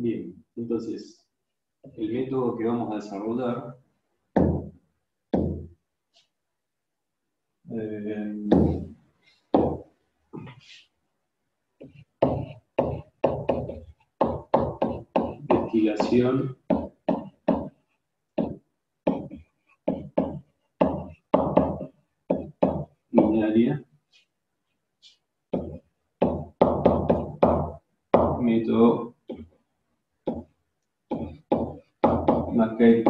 Bien, entonces, el método que vamos a desarrollar eh, destilación binaria método ok?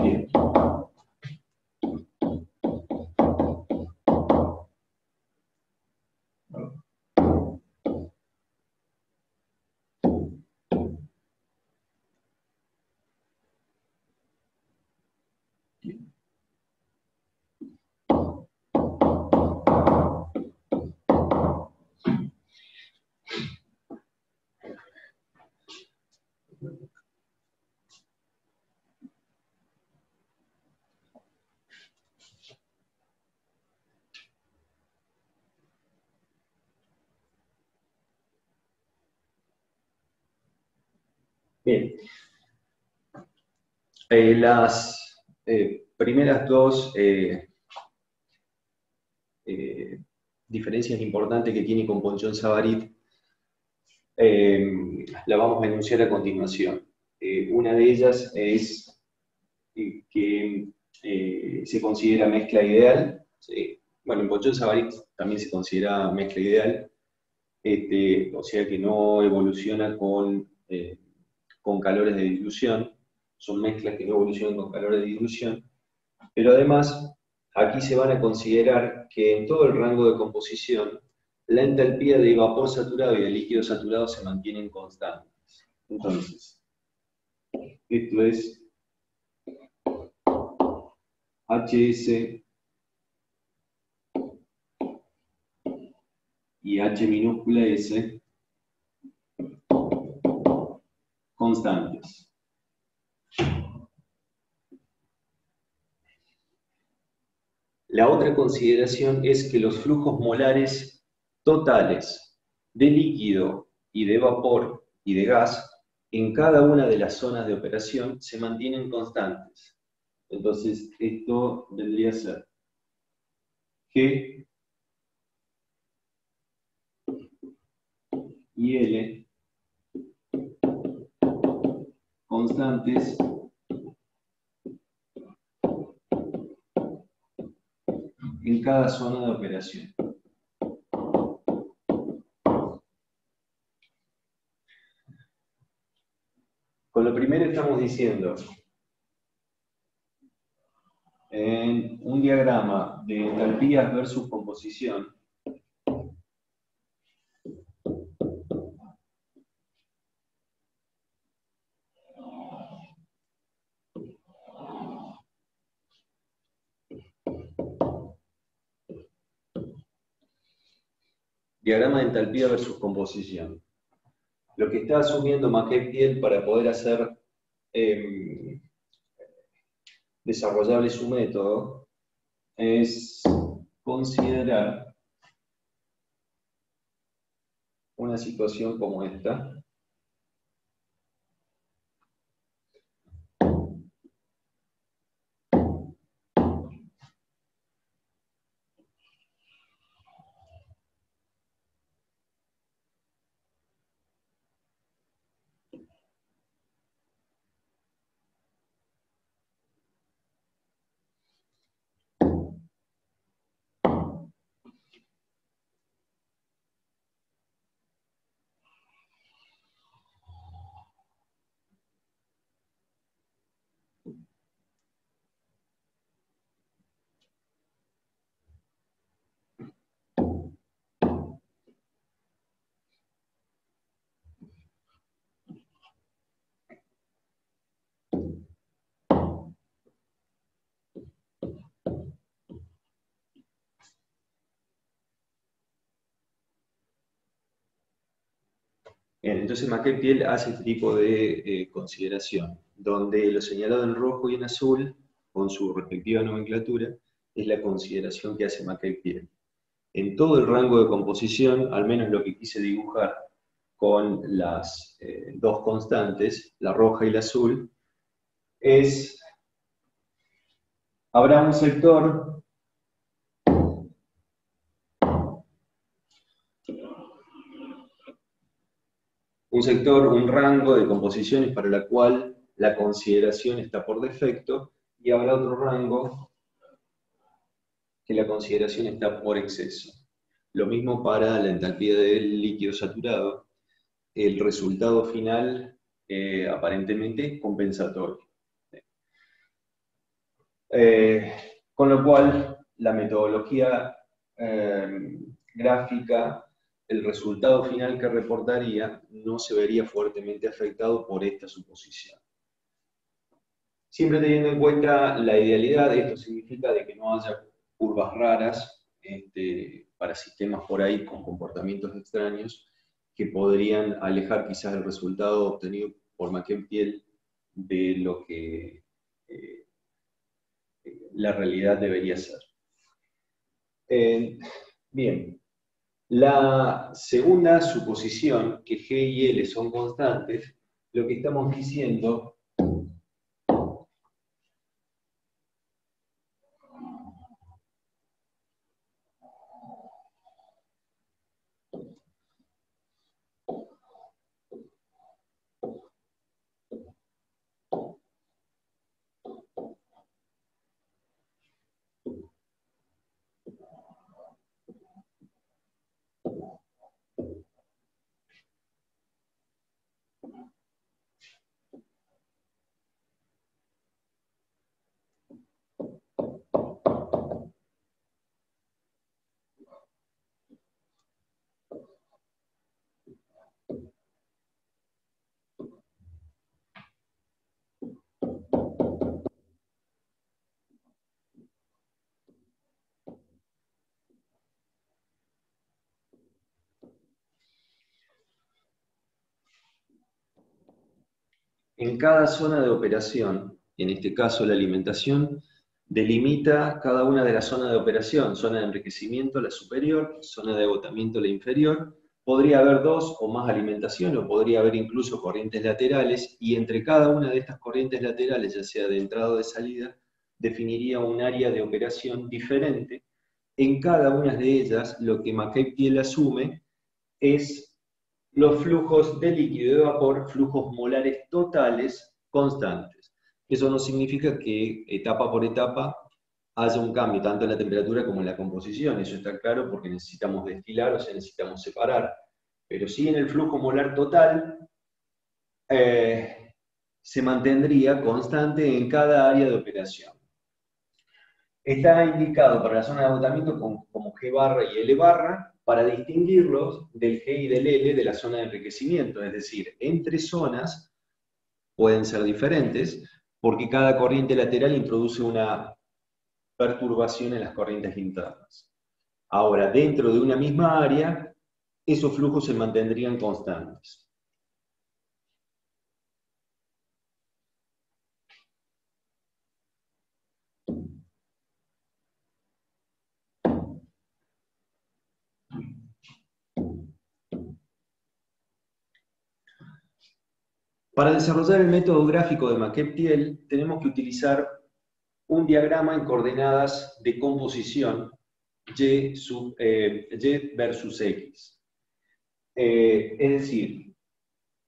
Bien. Eh, las eh, primeras dos eh, diferencias importantes que tiene con Ponchón Savarit la vamos a enunciar a continuación. una de ellas es que se considera mezcla ideal. Bueno, en Ponchón Savarit también se considera mezcla ideal, este, o sea que no evoluciona con con calores de dilución, son mezclas que no evolucionan con calores de dilución, pero además aquí se van a considerar que en todo el rango de composición la entalpía de vapor saturado y de líquido saturado se mantienen constantes. Entonces, esto es HS y H minúscula S constantes. La otra consideración es que los flujos molares totales de líquido y de vapor y de gas en cada una de las zonas de operación se mantienen constantes. Entonces, esto vendría ser G y L constantes en cada zona de operación. Con lo primero estamos diciendo, en un diagrama de entalpías versus composición, Diagrama de entalpía versus composición. Lo que está asumiendo McKay para poder hacer em, desarrollable su método es considerar una situación como esta, entonces McKay hace este tipo de eh, consideración, donde lo señalado en rojo y en azul, con su respectiva nomenclatura, es la consideración que hace McKay En todo el rango de composición, al menos lo que quise dibujar con las eh, dos constantes, la roja y la azul, es, habrá un sector un sector, un rango de composiciones para la cual la consideración está por defecto, y habrá otro rango que la consideración está por exceso. Lo mismo para la entalpía del líquido saturado, el resultado final eh, aparentemente compensatorio. Eh, con lo cual, la metodología eh, gráfica el resultado final que reportaría no se vería fuertemente afectado por esta suposición. Siempre teniendo en cuenta la idealidad, esto significa de que no haya curvas raras este, para sistemas por ahí con comportamientos extraños que podrían alejar quizás el resultado obtenido por McKenpiel de lo que eh, la realidad debería ser. Eh, bien, la segunda suposición, que G y L son constantes, lo que estamos diciendo en cada zona de operación, en este caso la alimentación, delimita cada una de las zonas de operación, zona de enriquecimiento, la superior, zona de agotamiento, la inferior, podría haber dos o más alimentación, o podría haber incluso corrientes laterales, y entre cada una de estas corrientes laterales, ya sea de entrada o de salida, definiría un área de operación diferente. En cada una de ellas, lo que McKay asume es los flujos de líquido y de vapor, flujos molares totales constantes. Eso no significa que etapa por etapa haya un cambio tanto en la temperatura como en la composición, eso está claro porque necesitamos destilar, o sea, necesitamos separar. Pero sí en el flujo molar total eh, se mantendría constante en cada área de operación. Está indicado para la zona de agotamiento como G barra y L barra, para distinguirlos del G y del L de la zona de enriquecimiento, es decir, entre zonas pueden ser diferentes porque cada corriente lateral introduce una perturbación en las corrientes internas. Ahora, dentro de una misma área, esos flujos se mantendrían constantes. Para desarrollar el método gráfico de McKeptiel tenemos que utilizar un diagrama en coordenadas de composición y, eh, versus x. Eh, es decir,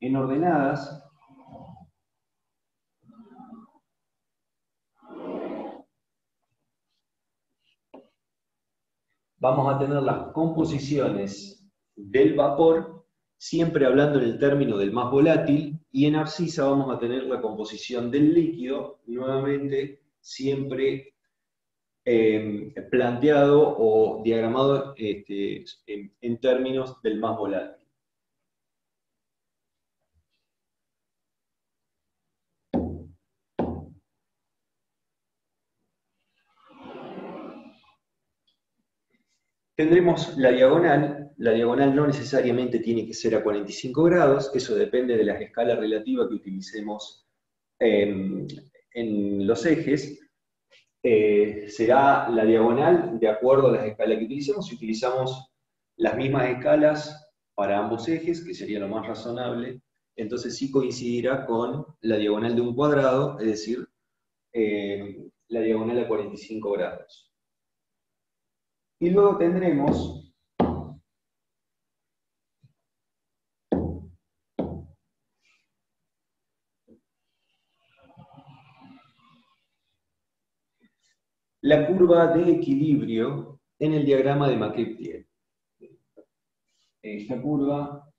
en ordenadas vamos a tener las composiciones del vapor siempre hablando en el término del más volátil, y en abscisa vamos a tener la composición del líquido, nuevamente siempre em, planteado o diagramado este, en términos del más volátil. Tendremos la diagonal, la diagonal no necesariamente tiene que ser a 45 grados, eso depende de la escala relativa que utilicemos en, los ejes. Eh, será la diagonal de acuerdo a las escalas que utilicemos, si utilizamos las mismas escalas para ambos ejes, que sería lo más razonable, entonces sí coincidirá con la diagonal de un cuadrado, es decir, eh, la diagonal a 45 grados. Y luego tendremos la curva de equilibrio en el diagrama de Maclaurin. Esta curva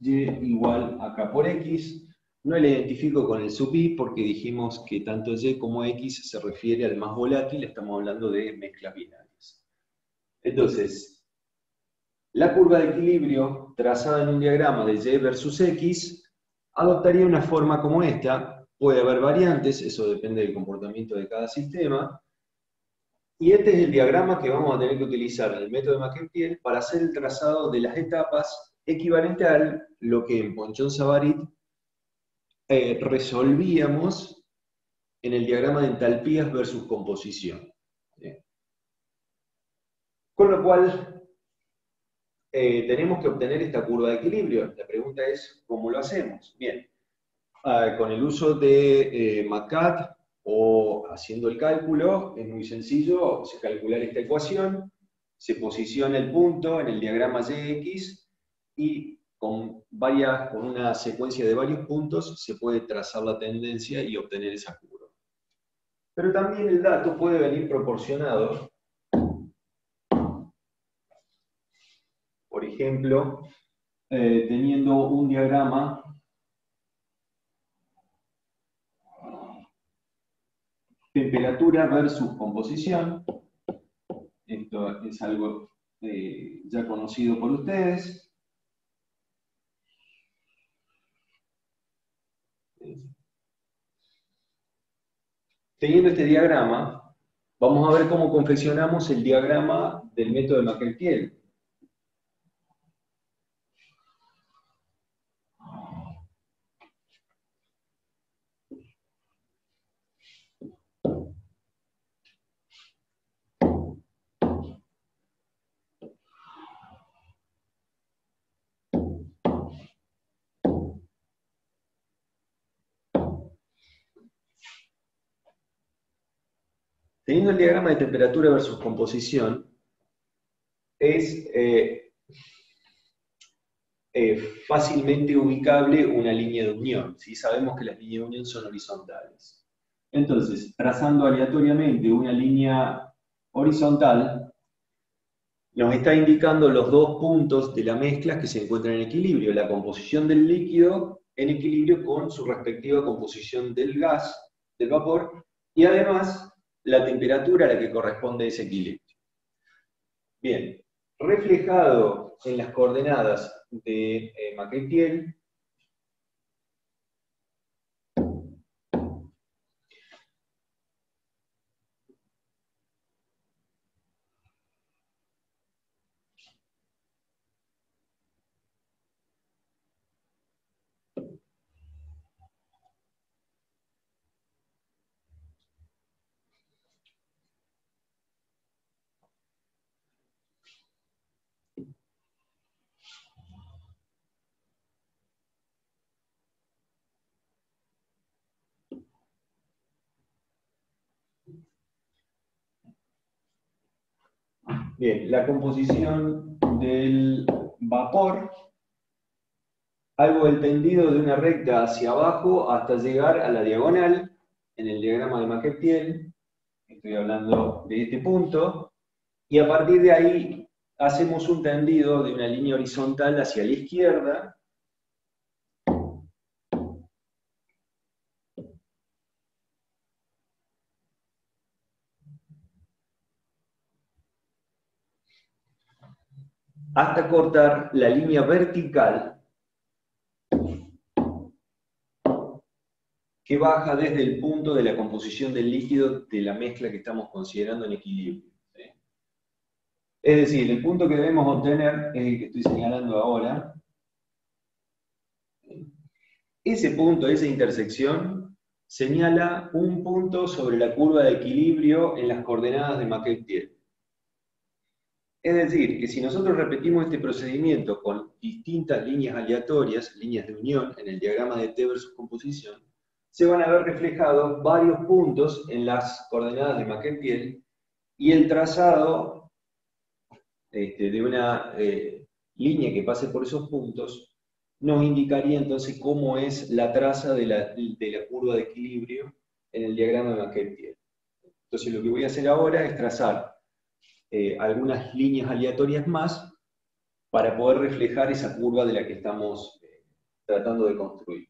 y igual acá por x. No la identifico con el sub i porque dijimos que tanto y como x se refiere al más volátil, estamos hablando de mezclas binarias. Entonces, la curva de equilibrio trazada en un diagrama de y versus x adoptaría una forma como esta. Puede haber variantes, eso depende del comportamiento de cada sistema. Y este es el diagrama que vamos a tener que utilizar en el método de Maclaurin para hacer el trazado de las etapas equivalente a lo que en Ponchón Savarit eh, resolvíamos en el diagrama de entalpías versus composición. Con lo cual, eh, tenemos que obtener esta curva de equilibrio. La pregunta es, ¿cómo lo hacemos? Bien, ah, con el uso de eh, MACAT o haciendo el cálculo, es muy sencillo, se calcular esta ecuación, se posiciona el punto en el diagrama YX y con, varias, con una secuencia de varios puntos se puede trazar la tendencia y obtener esa curva. Pero también el dato puede venir proporcionado por ejemplo, eh, teniendo un diagrama temperatura versus composición. Esto es algo eh, ya conocido por ustedes. Teniendo este diagrama, vamos a ver cómo confeccionamos el diagrama del método de Mackeltiel. Teniendo el diagrama de temperatura versus composición, es eh, eh, fácilmente ubicable una línea de unión. ¿sí? Sabemos que las líneas de unión son horizontales. Entonces, trazando aleatoriamente una línea horizontal, nos está indicando los dos puntos de la mezcla que se encuentran en equilibrio, la composición del líquido en equilibrio con su respectiva composición del gas, del vapor, y además la temperatura a la que corresponde ese equilibrio. Bien, reflejado en las coordenadas de eh, Bien, la composición del vapor, algo del tendido de una recta hacia abajo hasta llegar a la diagonal, en el diagrama de Maquetiel, estoy hablando de este punto, y a partir de ahí hacemos un tendido de una línea horizontal hacia la izquierda, hasta cortar la línea vertical que baja desde el punto de la composición del líquido de la mezcla que estamos considerando en equilibrio. Es decir, el punto que debemos obtener es el que estoy señalando ahora. Ese punto, esa intersección, señala un punto sobre la curva de equilibrio en las coordenadas de Maclaurin. Es decir, que si nosotros repetimos este procedimiento con distintas líneas aleatorias, líneas de unión, en el diagrama de T versus composición, se van a ver reflejados varios puntos en las coordenadas de Maclaurin y el trazado este, de una eh, línea que pase por esos puntos nos indicaría entonces cómo es la traza de la, curva de equilibrio en el diagrama de Maclaurin. Entonces lo que voy a hacer ahora es trazar eh, algunas líneas aleatorias más para poder reflejar esa curva de la que estamos eh, tratando de construir.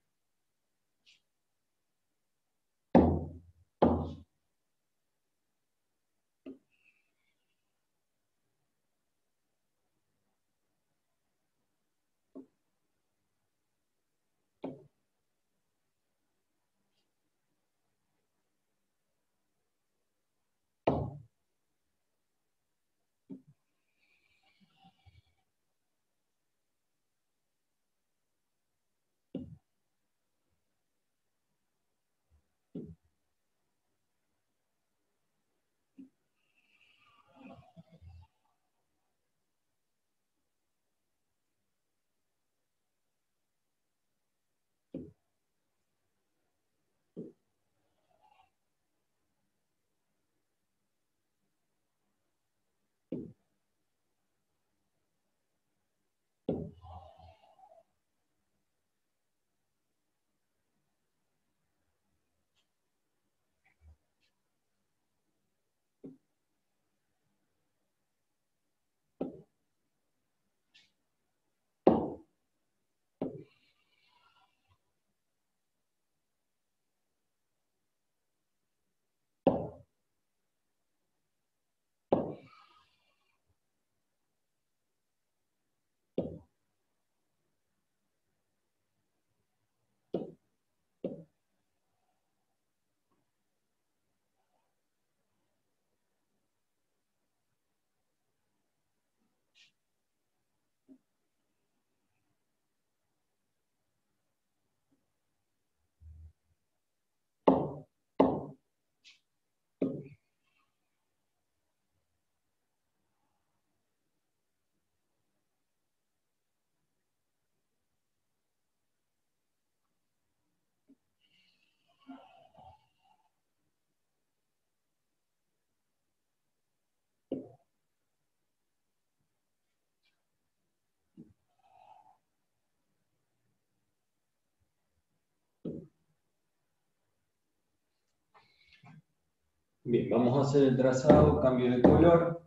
Bien, vamos a hacer el trazado, cambio de color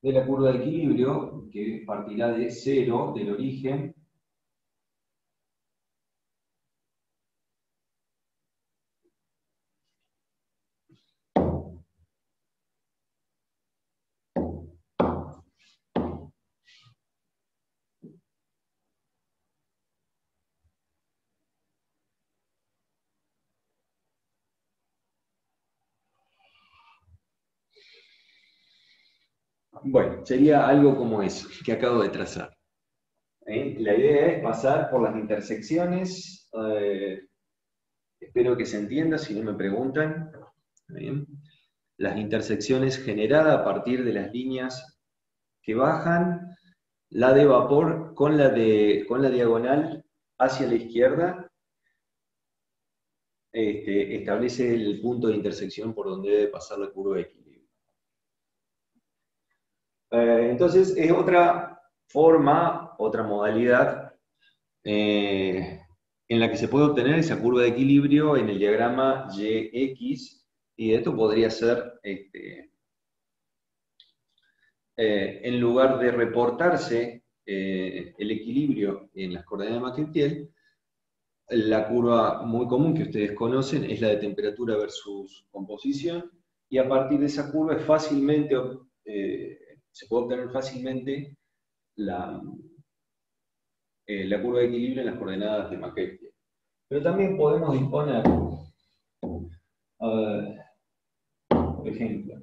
de la curva de equilibrio, que partirá de cero del origen, Bueno, sería algo como eso que acabo de trazar. ¿Eh? La idea es pasar por las intersecciones. Eh, espero que se entienda si no me preguntan. Las intersecciones generadas a partir de las líneas que bajan, la de vapor con la, de, con la diagonal hacia la izquierda, este, establece el punto de intersección por donde debe pasar la curva X. Eh, entonces, es otra forma, otra modalidad eh, en la que se puede obtener esa curva de equilibrio en el diagrama YX, y esto podría ser, este, eh, en lugar de reportarse el equilibrio en las coordenadas de Maclaurin, la curva muy común que ustedes conocen es la de temperatura versus composición, y a partir de esa curva es fácilmente se puede obtener fácilmente la, eh, la curva de equilibrio en las coordenadas de Maclaurin. Pero también podemos disponer, por ejemplo,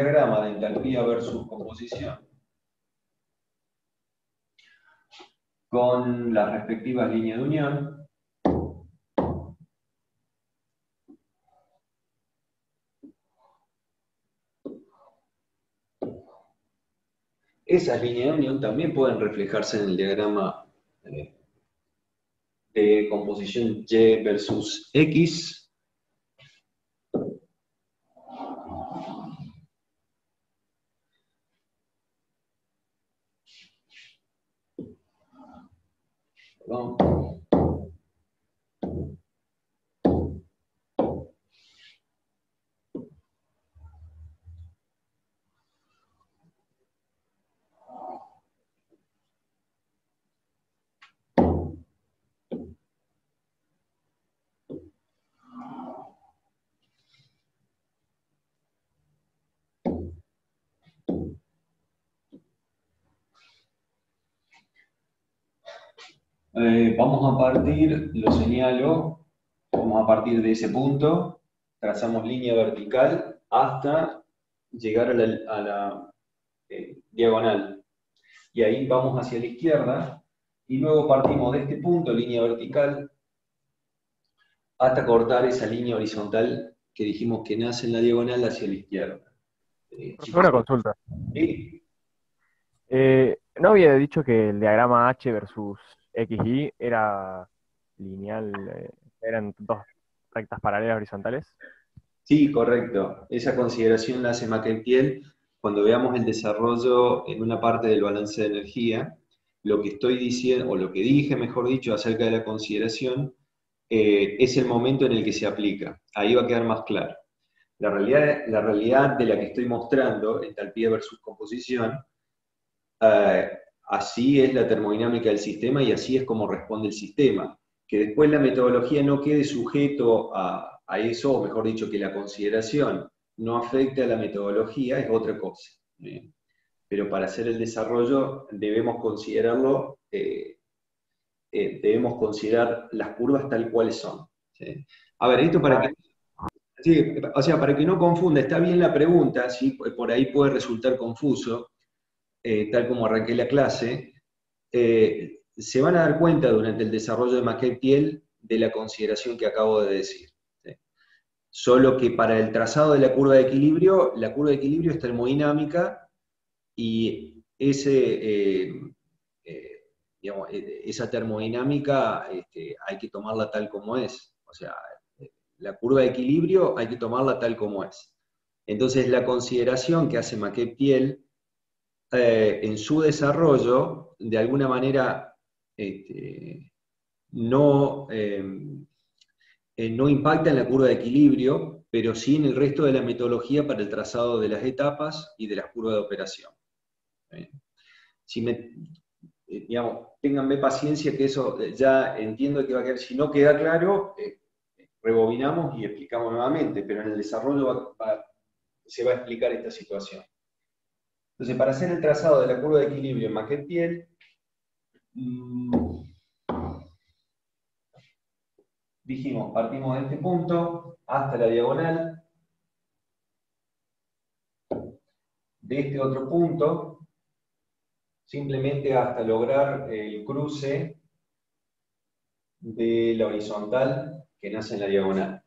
diagrama de entalpía versus composición, con las respectivas líneas de unión, Esas líneas de unión también pueden reflejarse en el diagrama eh, de composición Y versus X. Perdón. Eh, vamos a partir, lo señalo, vamos a partir de ese punto, trazamos línea vertical hasta llegar a la, eh, diagonal. Y ahí vamos hacia la izquierda, y luego partimos de este punto, línea vertical, hasta cortar esa línea horizontal que dijimos que nace en la diagonal hacia la izquierda. Eh, una consulta. ¿Sí? ¿No había dicho que el diagrama H versus XY era lineal, eh, eran dos rectas paralelas horizontales. Sí, correcto. Esa consideración la hace Maquentiel cuando veamos el desarrollo en una parte del balance de energía. Lo que estoy diciendo, o lo que dije, mejor dicho, acerca de la consideración, eh, es el momento en el que se aplica. Ahí va a quedar más claro. La realidad, la realidad de la que estoy mostrando, entalpía versus composición, eh, así es la termodinámica del sistema y así es como responde el sistema. Que después la metodología no quede sujeto a, eso, o mejor dicho, que la consideración no afecte a la metodología, es otra cosa. Pero para hacer el desarrollo debemos considerarlo, eh, eh, debemos considerar las curvas tal cuales son. A ver, esto para que... o sea, para que no confunda, está bien la pregunta, ¿sí? por ahí puede resultar confuso, eh, tal como arranqué la clase, eh, se van a dar cuenta durante el desarrollo de Maquet-Piel de la consideración que acabo de decir. Solo que para el trazado de la curva de equilibrio, la curva de equilibrio es termodinámica y ese, eh, esa termodinámica este, hay que tomarla tal como es. O sea, la curva de equilibrio hay que tomarla tal como es. Entonces, la consideración que hace Maquet-Piel eh, en su desarrollo, de alguna manera, este, no, eh, eh, no impacta en la curva de equilibrio, pero sí en el resto de la metodología para el trazado de las etapas y de las curvas de operación. Digamos, ténganme paciencia que eso ya entiendo que va a quedar, si no queda claro, rebobinamos y explicamos nuevamente, pero en el desarrollo se va a explicar esta situación. Entonces, para hacer el trazado de la curva de equilibrio en Maquet-Piel, mm, dijimos, partimos de este punto hasta la diagonal, de este otro punto, simplemente hasta lograr el cruce de la horizontal que nace en la diagonal.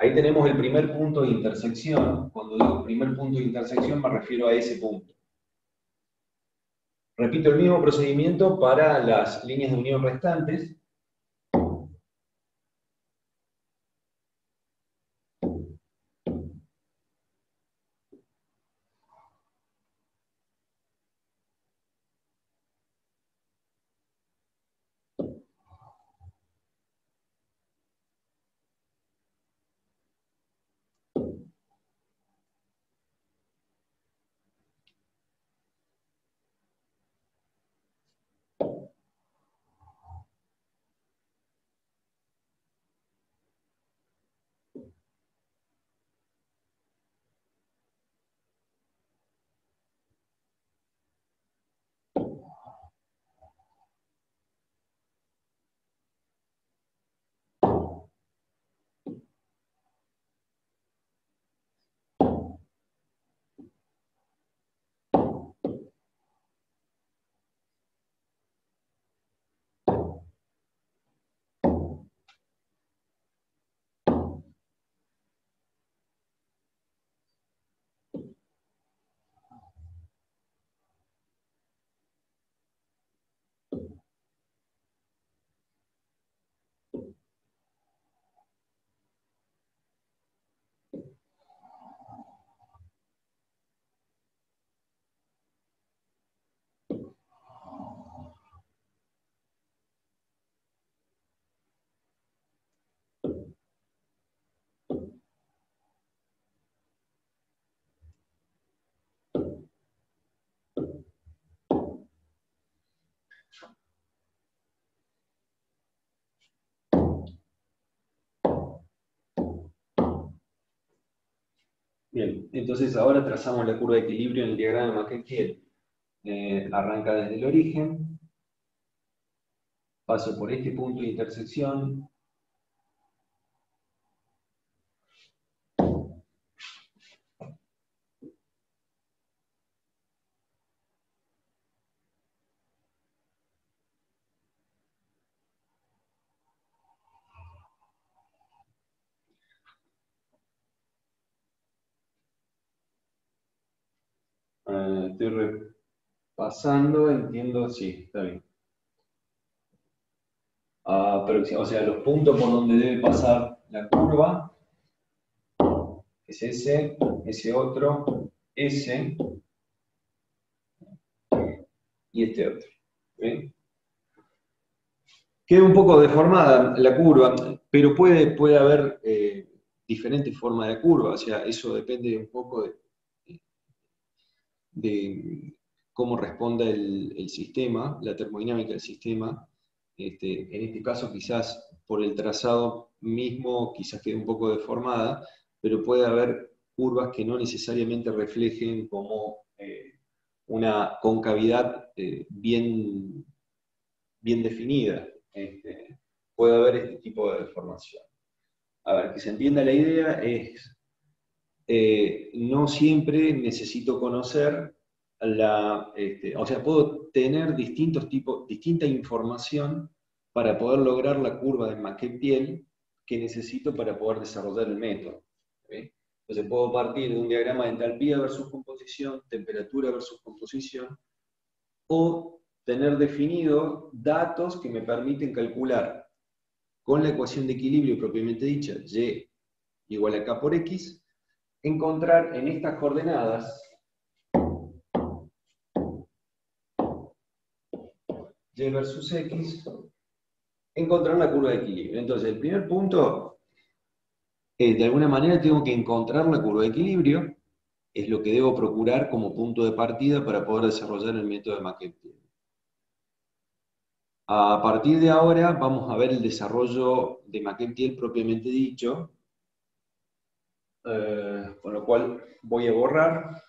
Ahí tenemos el primer punto de intersección. Cuando digo primer punto de intersección me refiero a ese punto. Repito el mismo procedimiento para las líneas de unión restantes. Bien, entonces ahora trazamos la curva de equilibrio en el diagrama que eh, arranca desde el origen, paso por este punto de intersección, Eh, estoy repasando, entiendo, sí, está bien. Ah, o sea, los puntos por donde debe pasar la curva es ese, ese otro, ese y este otro. Queda un poco deformada la curva, pero puede, puede haber eh, diferentes formas de curva, o sea, eso depende un poco de, de cómo responda el, sistema, la termodinámica del sistema. Este, en este caso quizás por el trazado mismo quizás quede un poco deformada, pero puede haber curvas que no necesariamente reflejen como eh, una concavidad eh, bien, bien definida. Este, puede haber este tipo de deformación. A ver, que se entienda la idea es eh, no siempre necesito conocer la, este, o sea, puedo tener distintos tipos, distinta información para poder lograr la curva de Maquet-Piel que necesito para poder desarrollar el método. Entonces puedo partir de un diagrama de entalpía versus composición, temperatura versus composición, o tener definido datos que me permiten calcular con la ecuación de equilibrio propiamente dicha, y igual a k por x, encontrar en estas coordenadas y versus x, encontrar la curva de equilibrio. Entonces, el primer punto, es, de alguna manera tengo que encontrar la curva de equilibrio, es lo que debo procurar como punto de partida para poder desarrollar el método de Maquet-Thiel. A partir de ahora vamos a ver el desarrollo de Maquet-Thiel propiamente dicho, eh, con lo cual voy a borrar.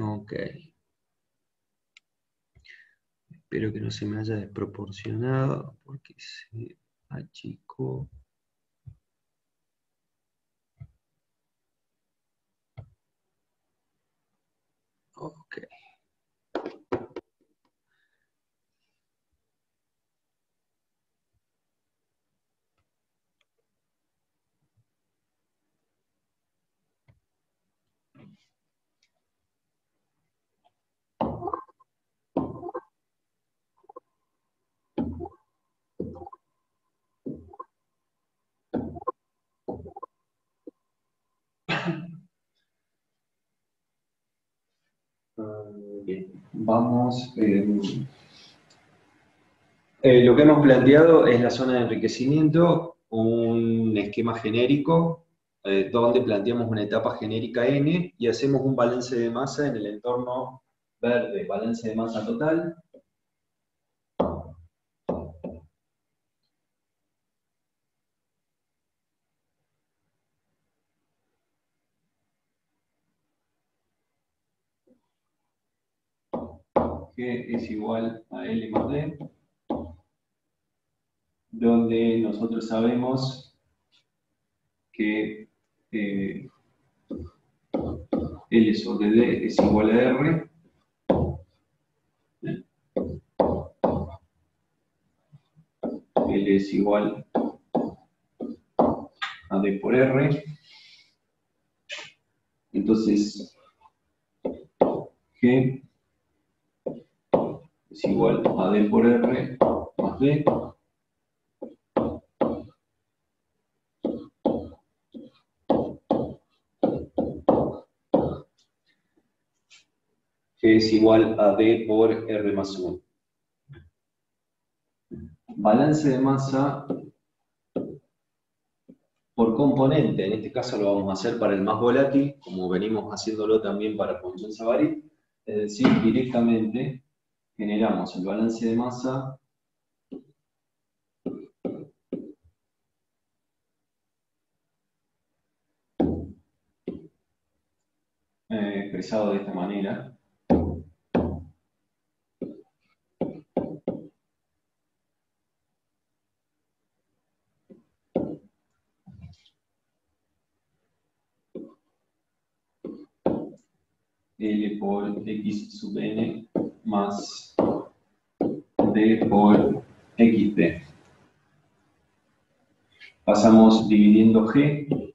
Ok. Espero que no se me haya desproporcionado porque se achicó. Ok. Bien, vamos. Eh, eh, lo que hemos planteado es la zona de enriquecimiento, un esquema genérico eh, donde planteamos una etapa genérica n y hacemos un balance de masa en el entorno verde, balance de masa total, es igual a L más D, donde nosotros sabemos que eh, L sobre D es igual a R, L es igual a D por R, entonces G es igual a D por R más D. que es igual a D por R más 1. Balance de masa por componente, en este caso lo vamos a hacer para el más volátil, como venimos haciéndolo también para Ponchón Savary, es decir, directamente generamos el balance de masa eh, expresado de esta manera. L por X sub n más D por XD. Pasamos dividiendo G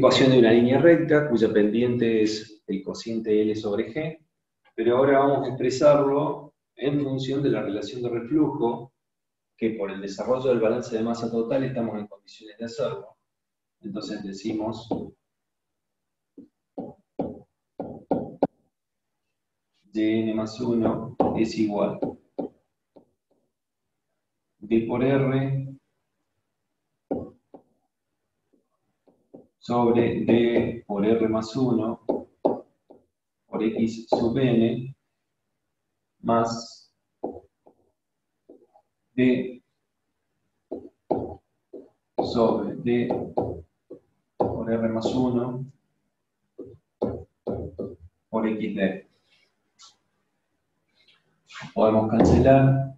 ecuación de una línea recta cuya pendiente es el cociente L sobre G, pero ahora vamos a expresarlo en función de la relación de reflujo, que por el desarrollo del balance de masa total estamos en condiciones de hacerlo. Entonces decimos Gn más 1 es igual D por R sobre d por r más 1 por x sub n más d sobre d por r más 1 por xd. Podemos cancelar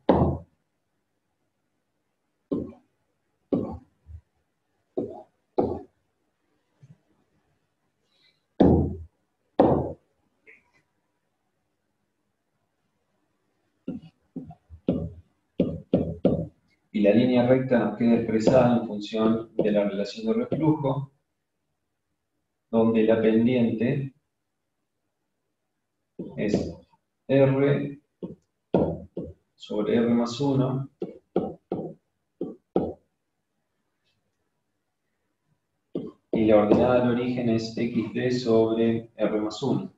y la línea recta nos queda expresada en función de la relación de reflujo, donde la pendiente es R sobre R más 1 y la ordenada del origen es xd sobre R más 1.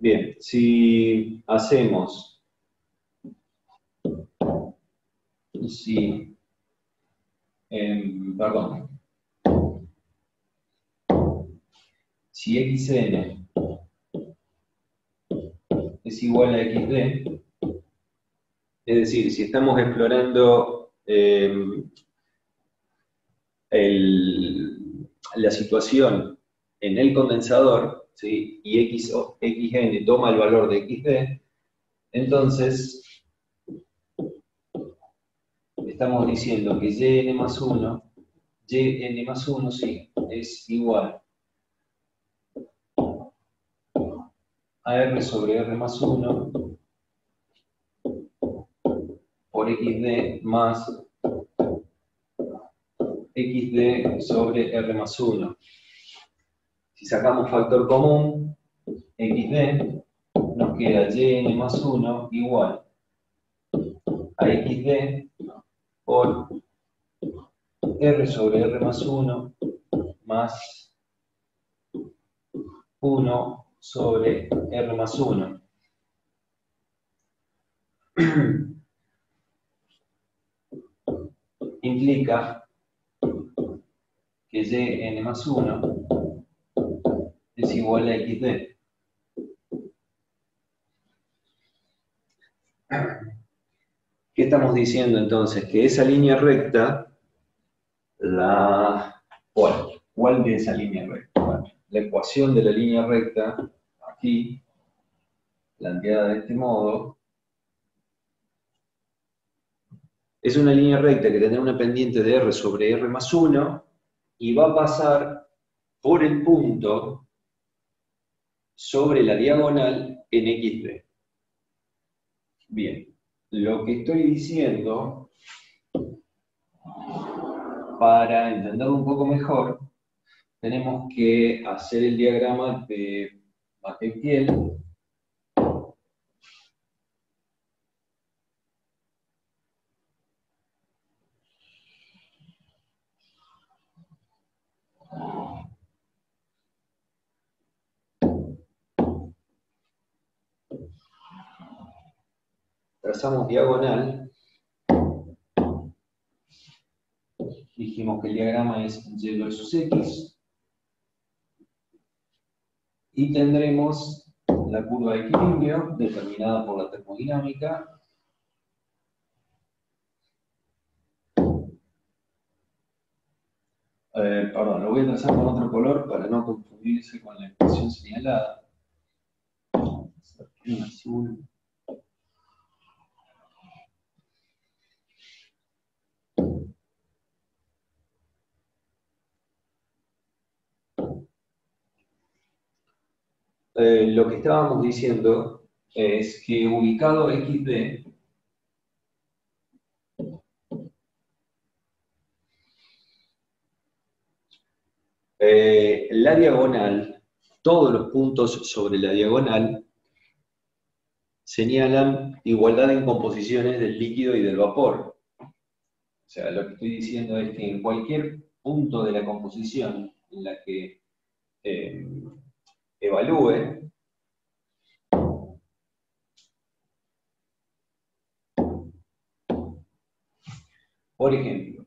Bien, si hacemos, si, em, perdón, si xn es igual a xd, es decir, si estamos explorando em, la situación en el condensador, y X, xn toma el valor de xd, entonces estamos diciendo que yn más 1, yn más 1, sí, es igual a r sobre r más 1 por xd más xd sobre r más 1. Si sacamos factor común, xd, nos queda yn más 1 igual a xd por r sobre r más 1 más 1 sobre r más 1. Implica que yn más 1 es igual a xd. ¿Qué estamos diciendo entonces? Que esa línea recta, la... ¿Cuál? ¿Cuál de esa línea recta? la ecuación de la línea recta, aquí, planteada de este modo, es una línea recta que tendrá una pendiente de r sobre r más 1 y va a pasar por el punto sobre la diagonal en XD. Bien, lo que estoy diciendo, para entenderlo un poco mejor, tenemos que hacer el diagrama de Matetiel trazamos diagonal, dijimos que el diagrama es Y versus X, y tendremos la curva de equilibrio determinada por la termodinámica, perdón, lo voy a trazar con otro color para no confundirse con la expresión señalada. azul. Eh, lo que estábamos diciendo es que ubicado XD, eh, la diagonal, todos los puntos sobre la diagonal señalan igualdad en composiciones del líquido y del vapor. O sea, lo que estoy diciendo es que en cualquier punto de la composición en la que eh, evalúe. Por ejemplo,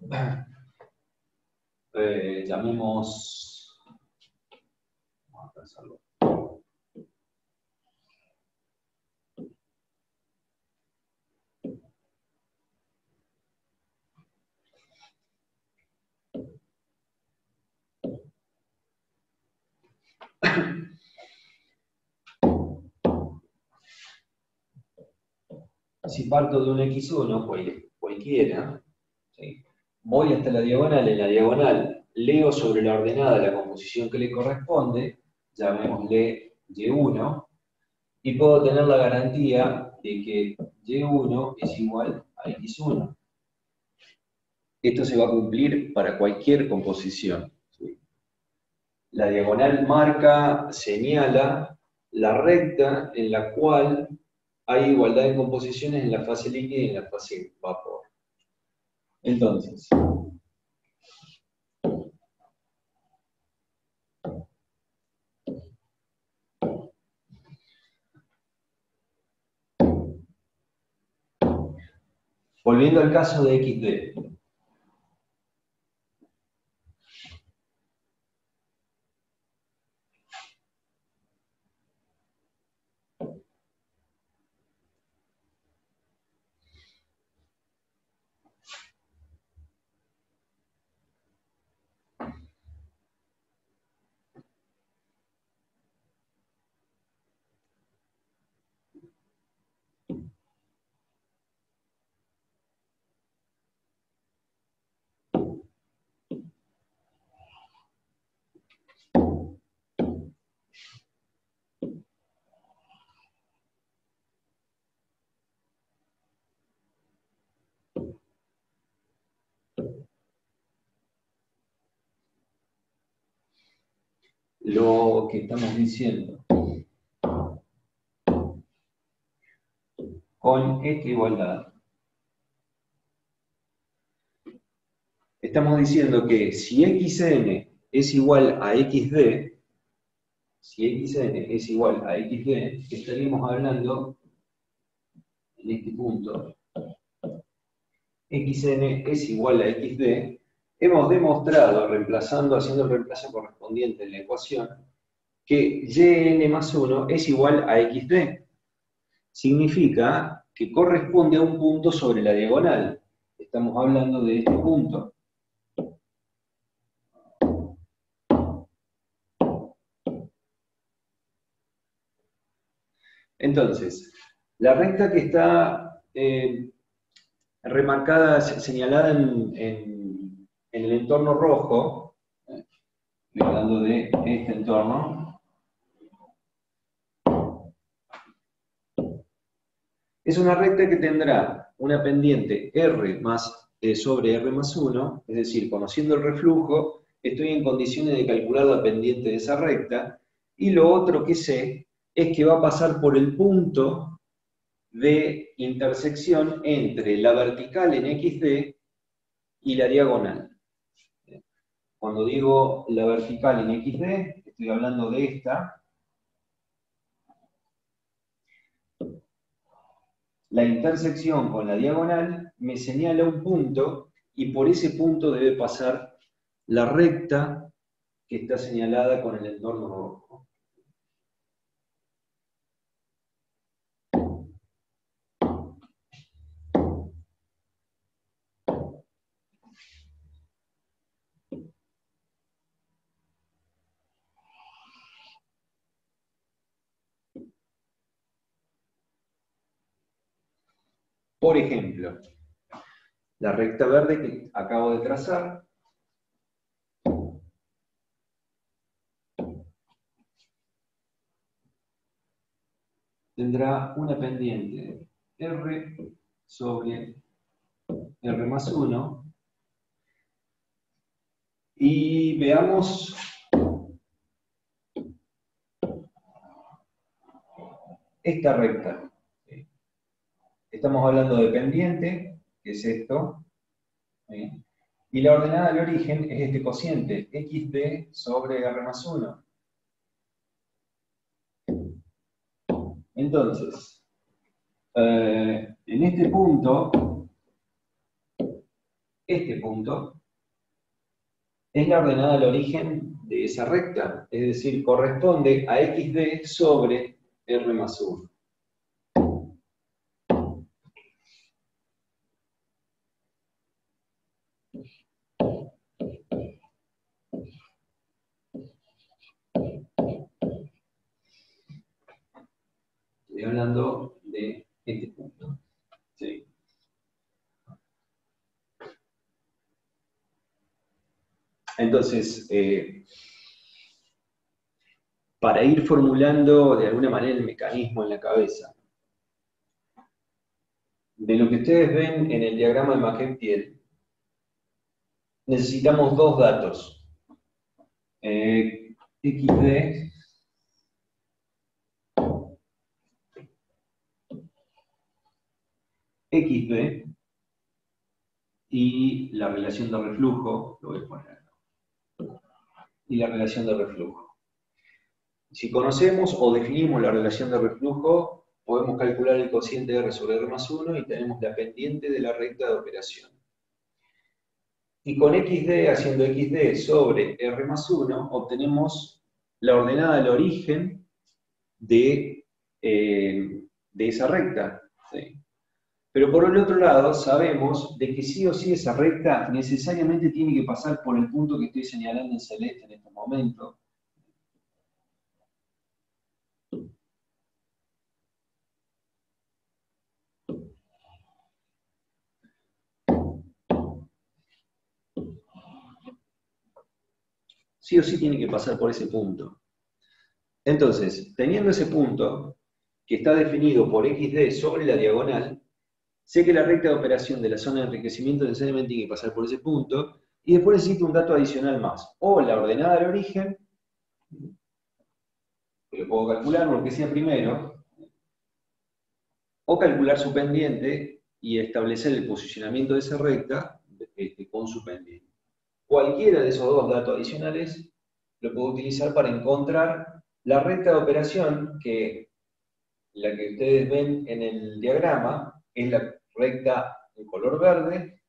eh, llamemos, Si parto de un x1, cualquiera, voy hasta la diagonal, en la diagonal leo sobre la ordenada la composición que le corresponde, llamémosle Y1, y puedo tener la garantía de que Y1 es igual a X1. Esto se va a cumplir para cualquier composición. La diagonal marca, señala la recta en la cual hay igualdad de composiciones en la fase líquida y en la fase vapor. Entonces, volviendo al caso de XD, lo que estamos diciendo. Con esta igualdad. Estamos diciendo que si xn es igual a xd, si xn es igual a xd, estaríamos hablando en este punto, xn es igual a xd, hemos demostrado, reemplazando, haciendo el reemplazo correspondiente en la ecuación, que yn más 1 es igual a xd. Significa que corresponde a un punto sobre la diagonal. Estamos hablando de este punto. Entonces, la recta que está eh, remarcada, señalada en el entorno rojo, estoy hablando de este entorno, es una recta que tendrá una pendiente R más eh, sobre R más 1, es decir, conociendo el reflujo, estoy en condiciones de calcular la pendiente de esa recta, y lo otro que sé es que va a pasar por el punto de intersección entre la vertical en XD y la diagonal. Cuando digo la vertical en XD, estoy hablando de esta. La intersección con la diagonal me señala un punto y por ese punto debe pasar la recta que está señalada con el entorno rojo. Por ejemplo, la recta verde que acabo de trazar, tendrá una pendiente R sobre R más 1 y veamos esta recta. Estamos hablando de pendiente, que es esto, y la ordenada de origen es este cociente, xd sobre r más 1. Entonces, eh, en este punto, este punto, es la ordenada del origen de esa recta, es decir, corresponde a xd sobre r más 1. Hablando de este punto. Entonces, eh, para ir formulando de alguna manera el mecanismo en la cabeza, de lo que ustedes ven en el diagrama de Maquet-Piel, necesitamos dos datos. Eh, XD XB y la relación de reflujo, lo voy a poner y la relación de reflujo. Si conocemos o definimos la relación de reflujo, podemos calcular el cociente R sobre R más 1 y tenemos la pendiente de la recta de operación. Y con XD haciendo XD sobre R más 1, obtenemos la ordenada del origen de, eh, de esa recta. Pero por el otro lado, sabemos de que sí o sí esa recta necesariamente tiene que pasar por el punto que estoy señalando en celeste en este momento. Sí o sí tiene que pasar por ese punto. Entonces, teniendo ese punto, que está definido por XD sobre la diagonal, Sé que la recta de operación de la zona de enriquecimiento necesariamente tiene que pasar por ese punto, y después necesito un dato adicional más, o la ordenada del origen, que lo puedo calcular lo que sea primero, o calcular su pendiente y establecer el posicionamiento de esa recta este, con su pendiente. Cualquiera de esos dos datos adicionales lo puedo utilizar para encontrar la recta de operación que la que ustedes ven en el diagrama es la recta en color verde.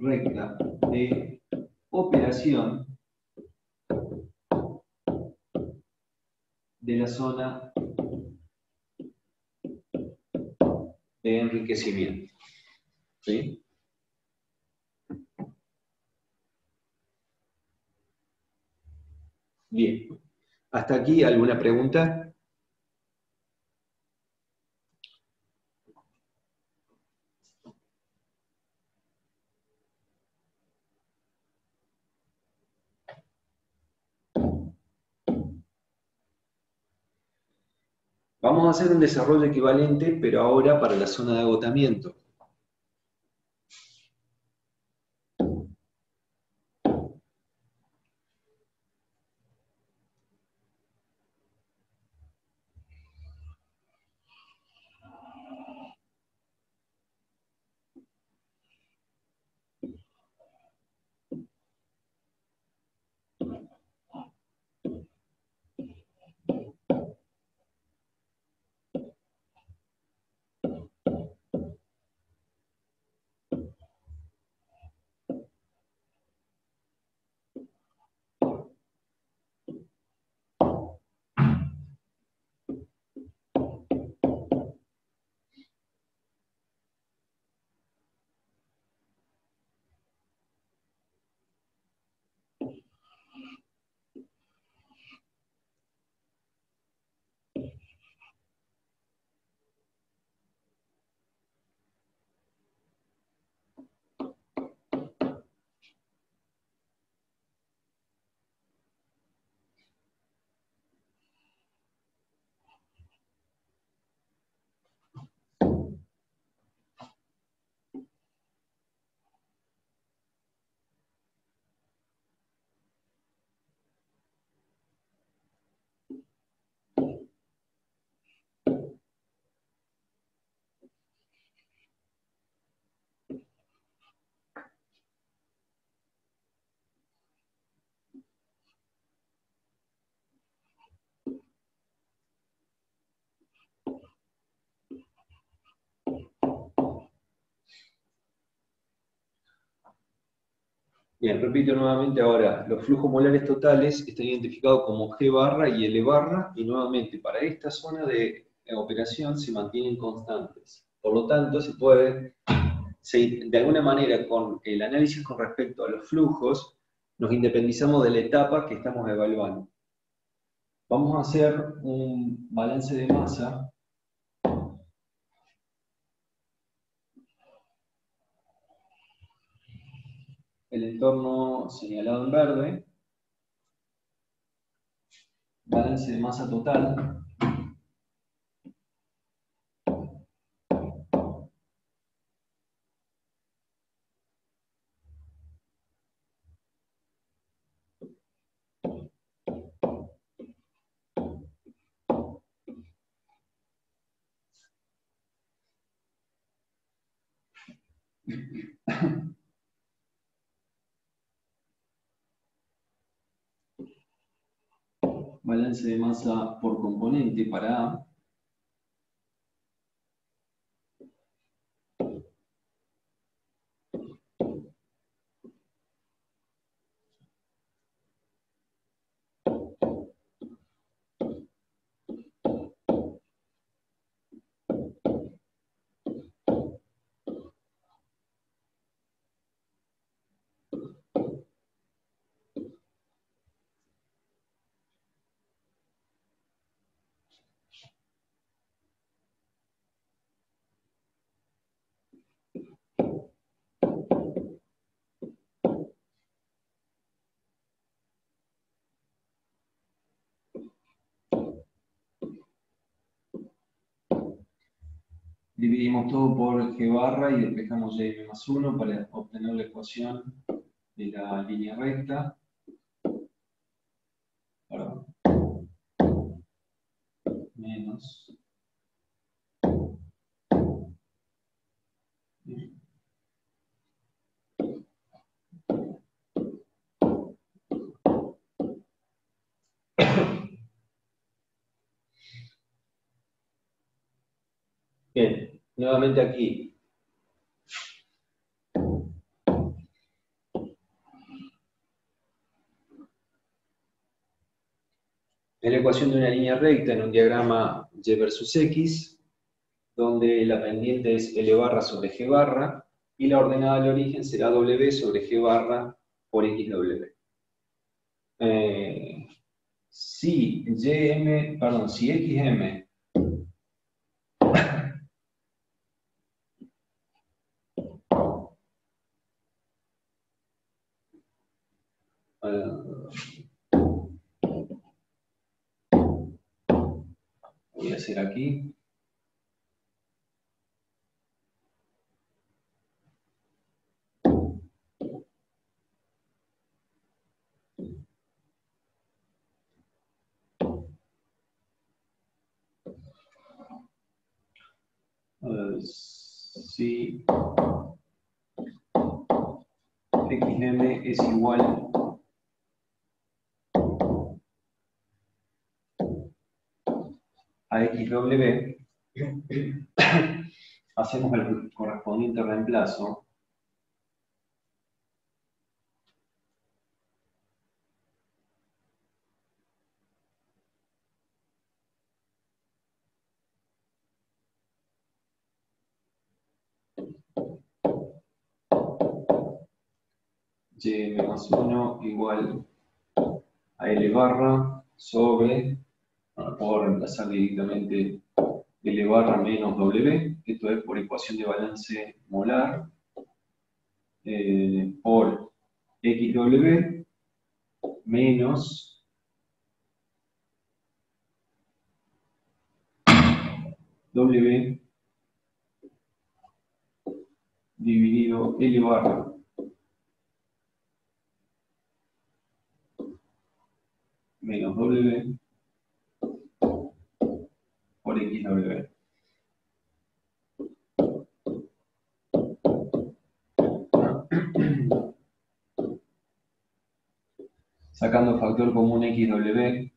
Recta de operación de la zona de enriquecimiento. ¿Sí? Bien. ¿Hasta aquí alguna pregunta? Vamos a hacer un desarrollo equivalente, pero ahora para la zona de agotamiento. Bien, repito nuevamente ahora, los flujos molares totales están identificados como G barra y L barra, y nuevamente para esta zona de operación se mantienen constantes. Por lo tanto, se puede, de alguna manera, con el análisis con respecto a los flujos, nos independizamos de la etapa que estamos evaluando. Vamos a hacer un balance de masa el entorno señalado en verde, balance de masa total, balance de masa por componente para A. Dividimos todo por g barra y despejamos y más 1 para obtener la ecuación de la línea recta. Menos. Bien, nuevamente aquí. Es la ecuación de una línea recta en un diagrama y versus x, donde la pendiente es L barra sobre G barra, y la ordenada del origen será W sobre G barra por XW. Eh, si YM, perdón, si XM aquí. si xm es igual a XW, hacemos el correspondiente reemplazo. y más 1 igual a L barra sobre puedo reemplazar directamente L barra menos W, esto es por ecuación de balance molar, eh, por XW menos W dividido L barra. Menos W por XW. Sacando factor común XW,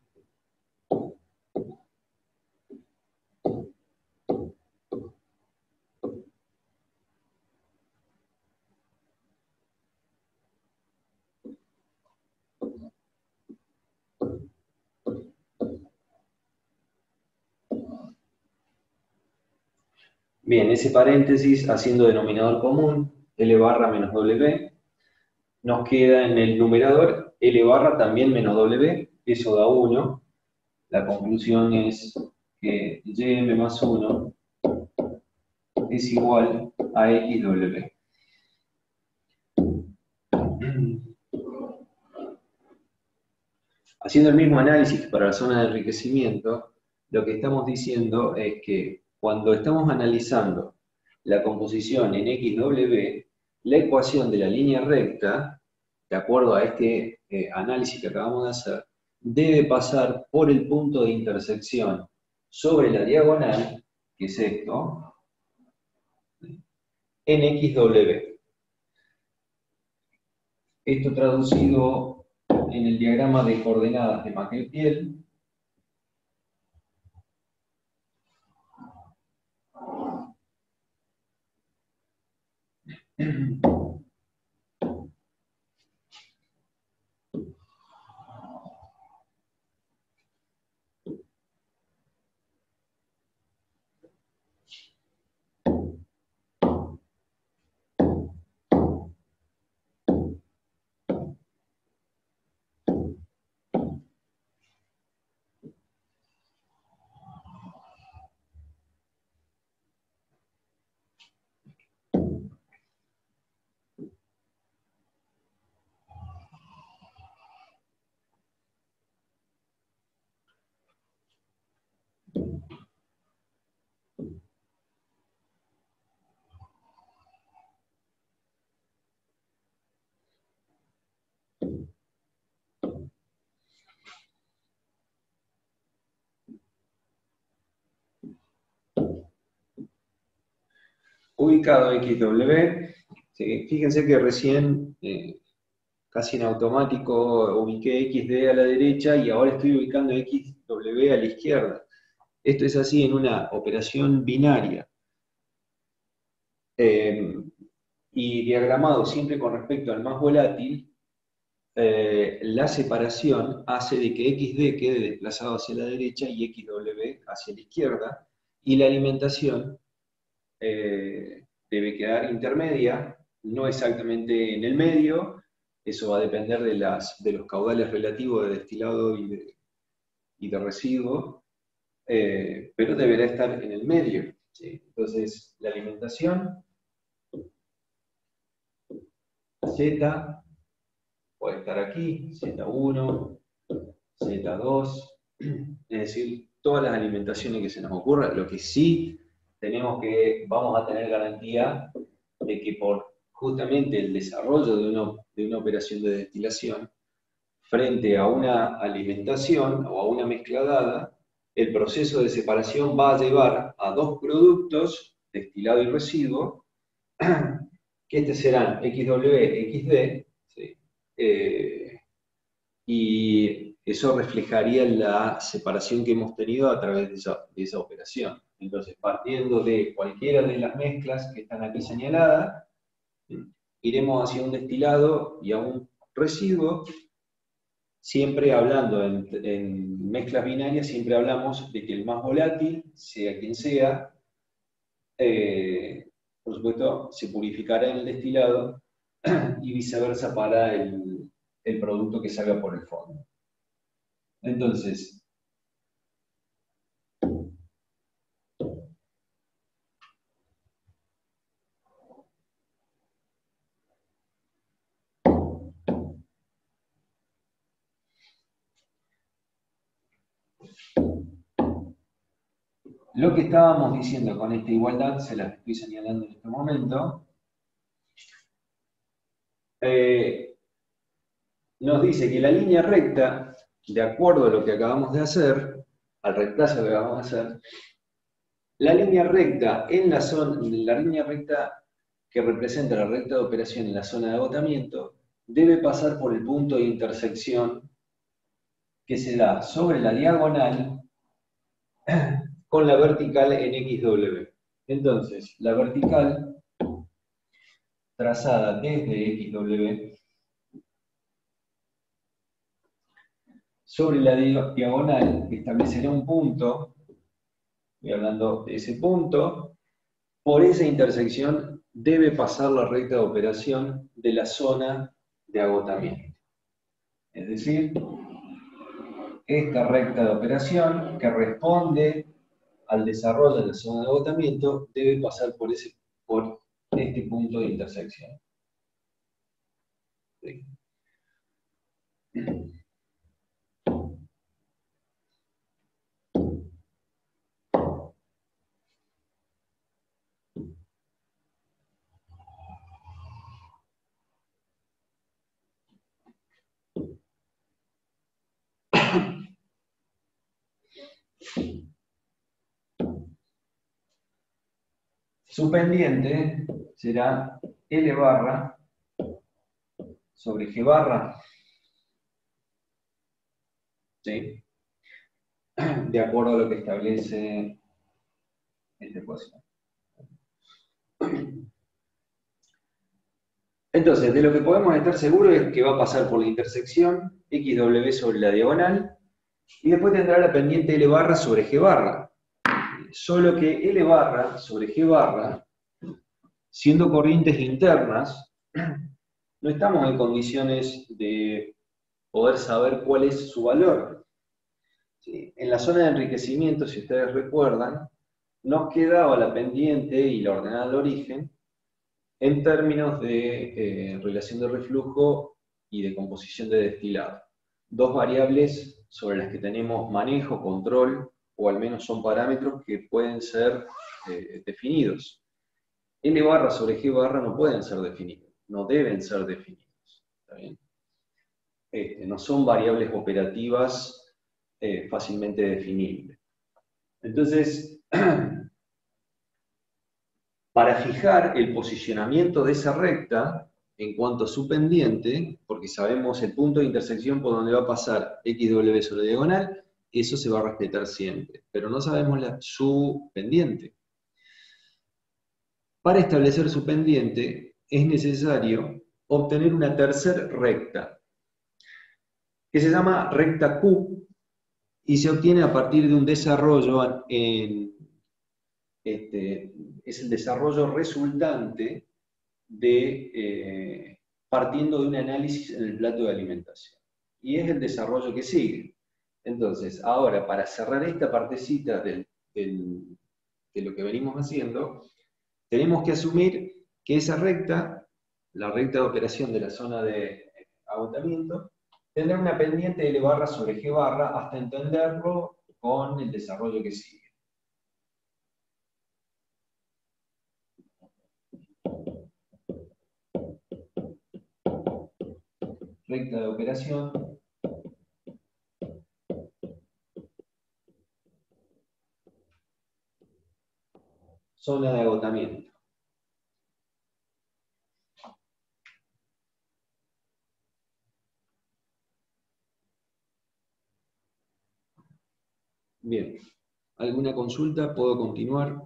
Bien, ese paréntesis haciendo denominador común, L barra menos W, nos queda en el numerador L barra también menos W, eso da 1. La conclusión es que YM más 1 es igual a XW. Haciendo el mismo análisis para la zona de enriquecimiento, lo que estamos diciendo es que cuando estamos analizando la composición en XW, la ecuación de la línea recta, de acuerdo a este eh, análisis que acabamos de hacer, debe pasar por el punto de intersección sobre la diagonal, que es esto, en XW. Esto traducido en el diagrama de coordenadas de Mackelpiel, 嗯 ubicado XW. Fíjense que recién, eh, casi en automático, ubiqué XD a la derecha y ahora estoy ubicando XW a la izquierda. Esto es así en una operación binaria. Eh, y diagramado siempre con respecto al más volátil, eh, la separación hace de que XD quede desplazado hacia la derecha y XW hacia la izquierda, y la alimentación eh, debe quedar intermedia, no exactamente en el medio, eso va a depender de, los caudales relativos de destilado y de, y eh, pero deberá estar en el medio. Entonces, la alimentación, Z, puede estar aquí, Z1, Z2, es decir, todas las alimentaciones que se nos ocurran, lo que sí tenemos que, vamos a tener garantía de que por justamente el desarrollo de una, de una operación de destilación, frente a una alimentación o a una mezcla dada, el proceso de separación va a llevar a dos productos, destilado y residuo, que estos serán XW, XD, eh, y eso reflejaría la separación que hemos tenido a través de esa operación. Entonces, partiendo de cualquiera de las mezclas que están aquí señaladas, iremos hacia un destilado y a un residuo, siempre hablando en, mezclas binarias, siempre hablamos de que el más volátil, sea quien sea, eh, por supuesto, se purificará en el destilado y viceversa para el, el producto que salga por el fondo. Entonces, Lo que estábamos diciendo con esta igualdad, se la estoy señalando en este momento, eh, nos dice que la línea recta, de acuerdo a lo que acabamos de hacer, al reemplazo que acabamos de hacer, la línea recta en la zona, la línea recta que representa la recta de operación en la zona de agotamiento, debe pasar por el punto de intersección que se da sobre la diagonal con la vertical en XW. Entonces, la vertical trazada desde XW sobre la diagonal establecerá un punto, estoy hablando de ese punto, por esa intersección debe pasar la recta de operación de la zona de agotamiento. Es decir, esta recta de operación que responde al desarrollo de la zona de agotamiento debe pasar por, ese, por este punto de intersección. Su pendiente será L barra sobre G barra. ¿Sí? De acuerdo a lo que establece esta ecuación. Entonces, de lo que podemos estar seguros es que va a pasar por la intersección XW sobre la diagonal y después tendrá la pendiente L barra sobre G barra. Solo que L barra sobre G barra, siendo corrientes internas, no estamos en condiciones de poder saber cuál es su valor. En la zona de enriquecimiento, si ustedes recuerdan, nos quedaba la pendiente y la ordenada de origen en términos de eh, relación de reflujo y de composición de destilado. Dos variables sobre las que tenemos manejo, control, o al menos son parámetros que pueden ser eh, definidos. L barra sobre G barra no pueden ser definidos, no deben ser definidos. Este, no son variables operativas eh, fácilmente definibles. Entonces, para fijar el posicionamiento de esa recta en cuanto a su pendiente, porque sabemos el punto de intersección por donde va a pasar XW sobre diagonal, eso se va a respetar siempre, pero no sabemos su pendiente. Para establecer su pendiente es necesario obtener una tercera recta, que se llama recta Q, y se obtiene a partir de un desarrollo en, este, es el desarrollo resultante de, eh, partiendo de un análisis en el plato de alimentación. Y es el desarrollo que sigue. Entonces, ahora, para cerrar esta partecita de lo que venimos haciendo, tenemos que asumir que esa recta, la recta de operación de la zona de agotamiento, tendrá una pendiente de L barra sobre G barra hasta entenderlo con el desarrollo que sigue. Recta de operación zona de agotamiento. Bien, ¿alguna consulta? ¿Puedo continuar?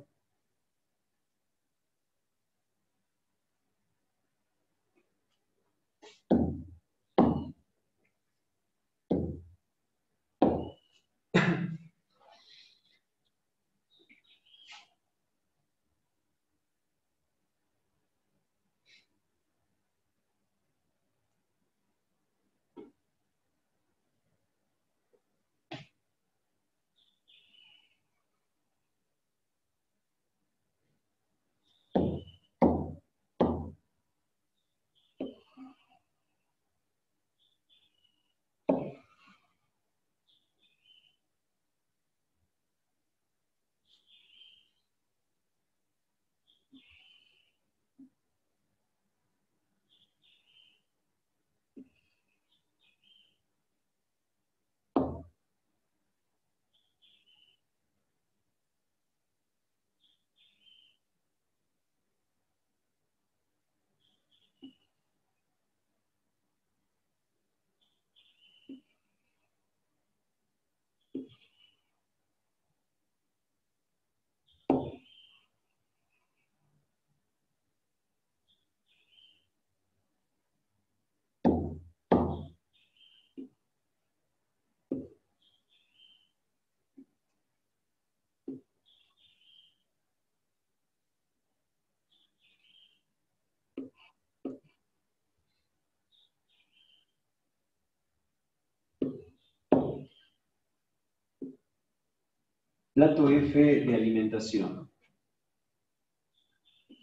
Plato F de alimentación,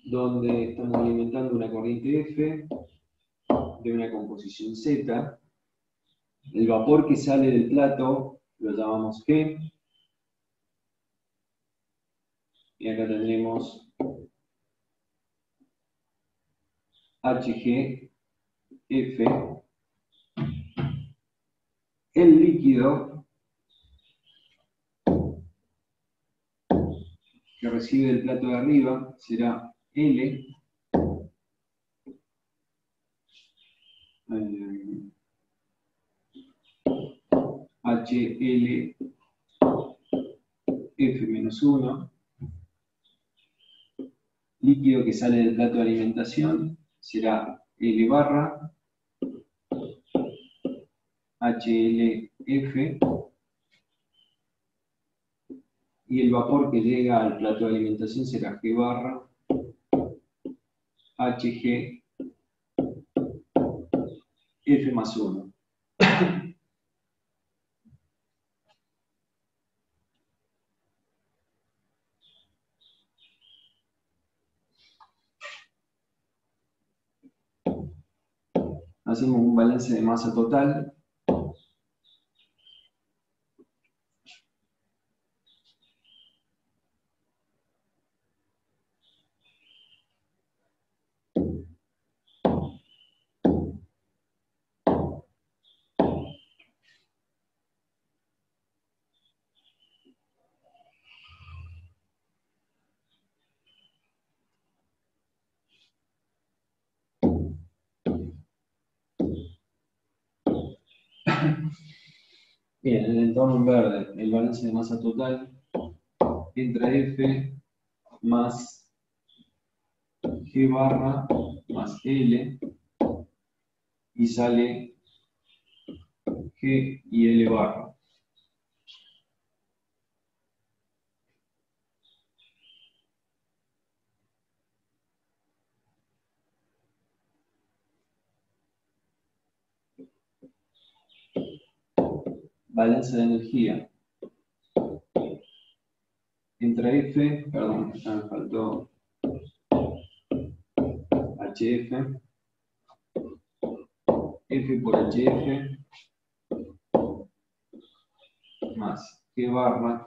donde estamos alimentando una corriente F de una composición Z. El vapor que sale del plato lo llamamos G. Y acá tendremos HGF. El líquido que recibe el plato de arriba será L. HL F-1, líquido que sale del plato de alimentación será L barra HLF y el vapor que llega al plato de alimentación será G barra HG F más 1. Hacemos un balance de masa total Bien, en el entorno verde, el balance de masa total entra F más G barra más L y sale G y L barra. Balance de energía. Entre F, perdón, ya me faltó HF, F por HF, más G barra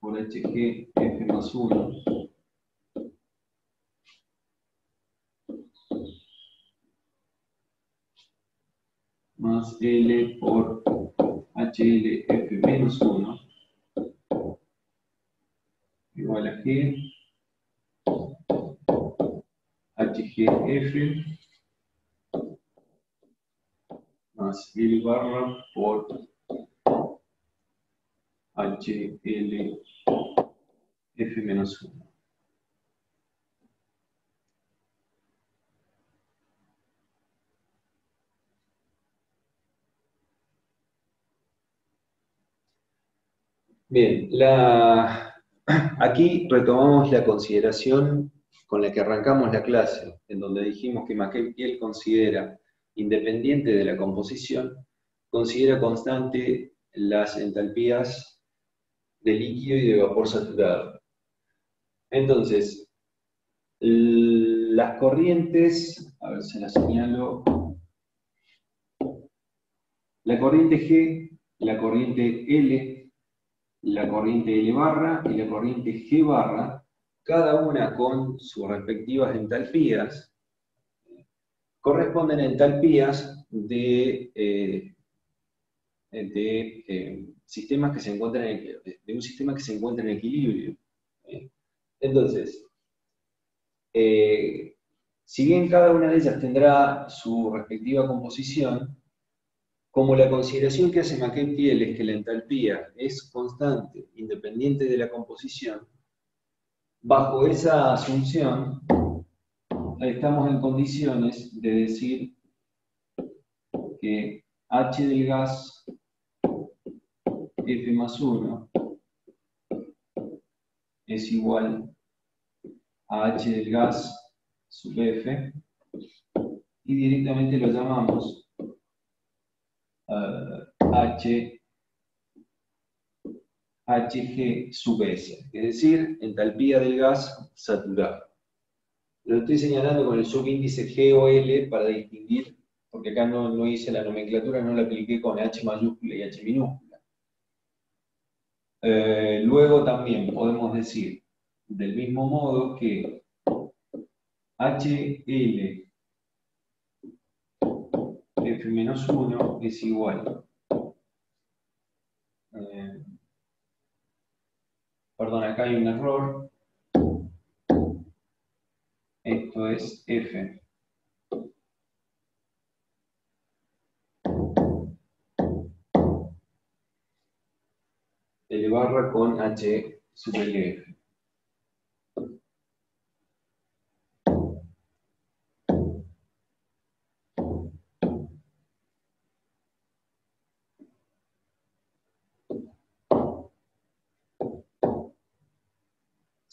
por HG, F más 1. Más L por HLF menos 1 igual a G HGF más L barra por HLF menos 1. Bien, aquí retomamos la consideración con la que arrancamos la clase, en donde dijimos que McKenpiel considera, independiente de la composición, considera constante las entalpías de líquido y de vapor saturado. Entonces, las corrientes, a ver si las señalo, la corriente G, la corriente L, la corriente L barra y la corriente G barra, cada una con sus respectivas entalpías, corresponden a entalpías de, eh, de eh, sistemas que se encuentran en, de un sistema que se encuentra en equilibrio. Entonces, eh, si bien cada una de ellas tendrá su respectiva composición, como la consideración que hace McKenpiel es que la entalpía es constante, independiente de la composición, bajo esa asunción estamos en condiciones de decir que H del gas F más 1 es igual a H del gas sub F y directamente lo llamamos H, Hg sub S, es decir, entalpía del gas saturado. Lo estoy señalando con el subíndice G o L para distinguir, porque acá no, no hice la nomenclatura, no la apliqué con H mayúscula y H minúscula. Eh, luego también podemos decir, del mismo modo, que HL F-1 es igual. Eh, perdón, acá hay un error. Esto es F. L barra con H sub LF.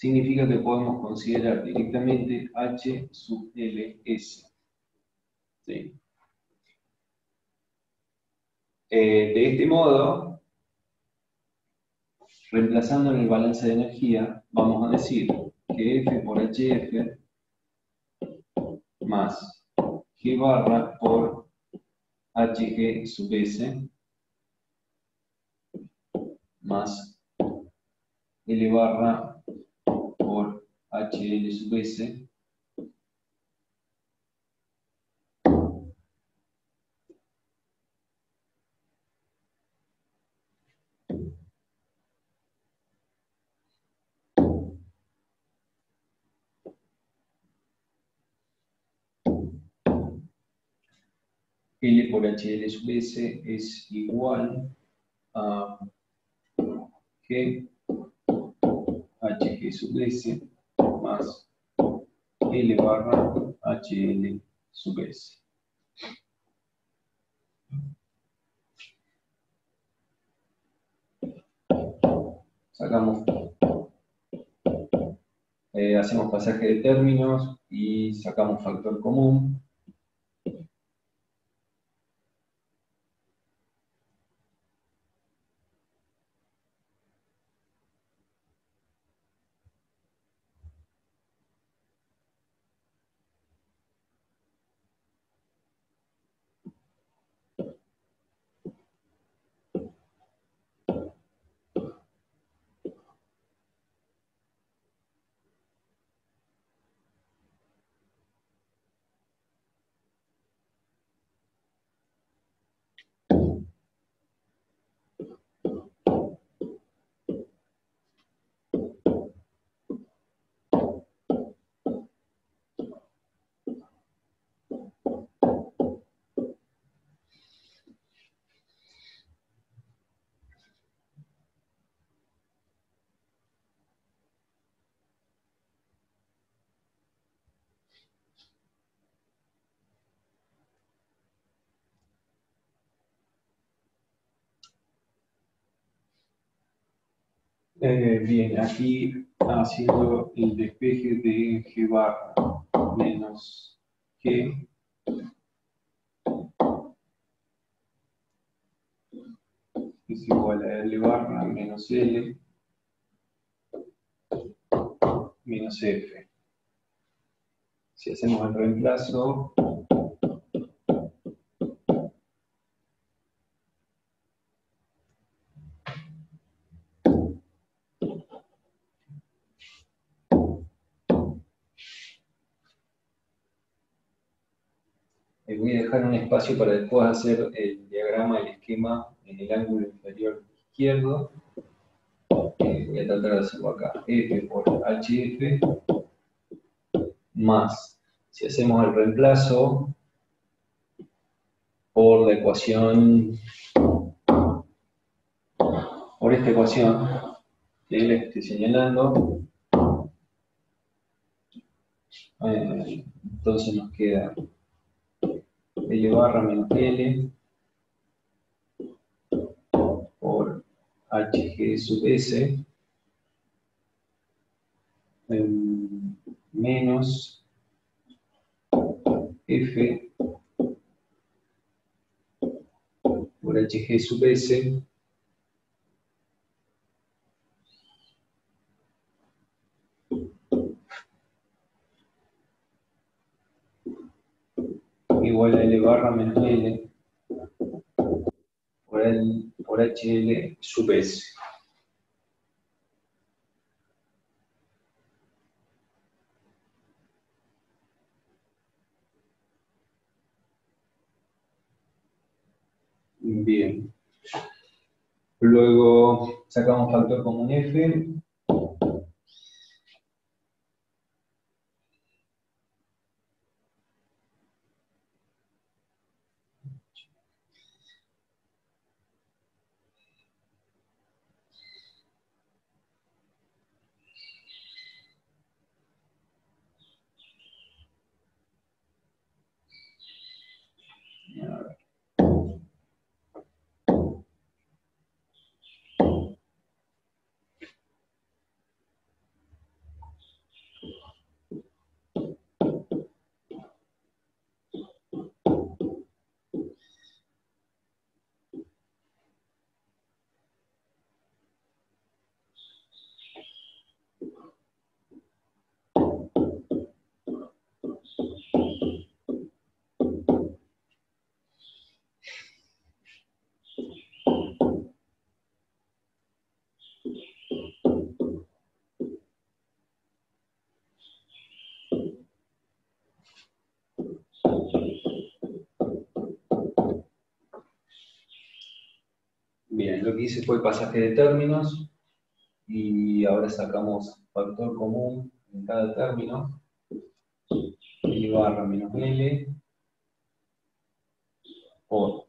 Significa que podemos considerar directamente H sub LS. Eh, de este modo, reemplazando en el balance de energía, vamos a decir que F por HF más G barra por HG sub S más L barra HL sub S L por HL sub S es igual a G HG sub S más L barra HL sub S. Sacamos, eh, hacemos pasaje de términos y sacamos factor común. Eh, bien, aquí haciendo el despeje de G barra menos G es igual a L barra menos L menos F. Si hacemos el reemplazo, voy a dejar un espacio para después hacer el diagrama, el esquema en el ángulo inferior izquierdo. Voy a tratar de hacerlo acá. F por HF más, si hacemos el reemplazo por la ecuación, por esta ecuación que les estoy señalando, eh, entonces nos queda L barra menos L por HG sub S menos F por HG sub S igual a L barra menos L por, el, por HL sub S. Bien. Luego sacamos factor común F. Bien, lo que hice fue pasaje de términos y ahora sacamos factor común en cada término. L barra menos L por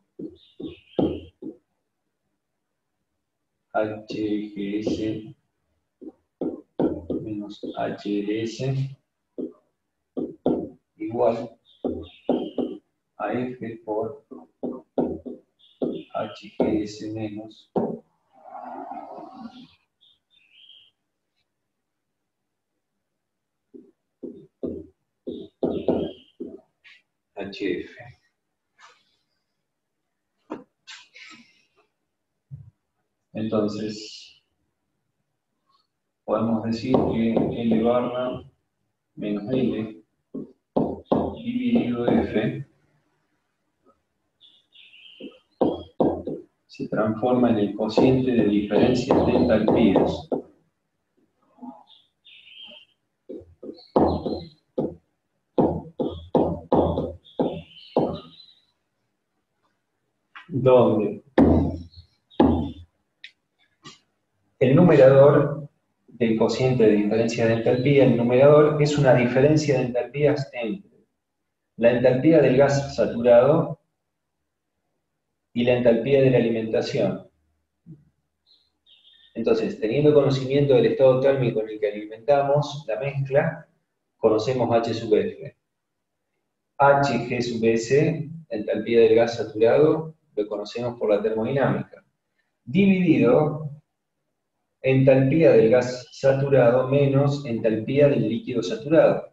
HGS menos HLS igual a F por HGS menos HF. Entonces, podemos decir que L barra menos L dividido F se transforma en el cociente de diferencia de entalpías. donde el numerador del cociente de diferencia de entalpía, el numerador es una diferencia de entalpías entre la entalpía del gas saturado y la entalpía de la alimentación. Entonces, teniendo conocimiento del estado térmico en el que alimentamos la mezcla, conocemos H sub F. Hg sub S, entalpía del gas saturado, lo conocemos por la termodinámica. Dividido entalpía del gas saturado menos entalpía del líquido saturado.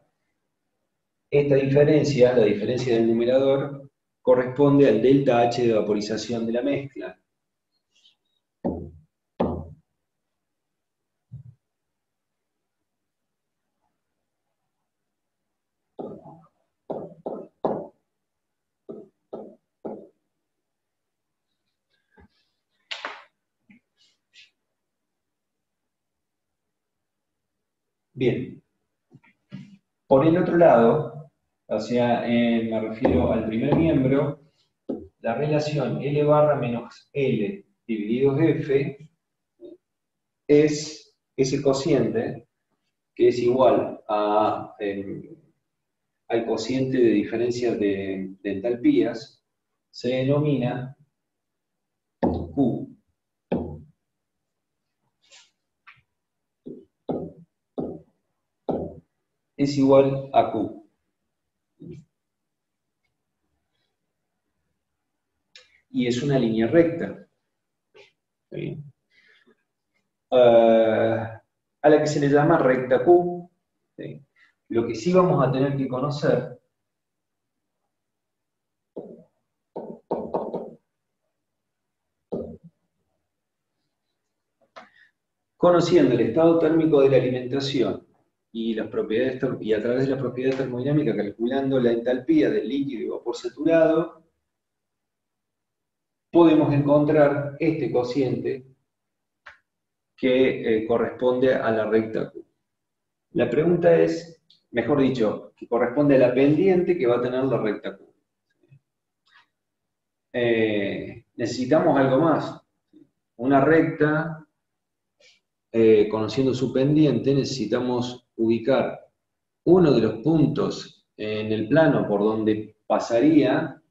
Esta diferencia, la diferencia del numerador, corresponde al delta H de vaporización de la mezcla. Bien. Por el otro lado, o sea, eh, me refiero al primer miembro, la relación L barra menos L dividido F es ese cociente que es igual a, em, al cociente de diferencia de, de entalpías, se denomina Q. Es igual a Q. y es una línea recta. Ah, a la que se le llama recta Q. Lo que sí vamos a tener que conocer conociendo el estado térmico de la alimentación y, las propiedades, y a través de la propiedad termodinámica calculando la entalpía del líquido y vapor saturado, podemos encontrar este cociente que eh, corresponde a la recta Q. La pregunta es, mejor dicho, que corresponde a la pendiente que va a tener la recta Q. Eh, necesitamos algo más. Una recta, eh, conociendo su pendiente, necesitamos ubicar uno de los puntos en el plano por donde pasaría,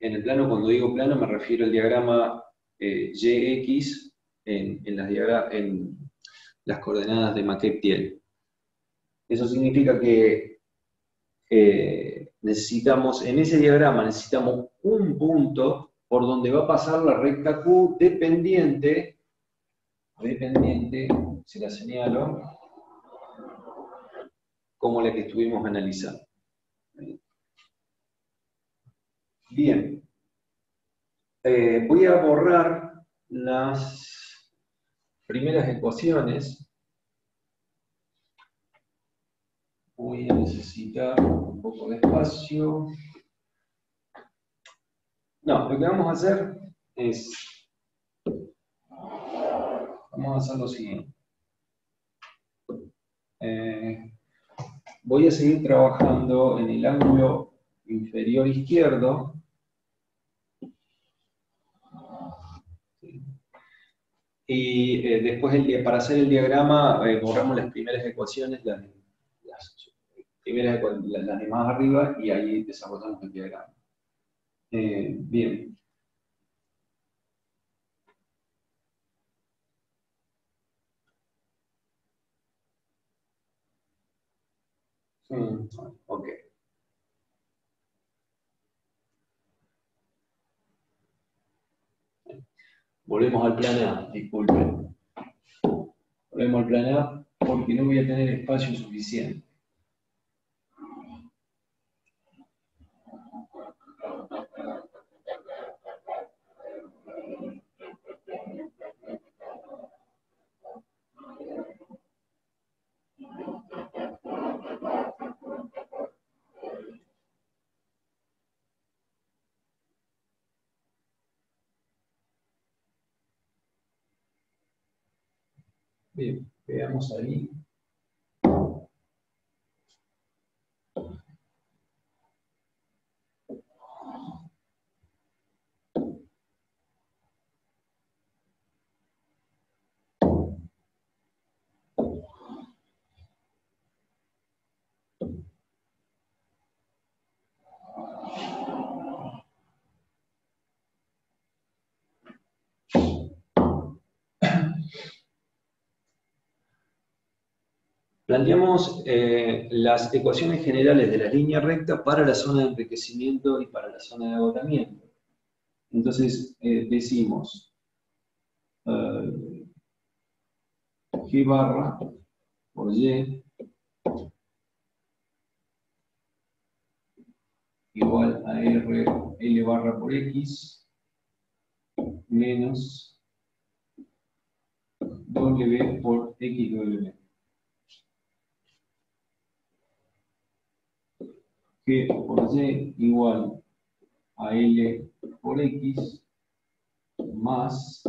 en el plano, cuando digo plano, me refiero al diagrama eh, YX en, las en, las coordenadas de Maquet-Thiel. Eso significa que necesitamos, en ese diagrama necesitamos un punto por donde va a pasar la recta Q dependiente, dependiente, se la señalo, como la que estuvimos analizando. Bien. Eh, voy a borrar las primeras ecuaciones. Voy a necesitar un poco de espacio. No, lo que vamos a hacer es, vamos a hacer lo siguiente. Eh, voy a seguir trabajando en el ángulo inferior izquierdo. Y eh, después, el, para hacer el diagrama, eh, borramos las primeras ecuaciones, las, primeras, las, las de más arriba, y ahí desarrollamos el diagrama. Eh, bien. Mm, ok. Volvemos al plan A, disculpen. Volvemos al plan A porque no voy a tener espacio suficiente. Bien, veamos ahí. Planteamos eh, las ecuaciones generales de la línea recta para la zona de enriquecimiento y para la zona de agotamiento. Entonces eh, decimos eh, G barra por Y igual a R L barra por X menos W por XW. Por Y igual a L por X más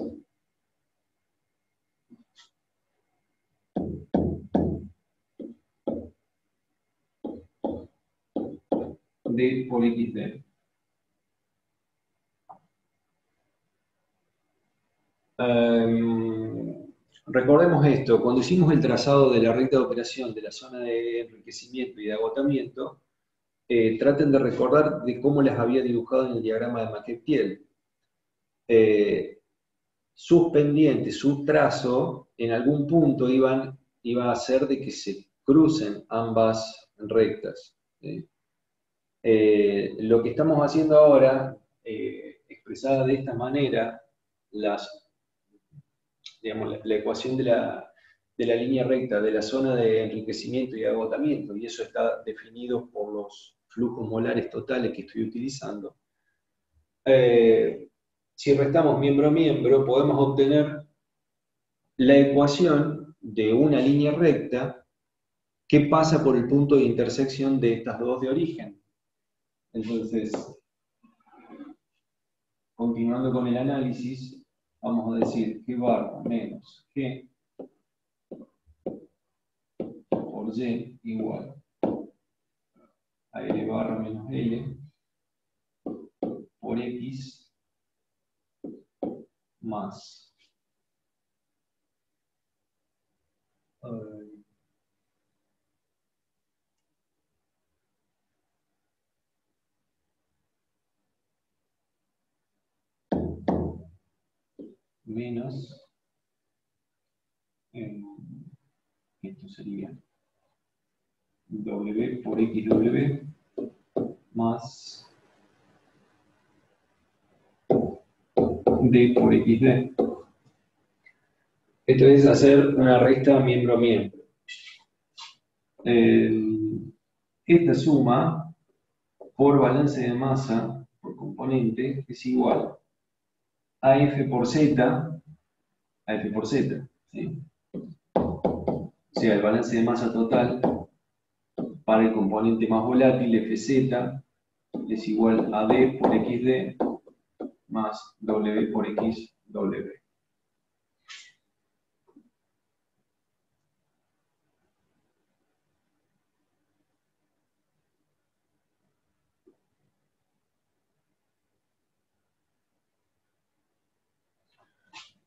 D por XD. Um, recordemos esto, cuando hicimos el trazado de la recta de operación de la zona de enriquecimiento y de agotamiento, eh, traten de recordar de cómo las había dibujado en el diagrama de Maquet-Thiel. Eh, sus pendientes, su trazo, en algún punto iban, iba a hacer de que se crucen ambas rectas. Eh, lo que estamos haciendo ahora, expresada de esta manera, digamos, la, ecuación de la, de la línea recta de la zona de enriquecimiento y agotamiento, y eso está definido por los flujos molares totales que estoy utilizando, eh, si restamos miembro a miembro, podemos obtener la ecuación de una línea recta ¿qué pasa por el punto de intersección de estas dos de origen? Entonces, continuando con el análisis, vamos a decir que barra menos g por y igual a L barra menos L por X más. Menos esto sería W por XW más D por XD. Esto es hacer una resta miembro a miembro. esta suma por balance de masa por componente es igual a F por Z, a F por Z, O sea, el balance de masa total para el componente más volátil, Fz, es igual a D por XD más W por XW.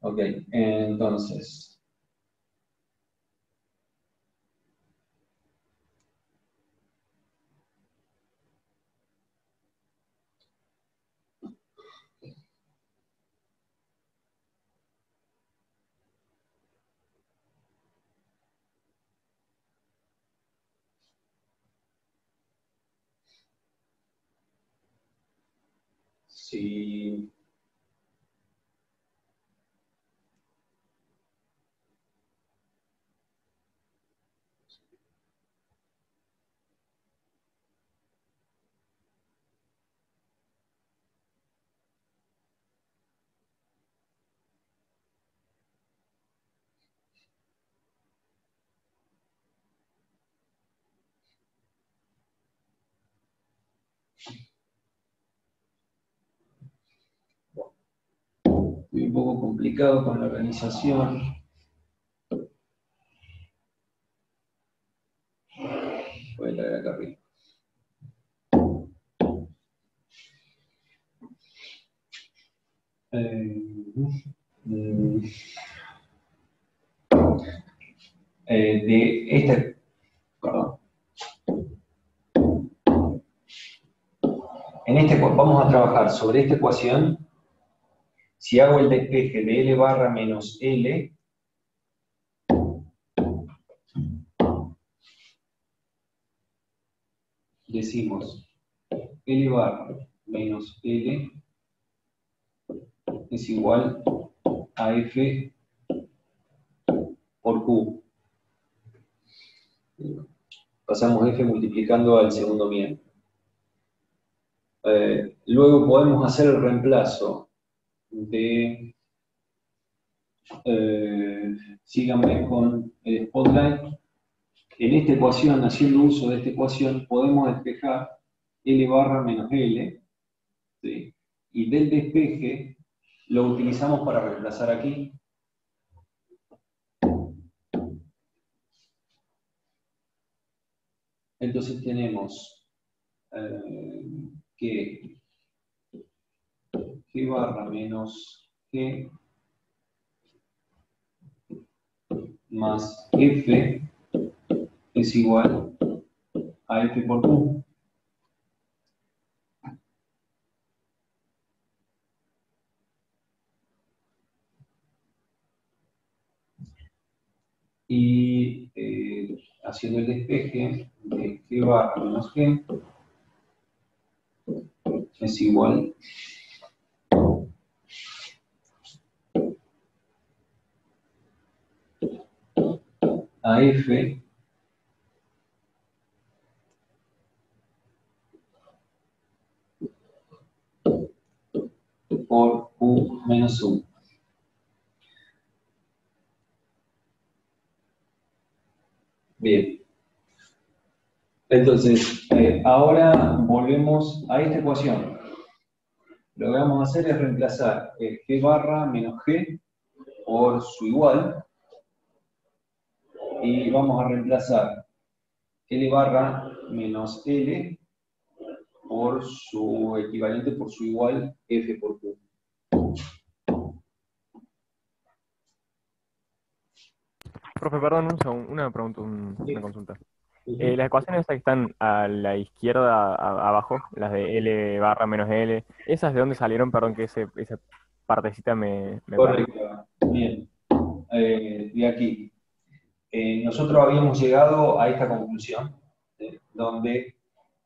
Ok, entonces, si un poco complicado con la organización. Voy a acá arriba. Eh, eh, de este, perdón. En este, vamos a trabajar sobre esta ecuación si hago el despeje de L barra menos L, decimos L barra menos L es igual a F por Q. Pasamos F multiplicando al segundo miembro. Eh, luego podemos hacer el reemplazo de, eh, síganme con el spotlight, en esta ecuación, haciendo uso de esta ecuación, podemos despejar L barra menos L, y del despeje lo utilizamos para reemplazar aquí. Entonces tenemos eh, que Barra menos G más F es igual a F por Q. Y eh, haciendo el despeje de G barra menos G es igual F por U menos 1. Bien. Entonces, eh, ahora volvemos a esta ecuación. Lo que vamos a hacer es reemplazar g barra menos g por su igual. Y vamos a reemplazar L barra menos L por su equivalente por su igual F por Q. Profe, perdón, una pregunta, una consulta. Eh, las ecuaciones que están a la izquierda, abajo, las de L barra menos L, ¿esas de dónde salieron? Perdón que ese, esa partecita me... me Correcto, bien. Eh, de aquí. Eh, nosotros habíamos llegado a esta conclusión, donde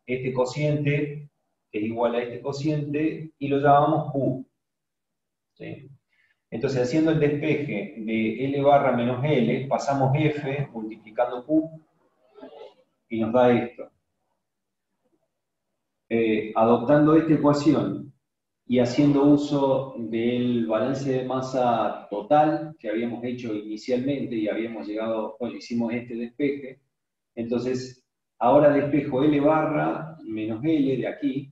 este cociente es igual a este cociente y lo llamamos Q. Entonces, haciendo el despeje de L barra menos L, pasamos F multiplicando Q y nos da esto. Eh, adoptando esta ecuación y haciendo uso del balance de masa total que habíamos hecho inicialmente y habíamos llegado, bueno, hicimos este despeje, entonces ahora despejo L barra menos L de aquí,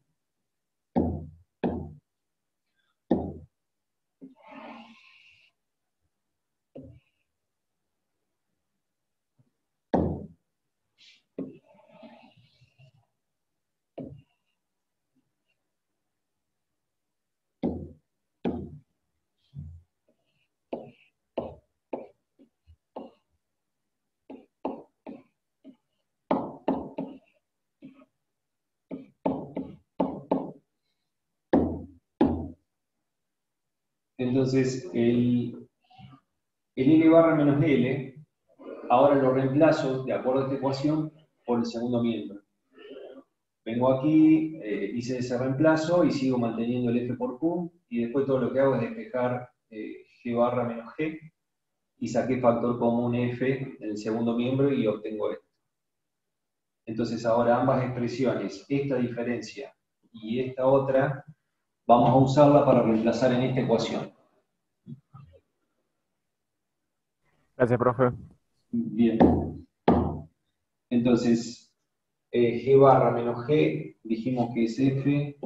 Entonces, el, L barra menos L, ahora lo reemplazo, de acuerdo a esta ecuación, por el segundo miembro. Vengo aquí, eh, hice ese reemplazo y sigo manteniendo el F por Q, y después todo lo que hago es despejar eh, G barra menos G, y saqué factor común F en el segundo miembro y obtengo esto. Entonces ahora ambas expresiones, esta diferencia y esta otra, vamos a usarla para reemplazar en esta ecuación. Gracias, profe. Bien. Entonces, eh, G barra menos G, dijimos que es F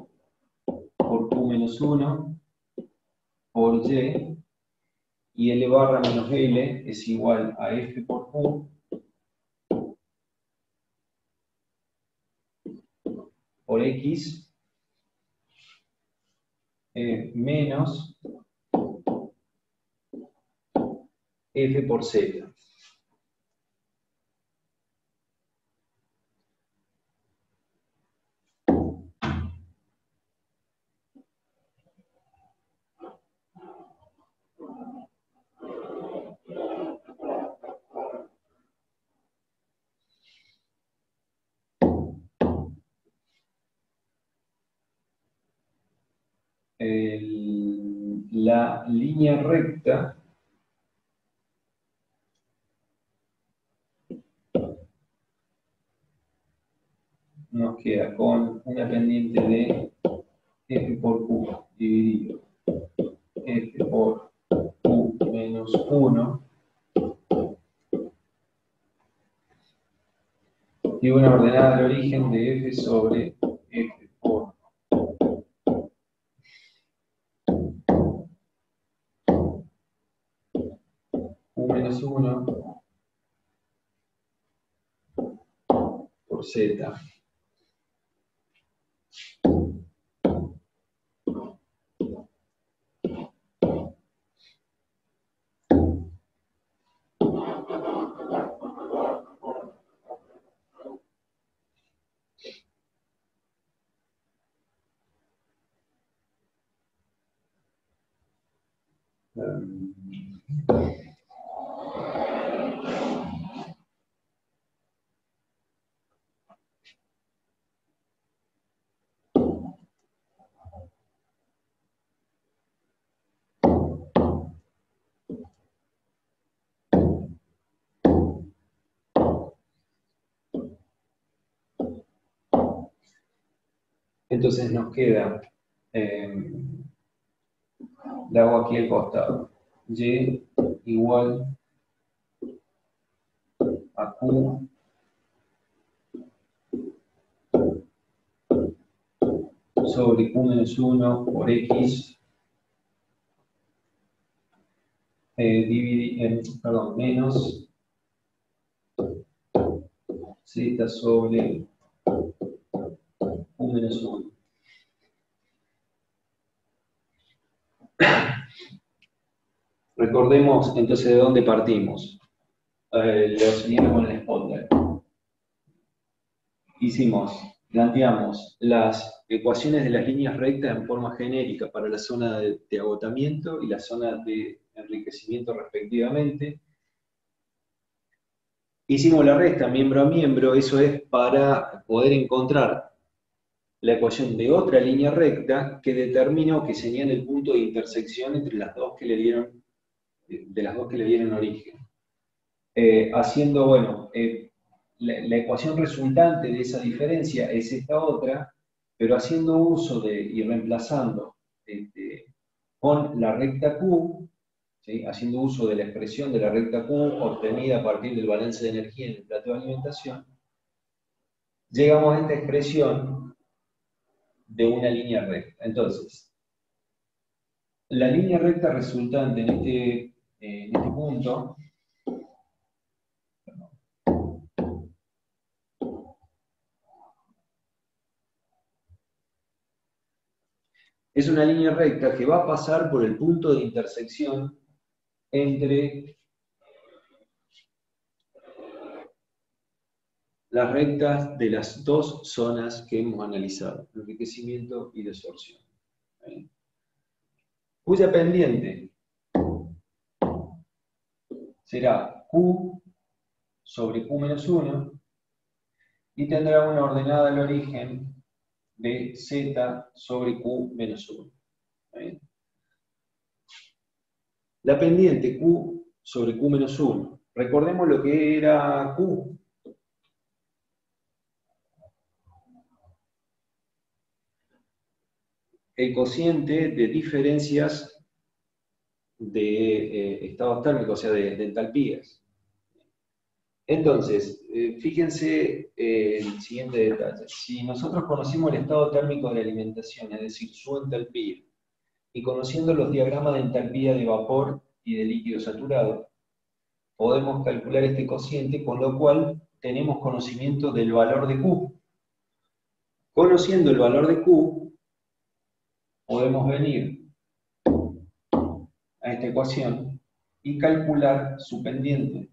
por Q menos 1 por Y, y L barra menos L es igual a F por Q por X eh, menos F por Z. la línea recta. Nos queda con una pendiente de f por q dividido. F por q menos 1 y una ordenada de origen de f sobre menos 1 por Z. Entonces nos queda, em, eh, le hago aquí el costado, y igual a q. Sobre q menos 1 por x eh, dividi, eh, perdón, menos z sobre menos 1. Recordemos entonces de dónde partimos. Eh, lo con el spotlight. Hicimos, planteamos las ecuaciones de las líneas rectas en forma genérica para la zona de, de agotamiento y la zona de enriquecimiento respectivamente. Hicimos la resta miembro a miembro, eso es para poder encontrar la ecuación de otra línea recta que determina que señala el punto de intersección entre las dos que le dieron de las dos que le dieron origen. Eh, haciendo, bueno, eh, la, ecuación resultante de esa diferencia es esta otra, pero haciendo uso de y reemplazando con la recta Q, haciendo uso de la expresión de la recta Q obtenida a partir del balance de energía en el plato de alimentación, llegamos a esta expresión de una línea recta. Entonces, la línea recta resultante en este en este punto, es una línea recta que va a pasar por el punto de intersección entre las rectas de las dos zonas que hemos analizado, enriquecimiento y desorción. Cuya pendiente será Q sobre Q menos 1 y tendrá una ordenada al origen de Z sobre Q menos 1. La pendiente Q sobre Q menos 1. Recordemos lo que era Q. El cociente de diferencias de eh, estados térmicos, o sea, de, entalpías. Entonces, eh, fíjense eh, el siguiente detalle. Si nosotros conocimos el estado térmico de la alimentación, es decir, su entalpía, y conociendo los diagramas de entalpía de vapor y de líquido saturado, podemos calcular este cociente, con lo cual tenemos conocimiento del valor de Q. Conociendo el valor de Q, podemos venir a esta ecuación y calcular su pendiente.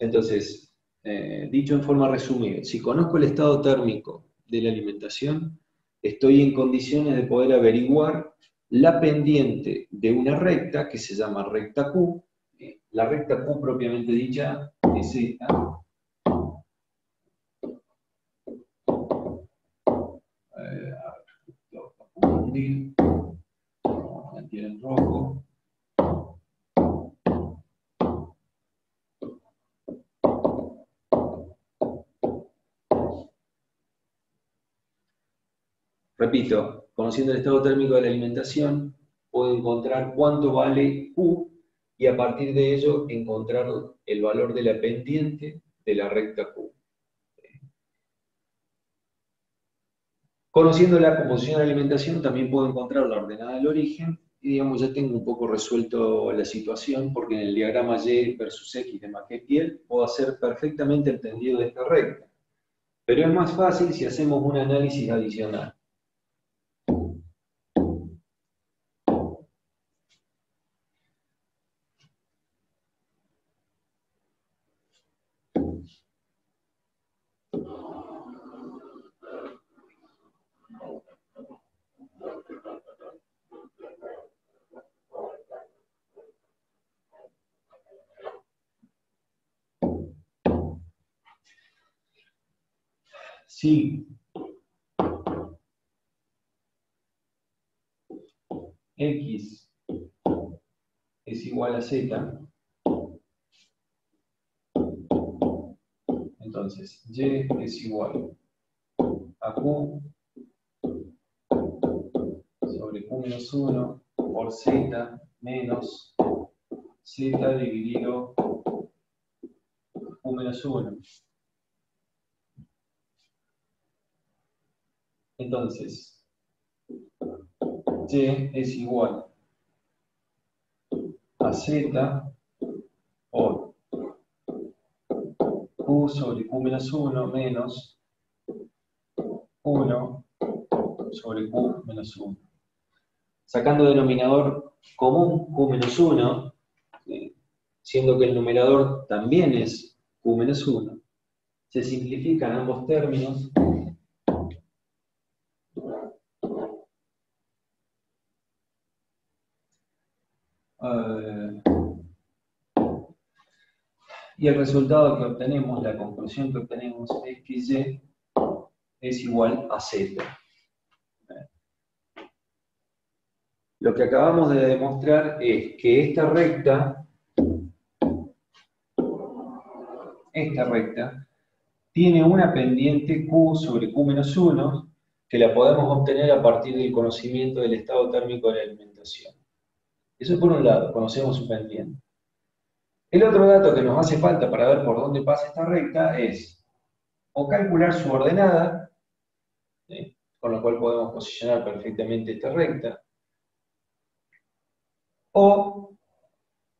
Entonces, eh, dicho en forma resumida, si conozco el estado térmico de la alimentación, estoy en condiciones de poder averiguar la pendiente de una recta que se llama recta Q. La recta Q propiamente dicha es esta. Repito, conociendo el estado térmico de la alimentación, puedo encontrar cuánto vale Q y a partir de ello encontrar el valor de la pendiente de la recta Q. Conociendo la composición de la alimentación, también puedo encontrar la ordenada del origen y digamos ya tengo un poco resuelto la situación porque en el diagrama Y versus X de Maquet-Piel puedo hacer perfectamente entendido de esta recta. Pero es más fácil si hacemos un análisis adicional. X es igual a Z, entonces Y es igual a Q sobre menos 1 por Z menos Z dividido menos 1. Entonces, y es igual a z por q sobre q menos 1 menos 1 sobre q menos 1. Sacando denominador común q menos 1, siendo que el numerador también es q menos 1, se simplifican ambos términos Eh, y el resultado que obtenemos, la conclusión que obtenemos es que y es igual a z. Lo que acabamos de demostrar es que esta recta, esta recta, tiene una pendiente q sobre q menos 1, que la podemos obtener a partir del conocimiento del estado térmico de la alimentación. Eso por un lado, conocemos su pendiente. El otro dato que nos hace falta para ver por dónde pasa esta recta es o calcular su ordenada, con lo cual podemos posicionar perfectamente esta recta, o,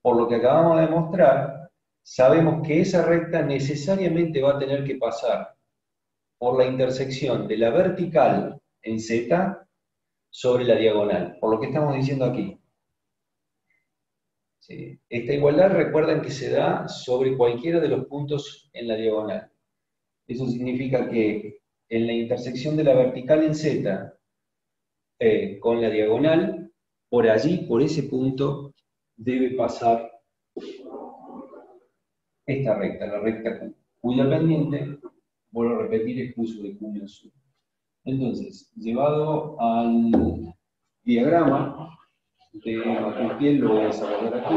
por lo que acabamos de demostrar, sabemos que esa recta necesariamente va a tener que pasar por la intersección de la vertical en Z sobre la diagonal, por lo que estamos diciendo aquí. Esta igualdad recuerden que se da sobre cualquiera de los puntos en la diagonal. Eso significa que en la intersección de la vertical en Z eh, con la diagonal, por allí, por ese punto, debe pasar esta recta, la recta cuya pendiente, vuelvo a repetir, es Q sobre Q menos 1. Entonces, llevado al diagrama, de piel lo voy a desarrollar aquí.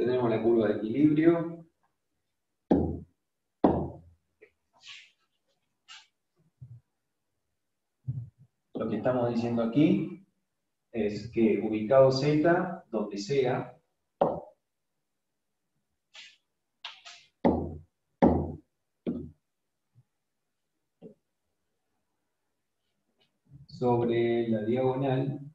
Tenemos la curva de equilibrio. Lo que estamos diciendo aquí es que ubicado Z, donde sea, sobre la diagonal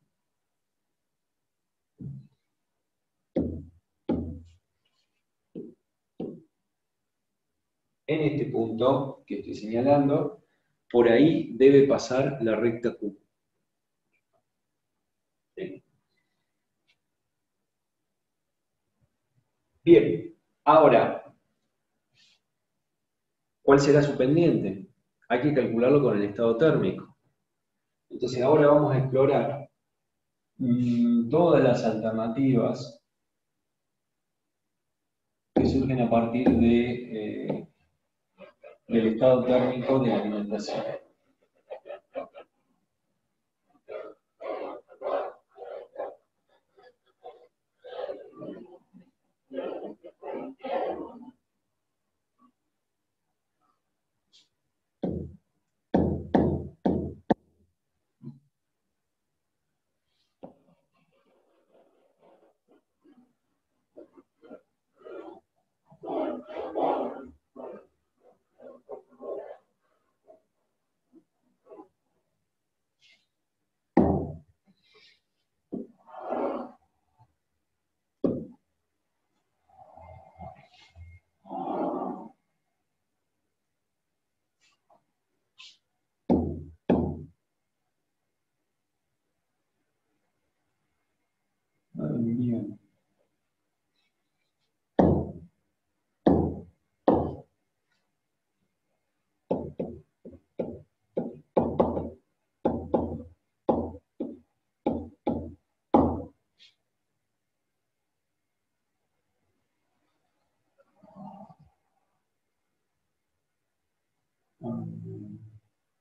en este punto que estoy señalando, por ahí debe pasar la recta Q. Bien, ahora, ¿cuál será su pendiente? Hay que calcularlo con el estado térmico. Entonces ahora vamos a explorar mm, todas las alternativas que surgen a partir de eh, del estado térmico de la alimentación.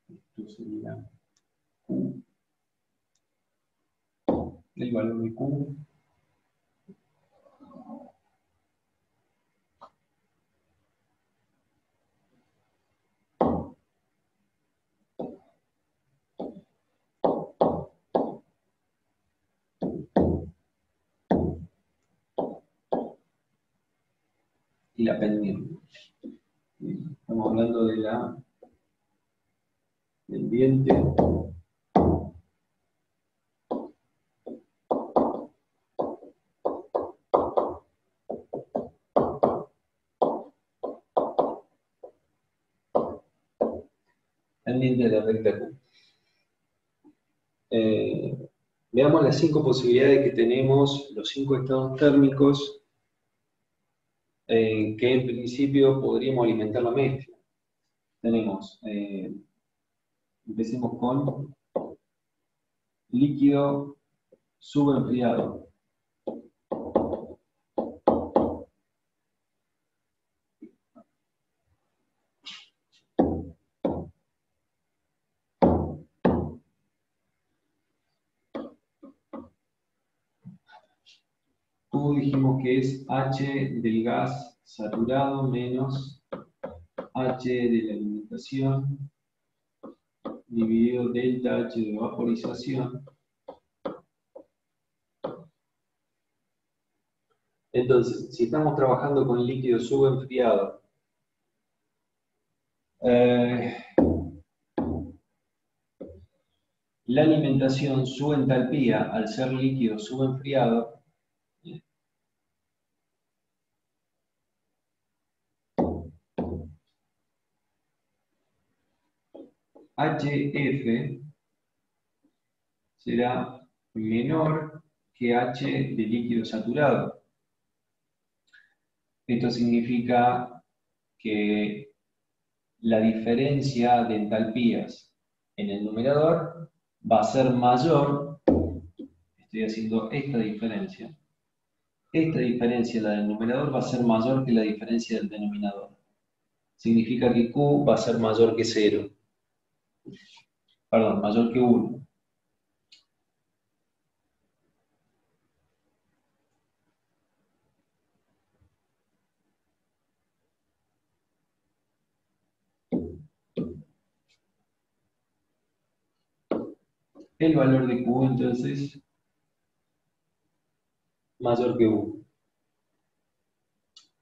Esto sería Q. El valor de Q y la pendiente. Estamos hablando de la pendiente. Pendiente de la recta Q. Eh, veamos las cinco posibilidades que tenemos, los cinco estados térmicos eh, que en principio podríamos alimentar la mezcla. Tenemos, eh, empecemos con líquido subenfriado. dijimos que es H del gas saturado menos H de la alimentación dividido delta H de vaporización. Entonces, si estamos trabajando con líquido subenfriado, eh, la alimentación, su entalpía, al ser líquido subenfriado, HF será menor que H de líquido saturado. Esto significa que la diferencia de entalpías en el numerador va a ser mayor, estoy haciendo esta diferencia, esta diferencia, la del numerador, va a ser mayor que la diferencia del denominador. Significa que Q va a ser mayor que 0 perdón, mayor que 1. El valor de Q entonces mayor que 1.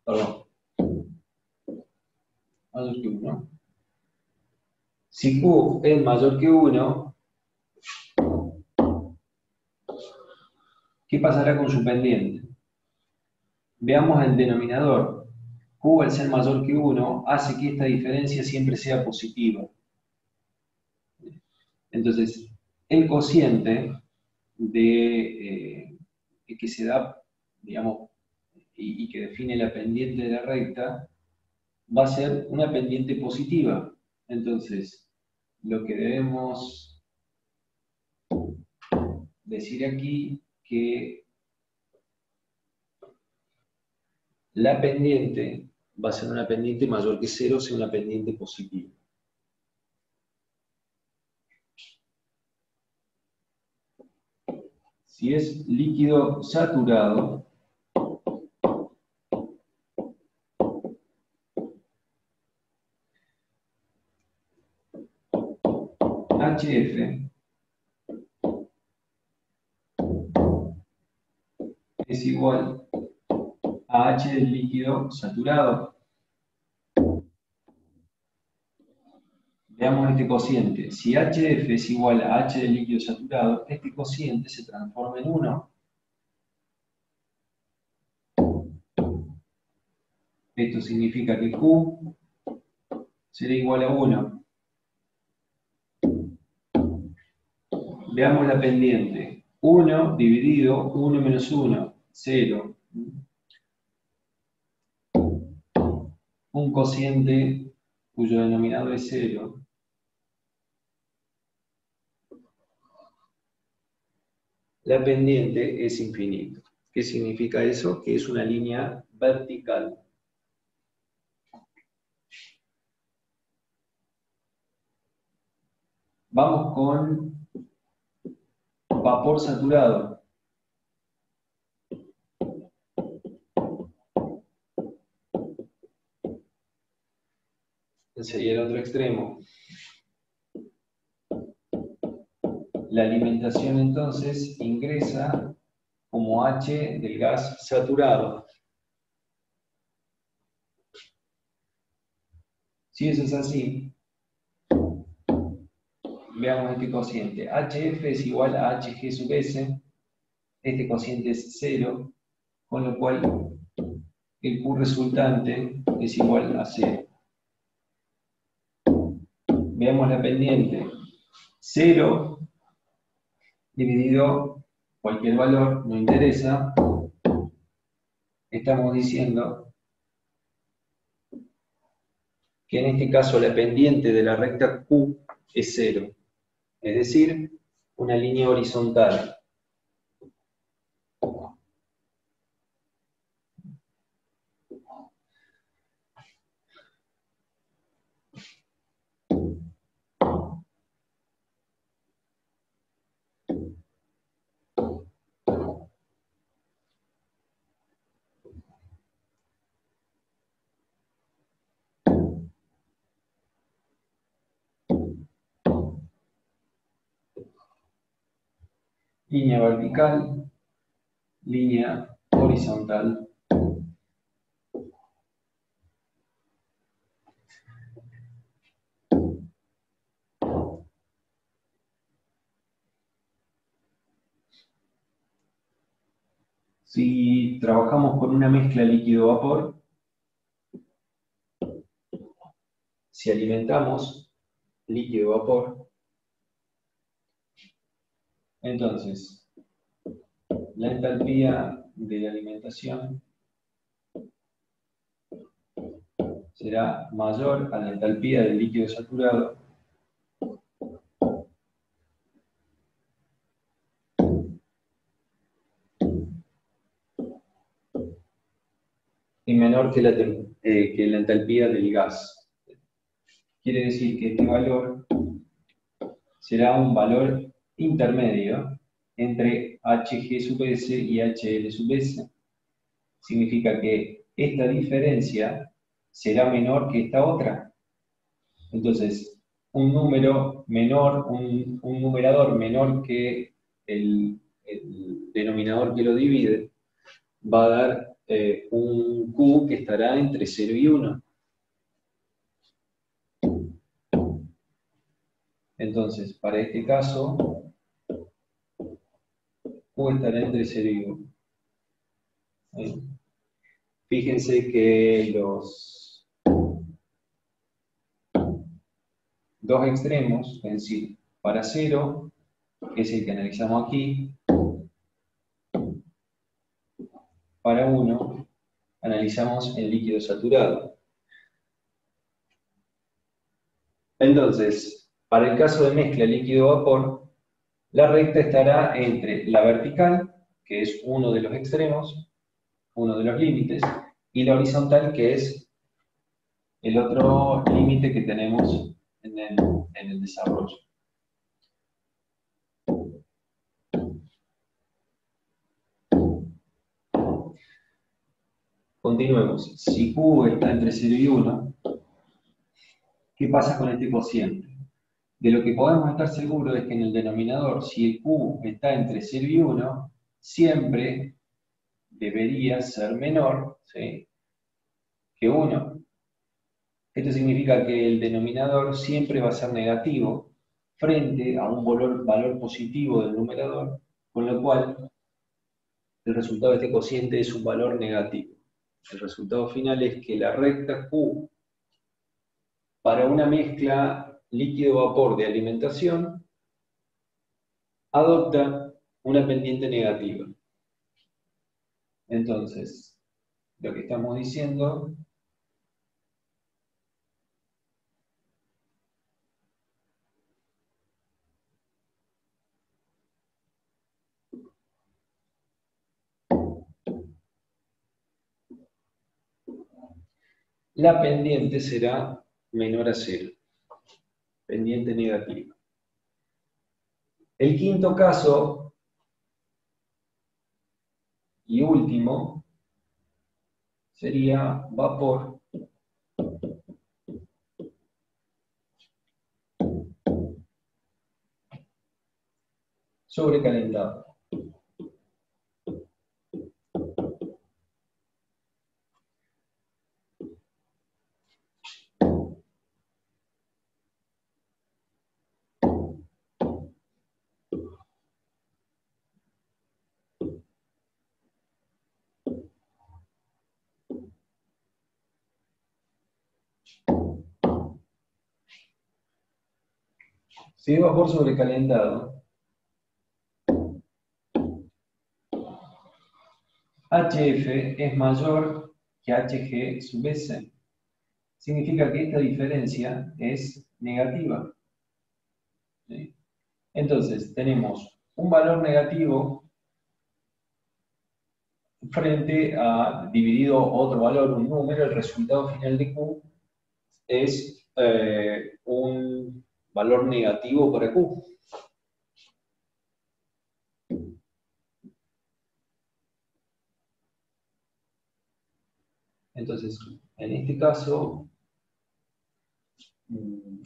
Perdón. Mayor que 1. Si Q es mayor que 1, ¿qué pasará con su pendiente? Veamos el denominador. Q al ser mayor que 1 hace que esta diferencia siempre sea positiva. Entonces, el cociente de, eh, que se da, digamos, y, y que define la pendiente de la recta, va a ser una pendiente positiva. Entonces, lo que debemos decir aquí que la pendiente va a ser una pendiente mayor que cero, sea una pendiente positiva. Si es líquido saturado, HF es igual a H del líquido saturado. Veamos este cociente. Si HF es igual a H del líquido saturado, este cociente se transforma en 1. Esto significa que Q será igual a 1. Veamos la pendiente. 1 dividido 1 menos 1, 0. Un cociente cuyo denominador es 0. La pendiente es infinito. ¿Qué significa eso? Que es una línea vertical. Vamos con vapor saturado. sería el otro extremo. La alimentación entonces ingresa como H del gas saturado. Si eso es así, veamos este cociente. HF es igual a HG sub S. Este cociente es 0, con lo cual el Q resultante es igual a 0. Veamos la pendiente. 0 dividido cualquier valor, no interesa. Estamos diciendo que en este caso la pendiente de la recta Q es 0. Es decir, una línea horizontal. Línea vertical, línea horizontal. Si trabajamos con una mezcla líquido-vapor, si alimentamos líquido-vapor, entonces, la entalpía de la alimentación será mayor a la entalpía del líquido saturado y menor que la, eh, que la entalpía del gas. Quiere decir que este valor será un valor intermedio entre HG sub S y HL sub S. Significa que esta diferencia será menor que esta otra. Entonces, un número menor, un, numerador menor que el, denominador que lo divide, va a dar eh, un Q que estará entre 0 y 1. Entonces, para este caso, Q estará entre 0 y 1. Fíjense que los dos extremos, es decir, para 0, que es el que analizamos aquí, para 1, analizamos el líquido saturado. Entonces, para el caso de mezcla líquido-vapor, la recta estará entre la vertical, que es uno de los extremos, uno de los límites, y la horizontal, que es el otro límite que tenemos en el, desarrollo. Continuemos. Si Q está entre 0 y 1, ¿qué pasa con este cociente? De lo que podemos estar seguros es que en el denominador, si el Q está entre 0 y 1, siempre debería ser menor que 1. Esto significa que el denominador siempre va a ser negativo frente a un valor, valor positivo del numerador, con lo cual el resultado de este cociente es un valor negativo. El resultado final es que la recta Q para una mezcla líquido-vapor de alimentación adopta una pendiente negativa. Entonces, lo que estamos diciendo la pendiente será menor a cero pendiente negativa. El quinto caso y último sería vapor sobrecalentado. Si es vapor sobrecalentado, HF es mayor que HG sub S. Significa que esta diferencia es negativa. Entonces, tenemos un valor negativo frente a dividido otro valor, un número, el resultado final de Q es eh, un valor negativo para Q. Entonces, en este caso, mm,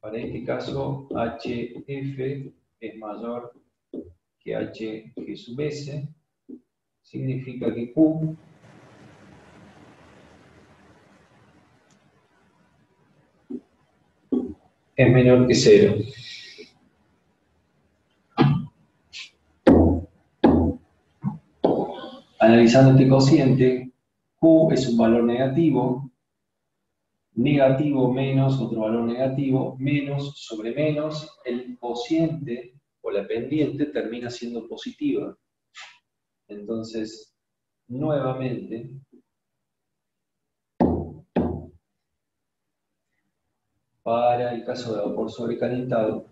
para este caso, HF es mayor que HG sub S, significa que Q es menor que cero. Analizando este cociente, Q es un valor negativo, negativo menos otro valor negativo, menos sobre menos, el cociente o la pendiente termina siendo positiva. Entonces, nuevamente, para el caso de vapor sobrecalentado,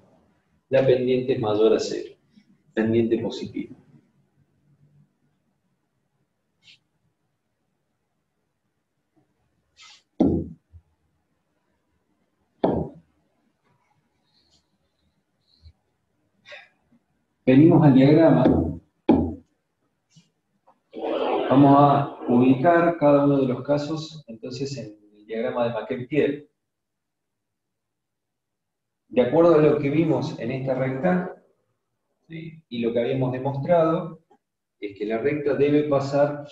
la pendiente es mayor a cero, pendiente positiva. Venimos al diagrama. Vamos a ubicar cada uno de los casos entonces en el diagrama de Macquet-Pierre. De acuerdo a lo que vimos en esta recta, y lo que habíamos demostrado, es que la recta debe pasar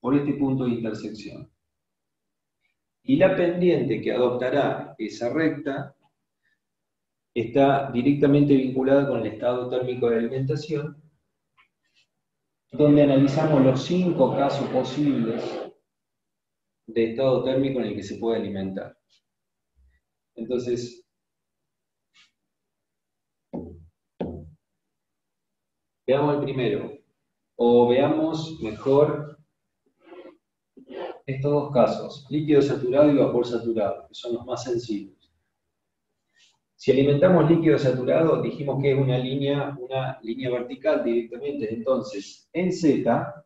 por este punto de intersección. Y la pendiente que adoptará esa recta está directamente vinculada con el estado térmico de alimentación, donde analizamos los cinco casos posibles de estado térmico en el que se puede alimentar. Entonces, veamos el primero, o veamos mejor estos dos casos, líquido saturado y vapor saturado, que son los más sencillos. Si alimentamos líquido saturado, dijimos que es una línea, una línea vertical directamente, entonces en Z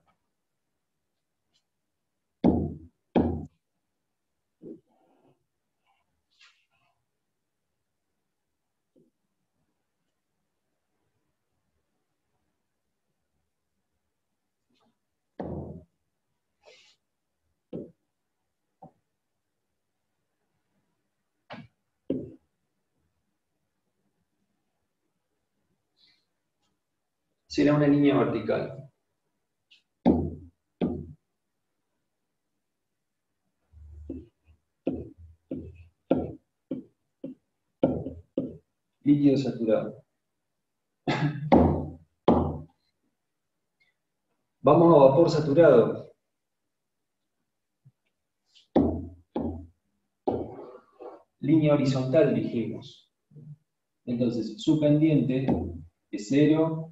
será una línea vertical. Líquido saturado. Vamos a vapor saturado. Línea horizontal, dijimos. Entonces, su pendiente es cero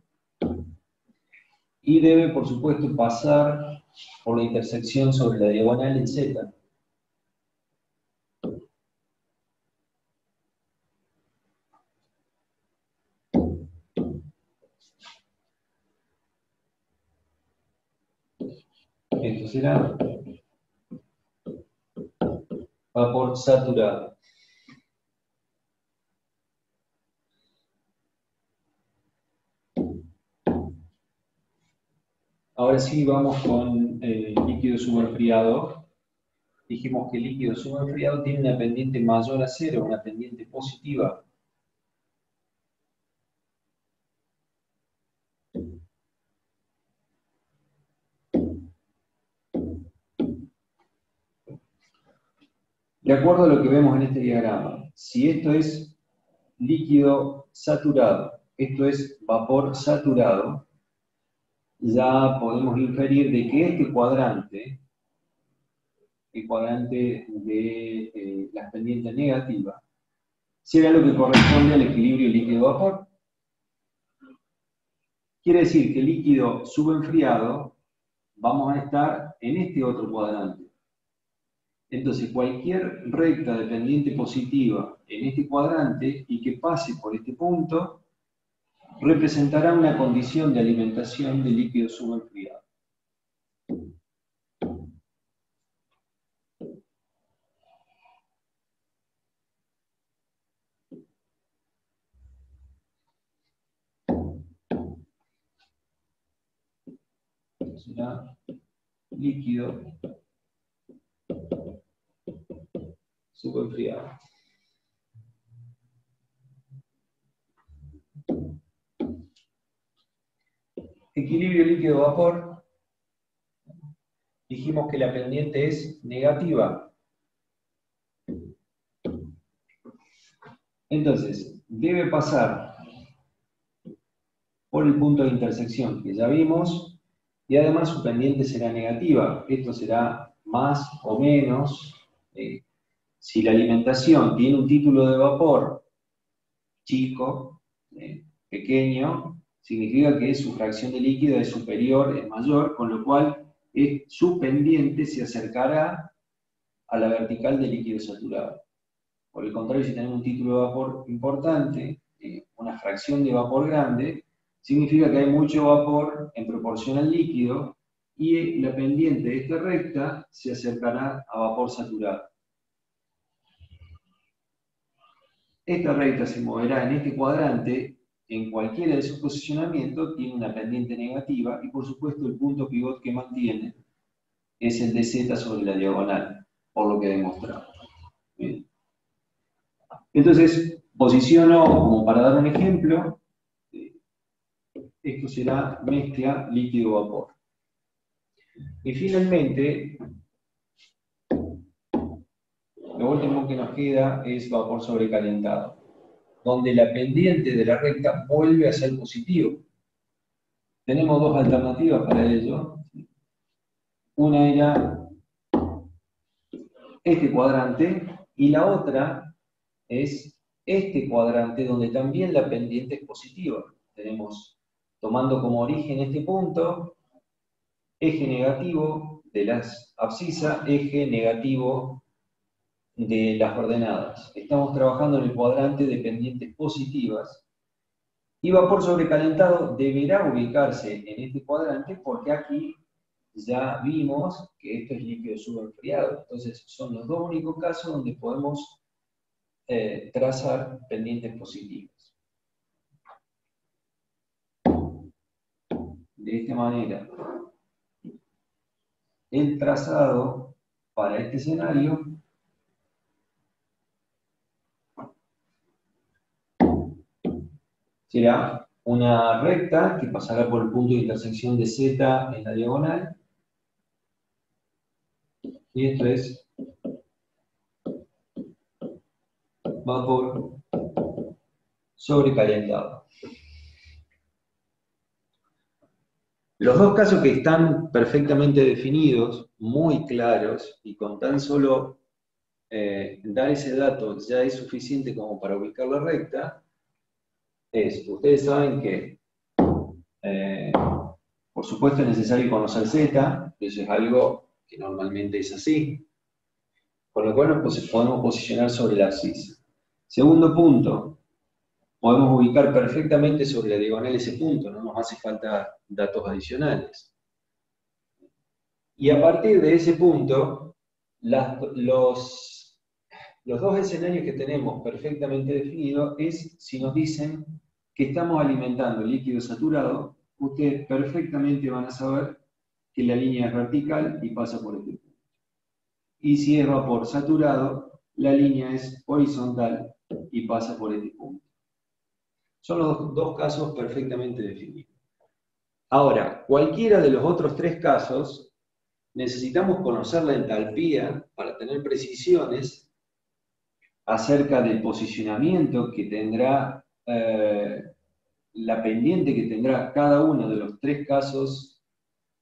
y debe, por supuesto, pasar por la intersección sobre la diagonal en Z. Esto será vapor saturado. Ahora sí vamos con el líquido subenfriado. Dijimos que el líquido subenfriado tiene una pendiente mayor a cero, una pendiente positiva. De acuerdo a lo que vemos en este diagrama, si esto es líquido saturado, esto es vapor saturado, ya podemos inferir de que este cuadrante, el cuadrante de eh, las pendientes negativas, será lo que corresponde al equilibrio líquido-vapor. Quiere decir que el líquido subenfriado vamos a estar en este otro cuadrante. Entonces, cualquier recta de pendiente positiva en este cuadrante y que pase por este punto, representará una condición de alimentación de líquido subenfriado. Será líquido subenfriado. Equilibrio líquido-vapor. Dijimos que la pendiente es negativa. Entonces, debe pasar por el punto de intersección que ya vimos, y además su pendiente será negativa. Esto será más o menos. Eh, si la alimentación tiene un título de vapor chico, eh, pequeño, significa que su fracción de líquido es superior, es mayor, con lo cual su pendiente se acercará a la vertical del líquido saturado. Por el contrario, si tenemos un título de vapor importante, eh, una fracción de vapor grande, significa que hay mucho vapor en proporción al líquido y la pendiente de esta recta se acercará a vapor saturado. Esta recta se moverá en este cuadrante, en cualquiera de sus posicionamientos tiene una pendiente negativa y por supuesto el punto pivot que mantiene es el de z sobre la diagonal, por lo que he demostrado. Entonces, posiciono como para dar un ejemplo, esto será mezcla líquido-vapor. Y finalmente, lo último que nos queda es vapor sobrecalentado, donde la pendiente de la recta vuelve a ser positivo. Tenemos dos alternativas para ello. Una era este cuadrante y la otra es este cuadrante donde también la pendiente es positiva. Tenemos, tomando como origen este punto, eje negativo de las abscisas, eje negativo de las ordenadas. Estamos trabajando en el cuadrante de pendientes positivas y vapor sobrecalentado deberá ubicarse en este cuadrante porque aquí ya vimos que esto es líquido subenfriado. Entonces son los dos únicos casos donde podemos eh, trazar pendientes positivas. De esta manera, el trazado para este escenario será una recta que pasará por el punto de intersección de Z en la diagonal. Y esto es vapor sobrecalentado. Los dos casos que están perfectamente definidos, muy claros, y con tan solo eh, dar ese dato ya es suficiente como para ubicar la recta, es, ustedes saben que, eh, por supuesto, es necesario conocer Z, eso es algo que normalmente es así, con lo cual nos podemos posicionar sobre la abscisa. Segundo punto, podemos ubicar perfectamente sobre la diagonal ese punto, no nos hace falta datos adicionales. Y a partir de ese punto, los los dos escenarios que tenemos perfectamente definidos es si nos dicen que estamos alimentando líquido saturado, ustedes perfectamente van a saber que la línea es vertical y pasa por este punto. Y si es vapor saturado, la línea es horizontal y pasa por este punto. Son los dos casos perfectamente definidos. Ahora, cualquiera de los otros tres casos, necesitamos conocer la entalpía para tener precisiones acerca del posicionamiento que tendrá eh, la pendiente que tendrá cada uno de los tres casos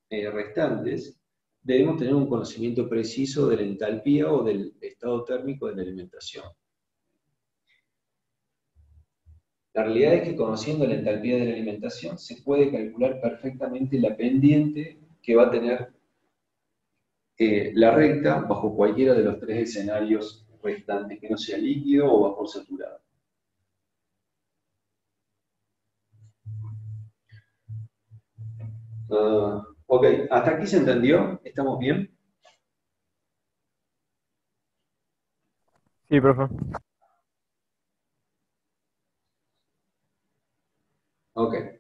eh, restantes, debemos tener un conocimiento preciso de la entalpía o del estado térmico de la alimentación. La realidad es que conociendo la entalpía de la alimentación se puede calcular perfectamente la pendiente que va a tener eh, la recta bajo cualquiera de los tres escenarios restantes, que no sea líquido o vapor saturado. Ah, ok, ¿hasta aquí se entendió? ¿Estamos bien? Sí, profe. Ok.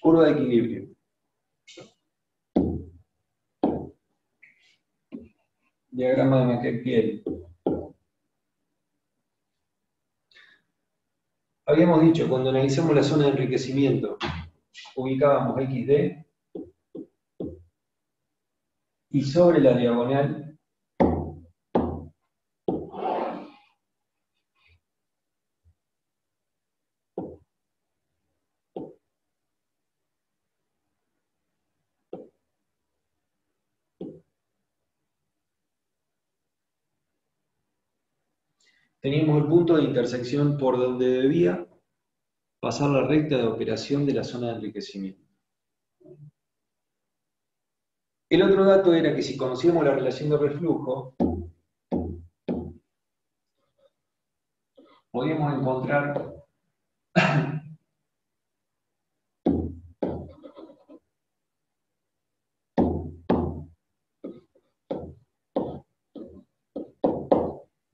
Curva de equilibrio. Diagrama de McKelpiel. Habíamos dicho, cuando analizamos la zona de enriquecimiento, ubicábamos XD y sobre la diagonal teníamos el punto de intersección por donde debía pasar la recta de operación de la zona de enriquecimiento. El otro dato era que si conocíamos la relación de reflujo, podíamos encontrar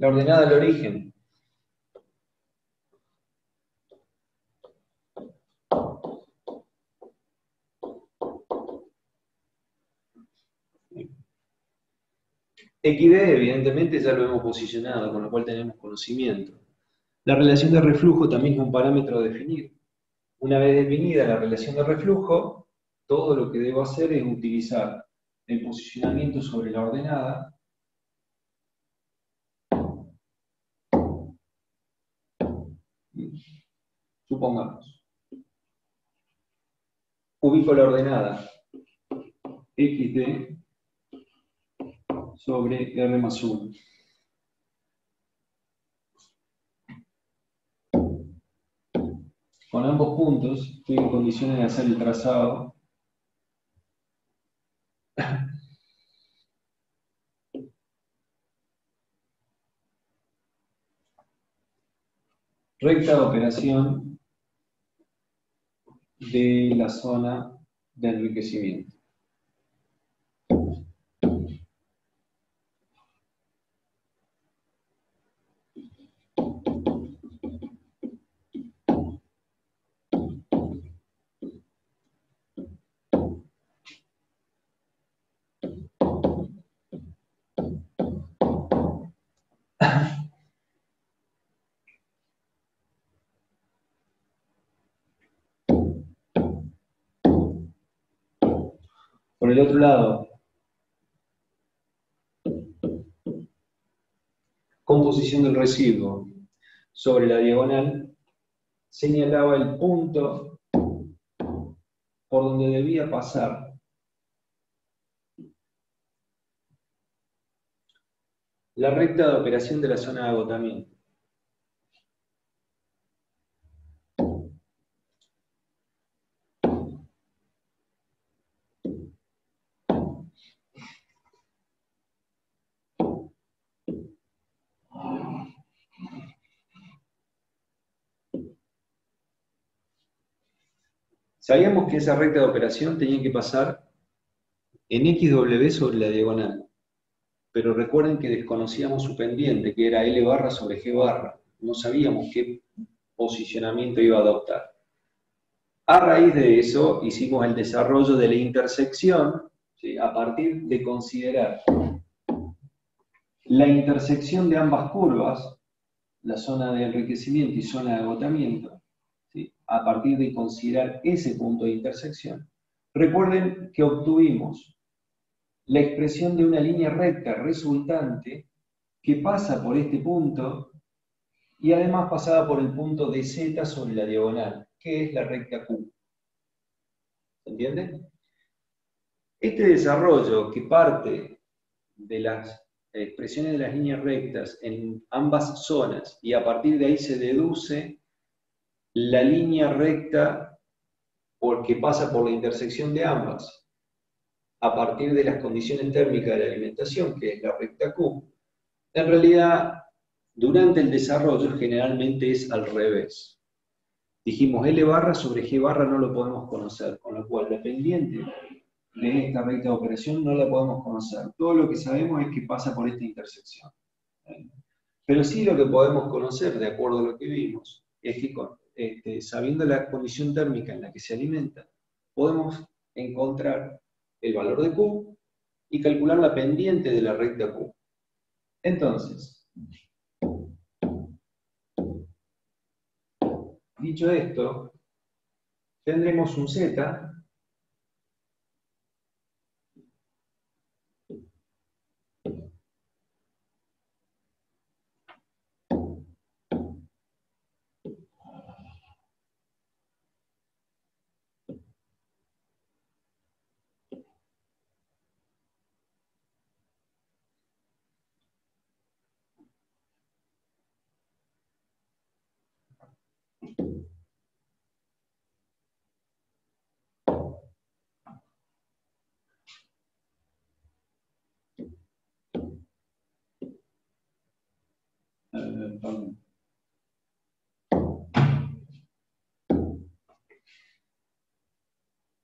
ordenada del origen. XD, evidentemente, ya lo hemos posicionado, con lo cual tenemos conocimiento. La relación de reflujo también es un parámetro a definir. Una vez definida la relación de reflujo, todo lo que debo hacer es utilizar el posicionamiento sobre la ordenada Supongamos. Ubico la ordenada xd sobre r más 1. Con ambos puntos estoy en condiciones de hacer el trazado recta de operación de la zona de enriquecimiento. Por el otro lado, composición del residuo. Sobre la diagonal señalaba el punto por donde debía pasar. La recta de operación de la zona de agotamiento. Sabíamos que esa recta de operación tenía que pasar en XW sobre la diagonal, pero recuerden que desconocíamos su pendiente, que era L barra sobre G barra. No sabíamos qué posicionamiento iba a adoptar. A raíz de eso hicimos el desarrollo de la intersección a partir de considerar la intersección de ambas curvas, la zona de enriquecimiento y zona de agotamiento, a partir de considerar ese punto de intersección, recuerden que obtuvimos la expresión de una línea recta resultante que pasa por este punto y además pasaba por el punto de Z sobre la diagonal, que es la recta Q. ¿Se entiende? Este desarrollo que parte de las expresiones de las líneas rectas en ambas zonas y a partir de ahí se deduce la línea recta porque pasa por la intersección de ambas, a partir de las condiciones térmicas de la alimentación, que es la recta Q, en realidad, durante el desarrollo generalmente es al revés. Dijimos L barra sobre G barra no lo podemos conocer, con lo cual la pendiente de esta recta de operación no la podemos conocer. Todo lo que sabemos es que pasa por esta intersección. Pero sí lo que podemos conocer, de acuerdo a lo que vimos, es que este, sabiendo la condición térmica en la que se alimenta, podemos encontrar el valor de Q y calcular la pendiente de la recta Q. Entonces, dicho esto, tendremos un Z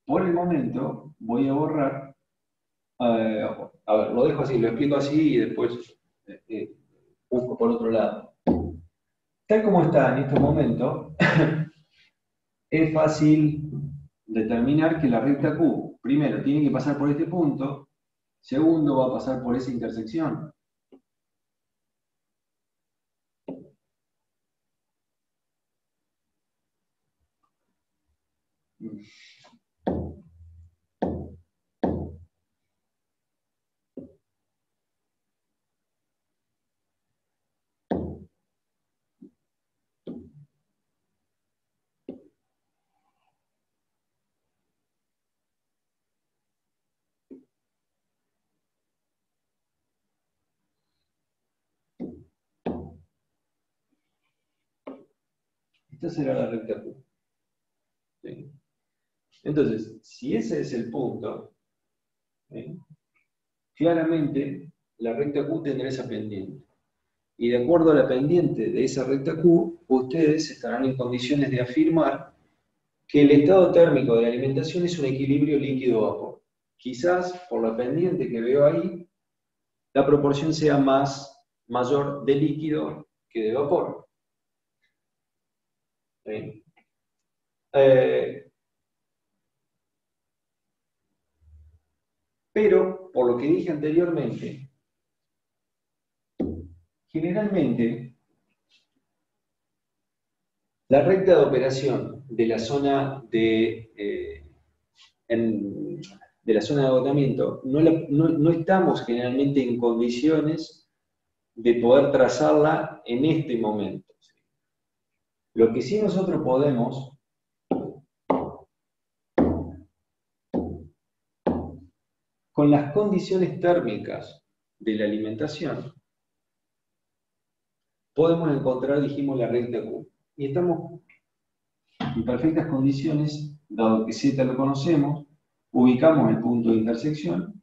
Por el momento voy a borrar, eh, a ver, lo dejo así, lo explico así y después eh, busco por otro lado. Tal como está en este momento, es fácil determinar que la recta Q, primero, tiene que pasar por este punto, segundo, va a pasar por esa intersección, Esta será la recta Q. Entonces, si ese es el punto, claramente la recta Q tendrá esa pendiente. Y de acuerdo a la pendiente de esa recta Q, ustedes estarán en condiciones de afirmar que el estado térmico de la alimentación es un equilibrio líquido-vapor. Quizás por la pendiente que veo ahí, la proporción sea más mayor de líquido que de vapor. Eh, pero, por lo que dije anteriormente, generalmente, la recta de operación de la zona de, eh, de la zona de agotamiento, no, no, estamos generalmente en condiciones de poder trazarla en este momento. Lo que sí nosotros podemos con las condiciones térmicas de la alimentación, podemos encontrar, dijimos, la recta Q. Y estamos en perfectas condiciones, dado que Z lo conocemos, ubicamos el punto de intersección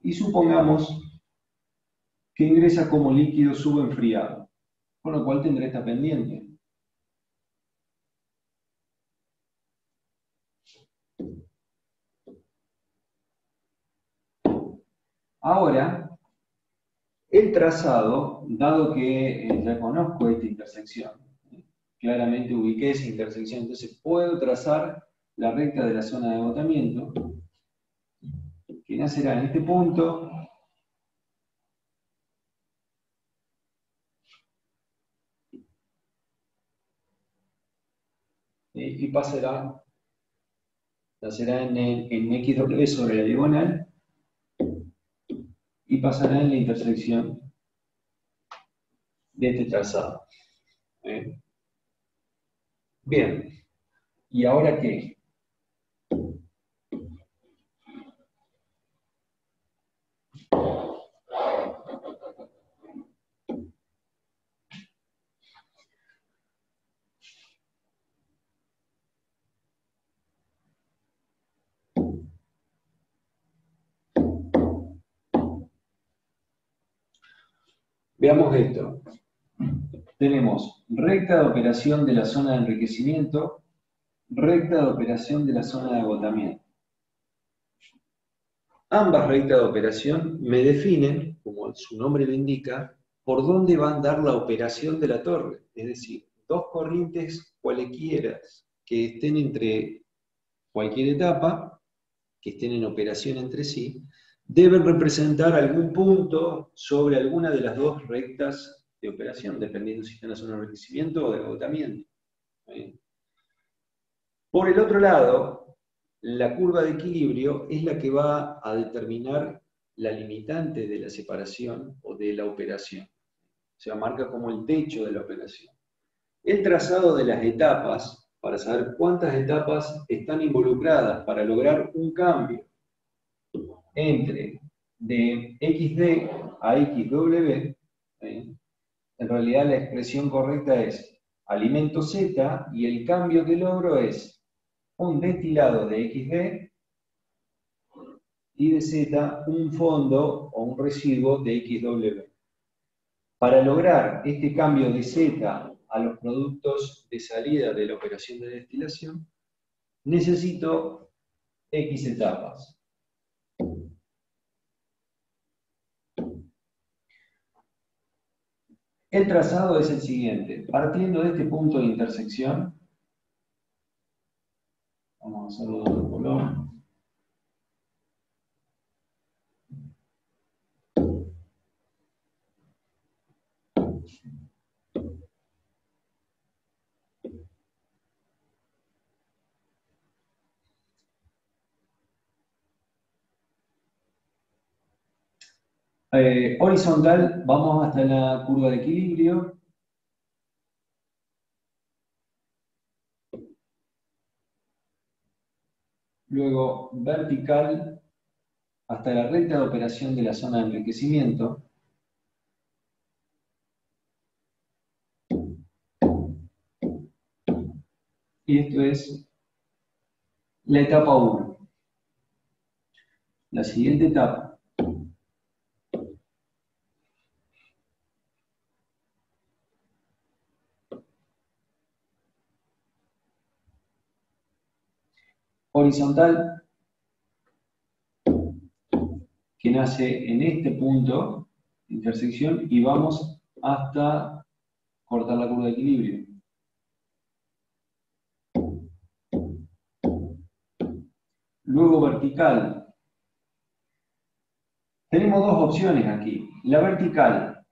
y supongamos que ingresa como líquido subenfriado, con lo cual tendrá esta pendiente. Ahora, el trazado, dado que eh, ya conozco esta intersección, claramente ubiqué esa intersección, entonces puedo trazar la recta de la zona de agotamiento, que nacerá en este punto, y pasará, nacerá en, en XW sobre la diagonal, y pasará en la intersección de este trazado. ¿Eh? Bien, ¿y ahora qué? Veamos esto. Tenemos recta de operación de la zona de enriquecimiento, recta de operación de la zona de agotamiento. Ambas rectas de operación me definen, como su nombre lo indica, por dónde va a andar la operación de la torre. Es decir, dos corrientes cualquiera que estén entre cualquier etapa, que estén en operación entre sí, deben representar algún punto sobre alguna de las dos rectas de operación, dependiendo si están de enriquecimiento o de agotamiento. Por el otro lado, la curva de equilibrio es la que va a determinar la limitante de la separación o de la operación. O sea, marca como el techo de la operación. El trazado de las etapas, para saber cuántas etapas están involucradas para lograr un cambio entre de XD a XW, en realidad la expresión correcta es alimento Z y el cambio que logro es un destilado de XD y de Z un fondo o un residuo de XW. Para lograr este cambio de Z a los productos de salida de la operación de destilación, necesito X etapas. El trazado es el siguiente. Partiendo de este punto de intersección, vamos a hacerlo de color. Eh, horizontal, vamos hasta la curva de equilibrio. Luego vertical hasta la recta de operación de la zona de enriquecimiento. Y esto es la etapa 1. La siguiente etapa horizontal que nace en este punto intersección y vamos hasta cortar la curva de equilibrio. Luego vertical. Tenemos dos opciones aquí. La vertical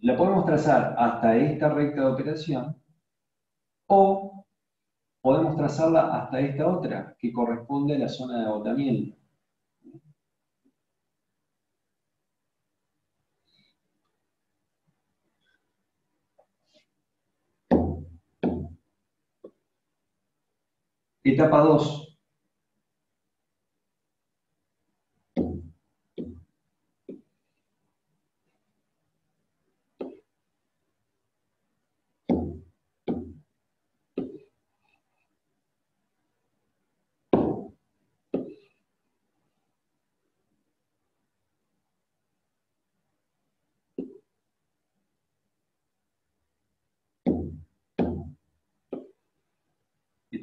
la podemos trazar hasta esta recta de operación o podemos trazarla hasta esta otra, que corresponde a la zona de agotamiento. Etapa 2.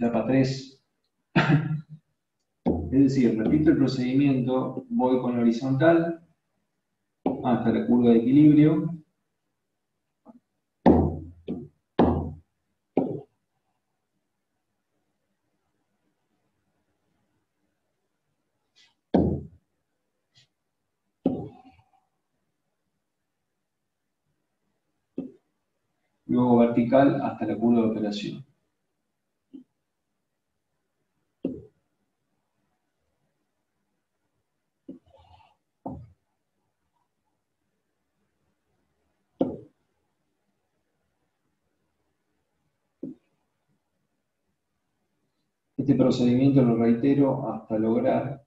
Etapa 3. es decir, repito el procedimiento, voy con la horizontal hasta la curva de equilibrio. Luego vertical hasta la curva de operación. Este procedimiento lo reitero hasta lograr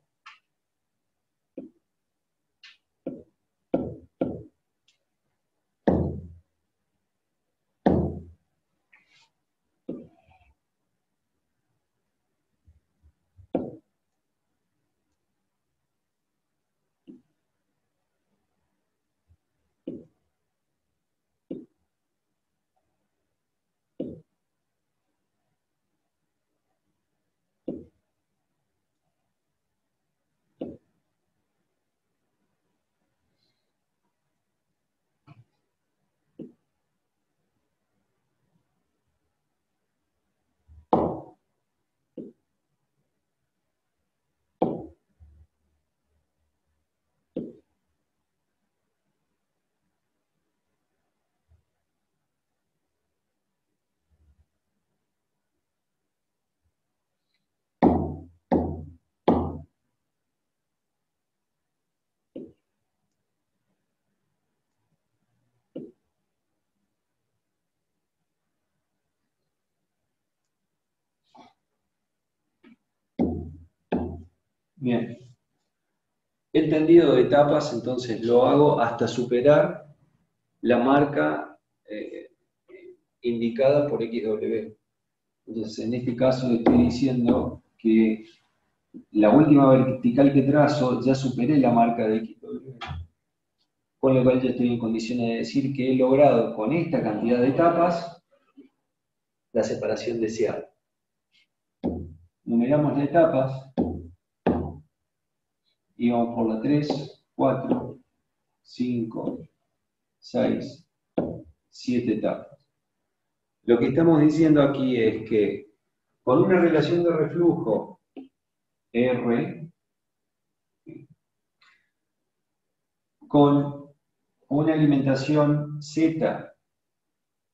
Bien. El tendido de etapas, entonces lo hago hasta superar la marca eh, indicada por XW. Entonces, en este caso estoy diciendo que la última vertical que trazo ya superé la marca de XW. Con lo cual ya estoy en condiciones de decir que he logrado con esta cantidad de etapas la separación deseada. Numeramos las etapas y vamos por la 3, 4, 5, 6, 7 etapas. Lo que estamos diciendo aquí es que con una relación de reflujo R, con una alimentación Z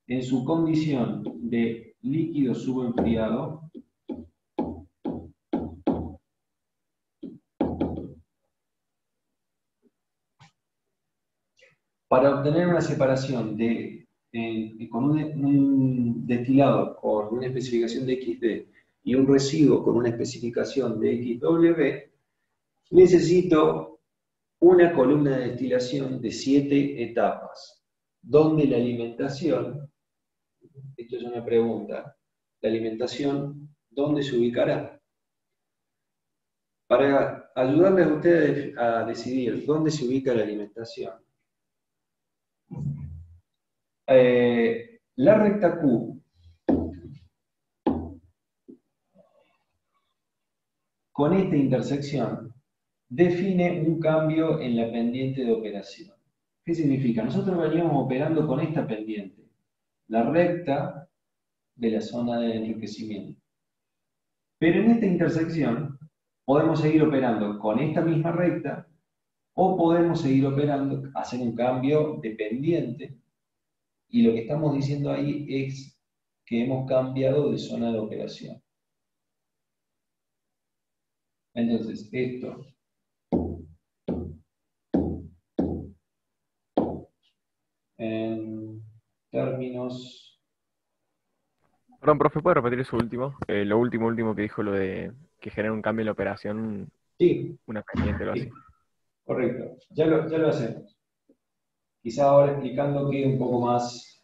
en su condición de líquido subenfriado, para obtener una separación de, con un, destilado con una especificación de XD y un residuo con una especificación de XW, necesito una columna de destilación de siete etapas, donde la alimentación, esto es una pregunta, la alimentación, ¿dónde se ubicará? Para ayudarles a ustedes a decidir dónde se ubica la alimentación, eh, la recta Q con esta intersección define un cambio en la pendiente de operación. ¿Qué significa? Nosotros veníamos operando con esta pendiente, la recta de la zona de enriquecimiento. Pero en esta intersección podemos seguir operando con esta misma recta o podemos seguir operando, hacer un cambio de pendiente y lo que estamos diciendo ahí es que hemos cambiado de zona de operación. Entonces, esto en términos... Perdón, profe, ¿puede repetir eso último? Eh, lo último, último que dijo, lo de que genera un cambio en la operación. Sí. Una pendiente, lo así. Correcto, ya lo, ya lo hacemos. Quizá ahora explicando quede un poco más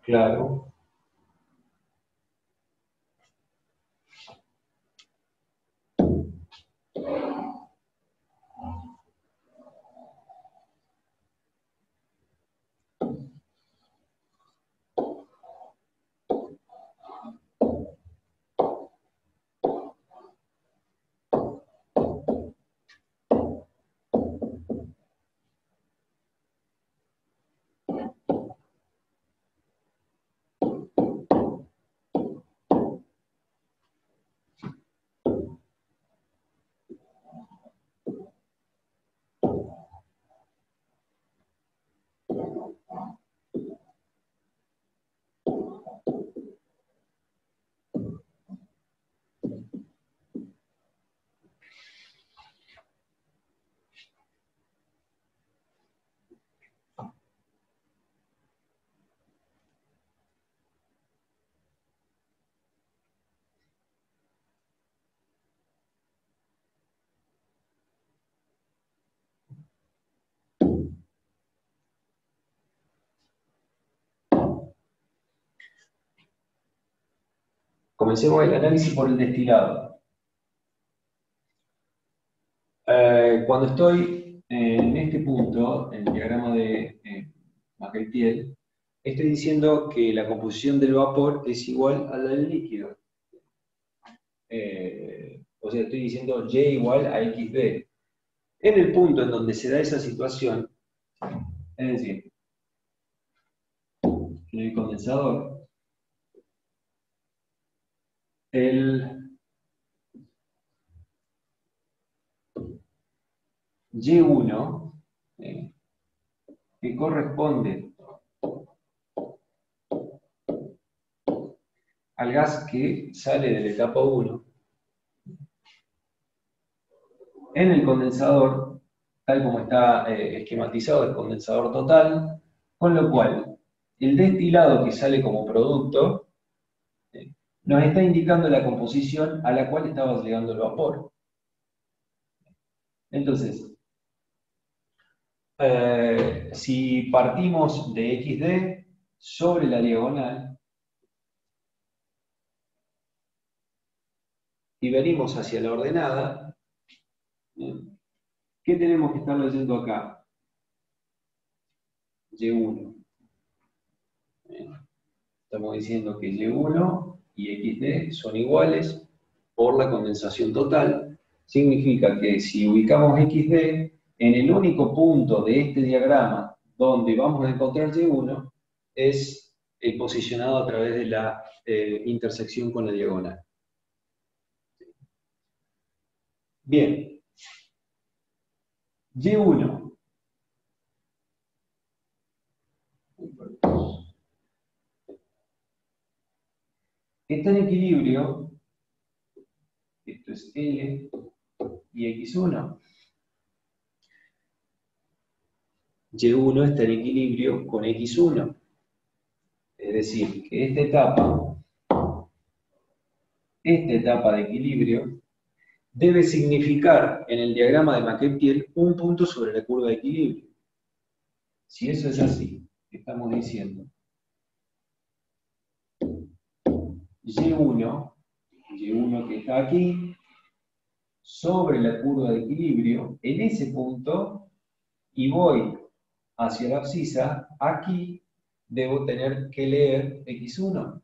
claro. Comencemos el análisis por el destilado. Eh, cuando estoy en este punto, en el diagrama de eh, estoy diciendo que la composición del vapor es igual a la del líquido. Eh, o sea, estoy diciendo Y igual a XD. En el punto en donde se da esa situación, es decir, en el condensador, el Y1, eh, que corresponde al gas que sale de la etapa 1, en el condensador, tal como está eh, esquematizado el condensador total, con lo cual el destilado que sale como producto nos está indicando la composición a la cual estaba llegando el vapor. Entonces, eh, si partimos de XD sobre la diagonal y venimos hacia la ordenada, ¿qué tenemos que estar leyendo acá? Y1. Estamos diciendo que Y1 y XD son iguales por la condensación total, significa que si ubicamos XD en el único punto de este diagrama donde vamos a encontrar Y1 es el posicionado a través de la eh, intersección con la diagonal. Bien. Y1 está en equilibrio, esto es L y X1. Y1 está en equilibrio con X1. Es decir, que esta etapa, esta etapa de equilibrio, debe significar en el diagrama de Maquet-Piel un punto sobre la curva de equilibrio. Si eso es así, estamos diciendo Y1, Y1 que está aquí, sobre la curva de equilibrio, en ese punto, y voy hacia la abscisa, aquí debo tener que leer X1.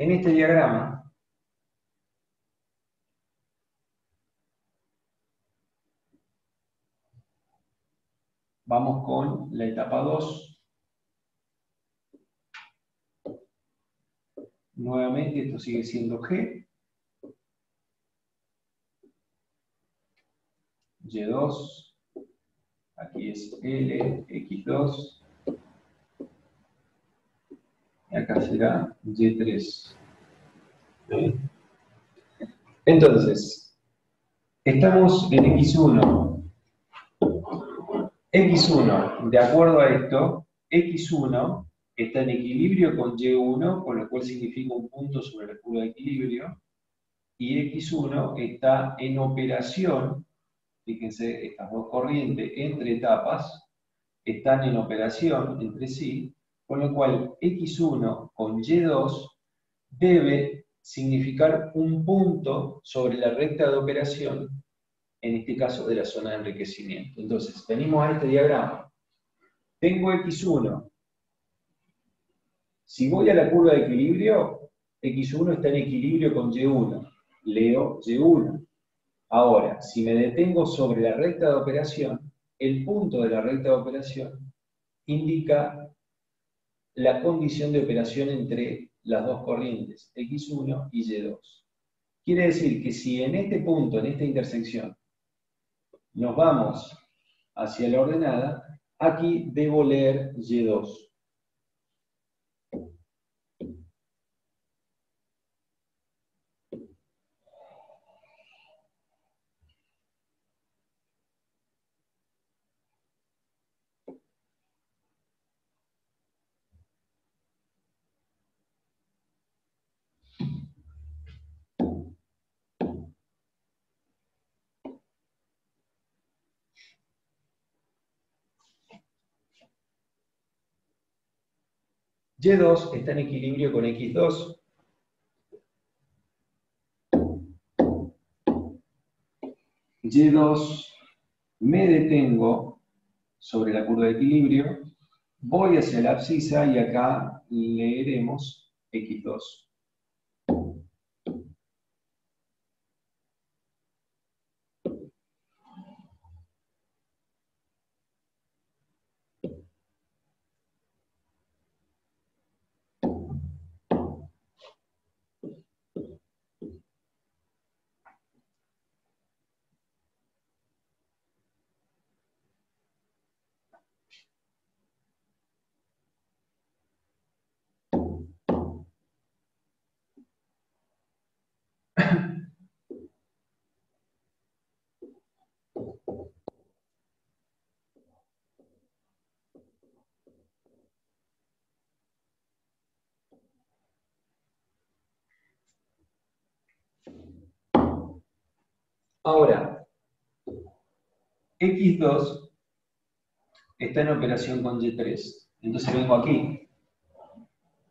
En este diagrama, vamos con la etapa 2. Nuevamente esto sigue siendo G. Y2, aquí es L, X2, y acá será Y3. Entonces, estamos en X1. X1, de acuerdo a esto, X1 está en equilibrio con Y1, con lo cual significa un punto sobre la curva de equilibrio, y X1 está en operación fíjense, estas dos corrientes entre etapas están en operación entre sí, con lo cual X1 con Y2 debe significar un punto sobre la recta de operación, en este caso de la zona de enriquecimiento. Entonces, venimos a este diagrama. Tengo X1. Si voy a la curva de equilibrio, X1 está en equilibrio con Y1. Leo Y1. Ahora, si me detengo sobre la recta de operación, el punto de la recta de operación indica la condición de operación entre las dos corrientes, X1 y Y2. Quiere decir que si en este punto, en esta intersección, nos vamos hacia la ordenada, aquí debo leer Y2. Y2 está en equilibrio con X2. Y2 me detengo sobre la curva de equilibrio, voy hacia la abscisa y acá leeremos X2. Ahora, X2 está en operación con Y3. Entonces vengo aquí.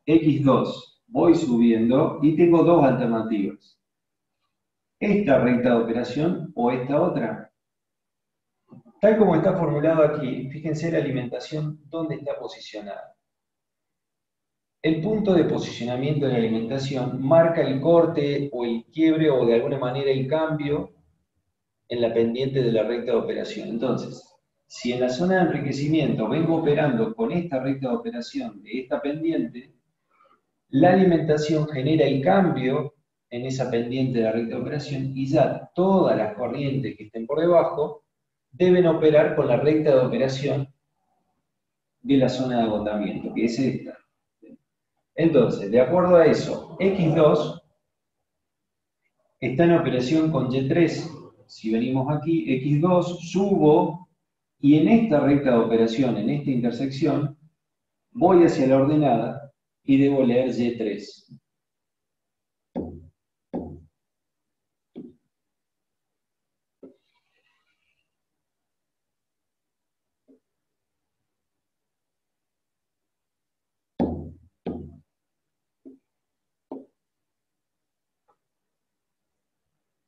X2, voy subiendo y tengo dos alternativas. Esta recta de operación o esta otra. Tal como está formulado aquí, fíjense la alimentación, dónde está posicionada. El punto de posicionamiento de la alimentación marca el corte o el quiebre o de alguna manera el cambio en la pendiente de la recta de operación. Entonces, si en la zona de enriquecimiento vengo operando con esta recta de operación de esta pendiente, la alimentación genera el cambio en esa pendiente de la recta de operación y ya todas las corrientes que estén por debajo deben operar con la recta de operación de la zona de agotamiento, que es esta. Entonces, de acuerdo a eso, X2 está en operación con Y3, si venimos aquí, X2, subo, y en esta recta de operación, en esta intersección, voy hacia la ordenada y debo leer Y3.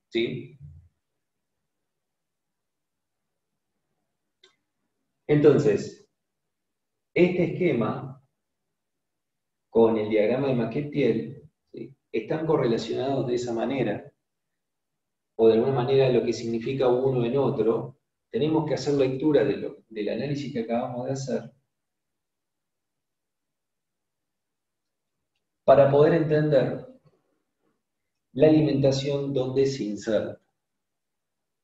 ¿Sí? Entonces, este esquema, con el diagrama de Maquetiel, están correlacionados de esa manera, o de alguna manera lo que significa uno en otro, tenemos que hacer lectura del análisis que acabamos de hacer para poder entender la alimentación donde se inserta.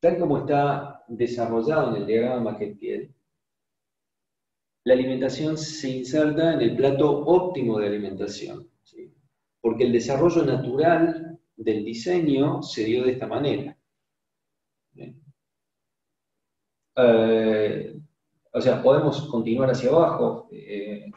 Tal como está desarrollado en el diagrama Maquet-Piel, la alimentación se inserta en el plato óptimo de alimentación, porque el desarrollo natural del diseño se dio de esta manera. Eh, o sea, podemos continuar hacia abajo. Eh,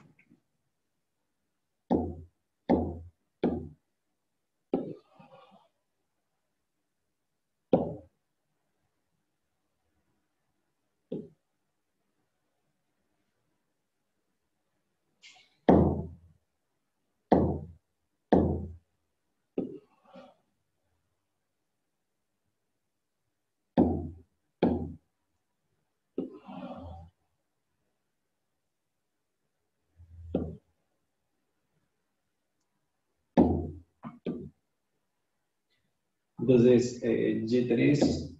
Entonces, eh, Y3,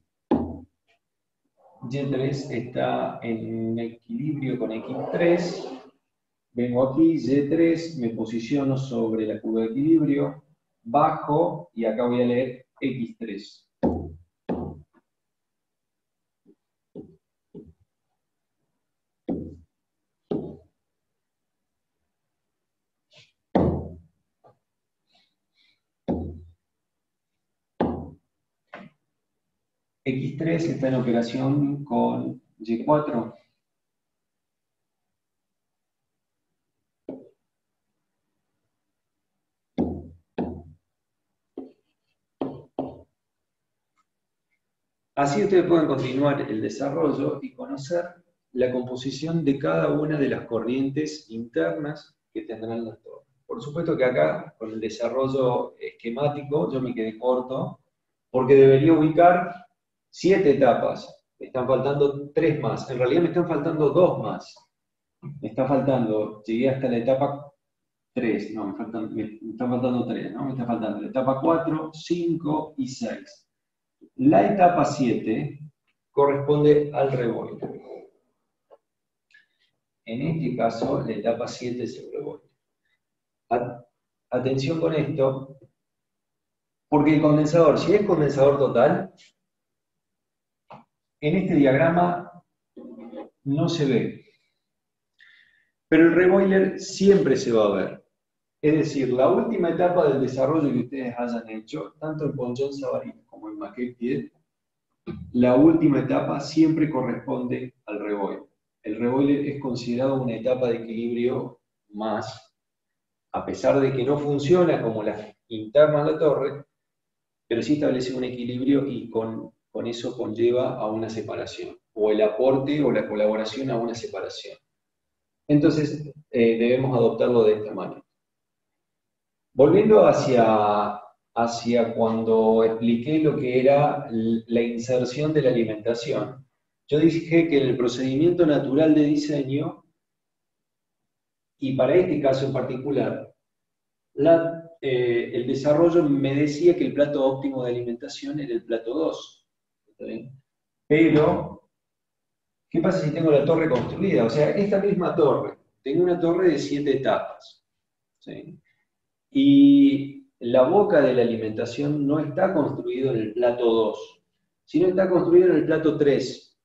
Y3 está en equilibrio con X3. Vengo aquí, Y3, me posiciono sobre la curva de equilibrio, bajo, y acá voy a leer X3. X3 está en operación con Y4. Así ustedes pueden continuar el desarrollo y conocer la composición de cada una de las corrientes internas que tendrán las torres. Por supuesto que acá, con el desarrollo esquemático, yo me quedé corto, porque debería ubicar siete etapas, me están faltando tres más, en realidad me están faltando dos más. Me está faltando, llegué hasta la etapa 3, no, me, faltan, me, están faltando tres, ¿no? Me está faltando la etapa 4, 5 y 6. La etapa 7 corresponde al reboiler. En este caso, la etapa 7 es el reboiler. Atención con esto, porque el condensador, si es condensador total, en este diagrama no se ve. Pero el reboiler siempre se va a ver. Es decir, la última etapa del desarrollo que ustedes hayan hecho, tanto en Ponchón Sabarín como en Maquet la última etapa siempre corresponde al reboiler. El reboiler es considerado una etapa de equilibrio más, a pesar de que no funciona como la interna de la torre, pero sí establece un equilibrio y con con eso conlleva a una separación, o el aporte o la colaboración a una separación. Entonces, eh, debemos adoptarlo de esta manera. Volviendo hacia, hacia cuando expliqué lo que era la inserción de la alimentación, yo dije que el procedimiento natural de diseño, y para este caso en particular, eh, el desarrollo me decía que el plato óptimo de alimentación era el plato 2. Pero, ¿qué pasa si tengo la torre construida? O sea, esta misma torre, tengo una torre de siete etapas. Y la boca de la alimentación no está construido en el plato 2, sino está construido en el plato 3.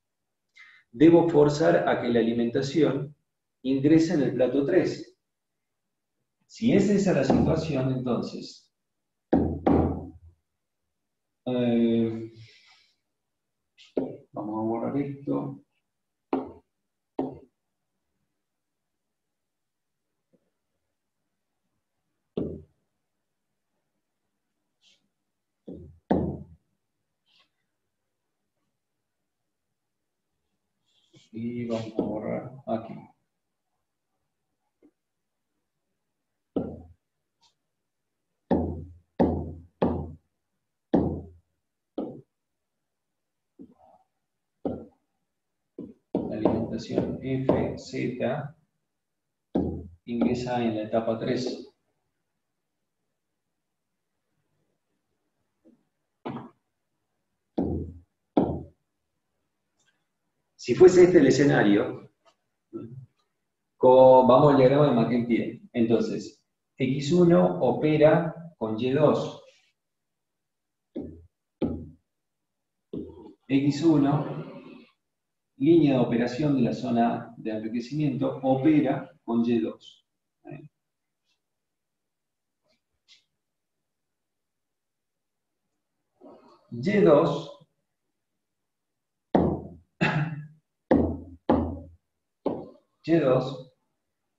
Debo forzar a que la alimentación ingrese en el plato 3. Si es esa la situación, entonces, eh, Vamos a borrar esto. Y vamos a borrar aquí. mutación FZ ingresa en la etapa 3. Si fuese este el escenario, vamos al diagrama de Entonces, X1 opera con Y2. X1 línea de operación de la zona de enriquecimiento, opera con Y2. Y2 Y2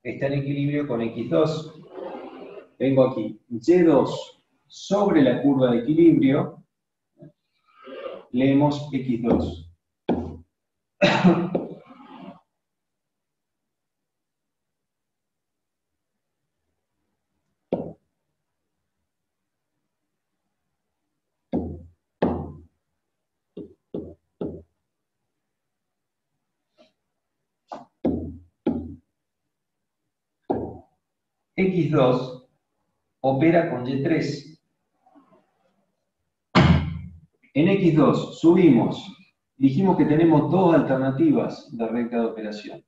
está en equilibrio con X2. Vengo aquí. Y2 sobre la curva de equilibrio, leemos X2. X2 opera con Y3. En X2 subimos, dijimos que tenemos dos alternativas de recta de operación.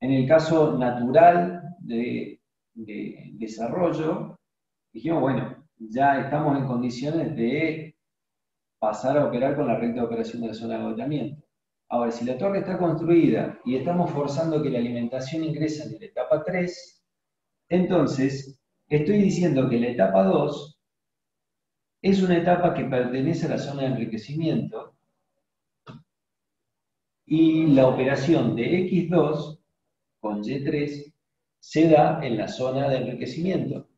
En el caso natural de, desarrollo, dijimos, bueno, ya estamos en condiciones de pasar a operar con la recta de operación de la zona de agotamiento. Ahora, si la torre está construida y estamos forzando que la alimentación ingrese en la etapa 3, entonces, estoy diciendo que la etapa 2 es una etapa que pertenece a la zona de enriquecimiento y la operación de X2 con Y3 se da en la zona de enriquecimiento.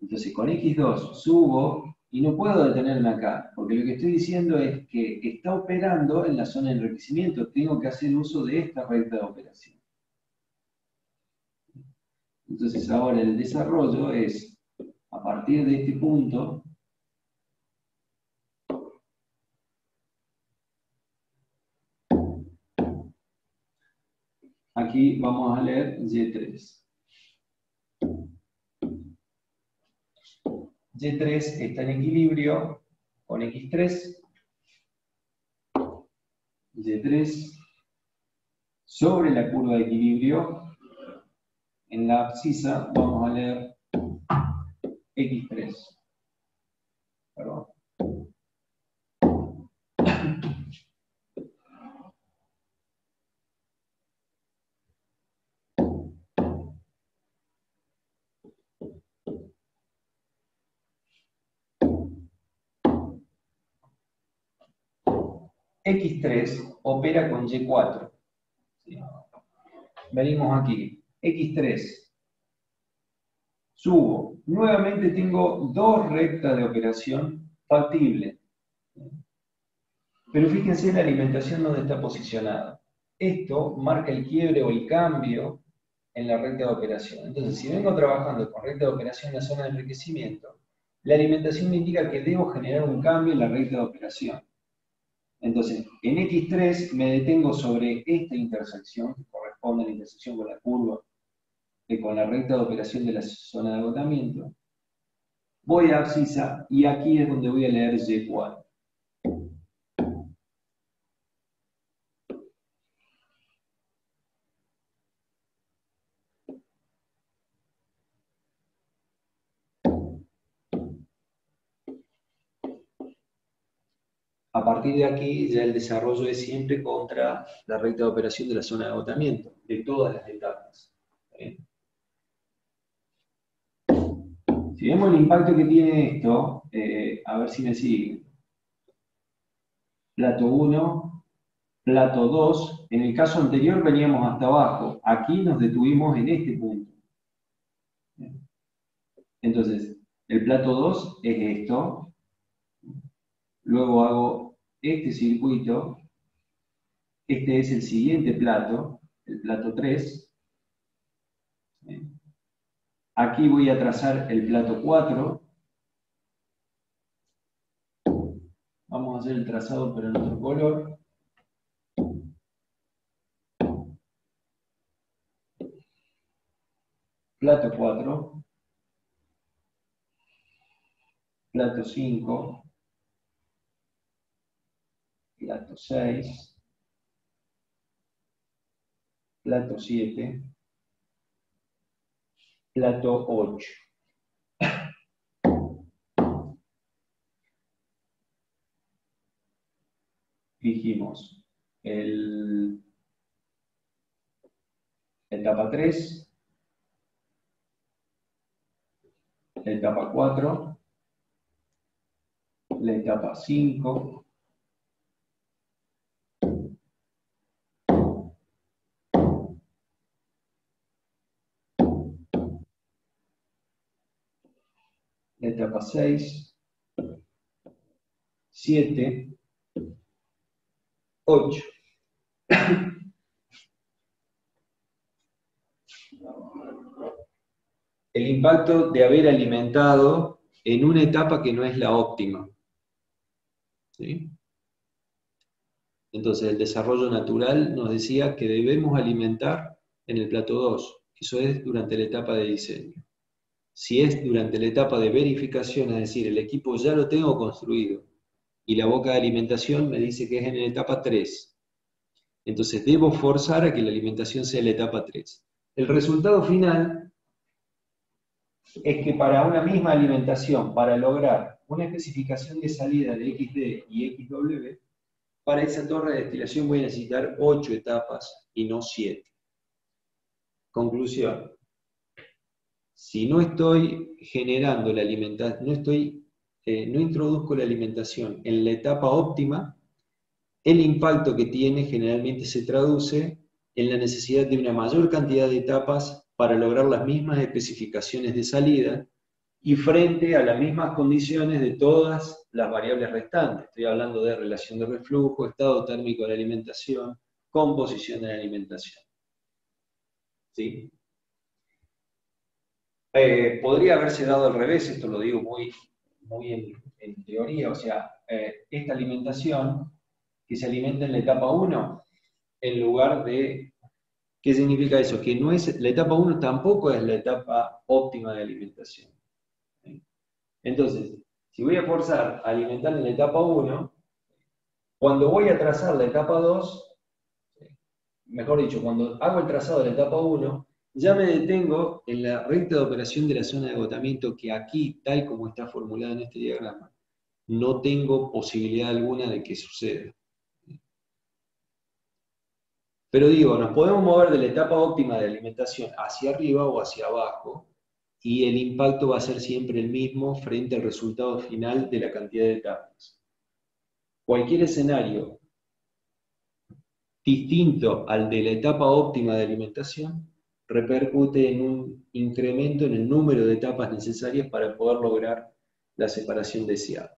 Entonces con X2 subo y no puedo detenerme acá, porque lo que estoy diciendo es que está operando en la zona de enriquecimiento, tengo que hacer uso de esta recta de operación. Entonces ahora el desarrollo es, a partir de este punto, aquí vamos a leer Y3. Y3 está en equilibrio con X3. Y3 sobre la curva de equilibrio en la abscisa vamos a leer X3. Perdón. X3 opera con Y4. Venimos aquí. X3. Subo. Nuevamente tengo dos rectas de operación factibles. Pero fíjense la alimentación donde está posicionada. Esto marca el quiebre o el cambio en la recta de operación. Entonces, si vengo trabajando con recta de operación en la zona de enriquecimiento, la alimentación me indica que debo generar un cambio en la recta de operación. Entonces, en X3 me detengo sobre esta intersección, que corresponde a la intersección con la curva con la recta de operación de la zona de agotamiento, voy a abscisa y aquí es donde voy a leer Y4. A partir de aquí ya el desarrollo es siempre contra la recta de operación de la zona de agotamiento, de todas las etapas. Si vemos el impacto que tiene esto, eh, a ver si me sigue. Plato 1, plato 2. En el caso anterior veníamos hasta abajo. Aquí nos detuvimos en este punto. Entonces, el plato 2 es esto. Luego hago este circuito. Este es el siguiente plato, el plato 3. Aquí voy a trazar el plato 4. Vamos a hacer el trazado en otro color. Plato 4. Plato 5. Plato 6, plato 7, plato 8. Dijimos el, etapa 3, la etapa 4, la etapa 5, la etapa 6, 7, 8. El impacto de haber alimentado en una etapa que no es la óptima. Entonces, el desarrollo natural nos decía que debemos alimentar en el plato 2. Eso es durante la etapa de diseño. Si es durante la etapa de verificación, es decir, el equipo ya lo tengo construido y la boca de alimentación me dice que es en la etapa 3. Entonces debo forzar a que la alimentación sea la etapa 3. El resultado final es que para una misma alimentación, para lograr una especificación de salida de XD y XW, para esa torre de destilación voy a necesitar 8 etapas y no 7. Conclusión. Si no estoy generando la alimentación, no, estoy, eh, no introduzco la alimentación en la etapa óptima, el impacto que tiene generalmente se traduce en la necesidad de una mayor cantidad de etapas para lograr las mismas especificaciones de salida y frente a las mismas condiciones de todas las variables restantes. Estoy hablando de relación de reflujo, estado térmico de la alimentación, composición de la alimentación. ¿Sí? Eh, podría haberse dado al revés, esto lo digo muy, muy en, teoría, o sea, eh, esta alimentación que se alimenta en la etapa 1, en lugar de ¿Qué significa eso? Que no es, la etapa 1 tampoco es la etapa óptima de alimentación. Entonces, si voy a forzar a alimentar en la etapa 1, cuando voy a trazar la etapa 2, mejor dicho, cuando hago el trazado de la etapa 1, ya me detengo en la recta de operación de la zona de agotamiento que aquí, tal como está formulada en este diagrama, no tengo posibilidad alguna de que suceda. Pero digo, nos podemos mover de la etapa óptima de alimentación hacia arriba o hacia abajo, y el impacto va a ser siempre el mismo frente al resultado final de la cantidad de etapas. Cualquier escenario distinto al de la etapa óptima de alimentación repercute en un incremento en el número de etapas necesarias para poder lograr la separación deseada.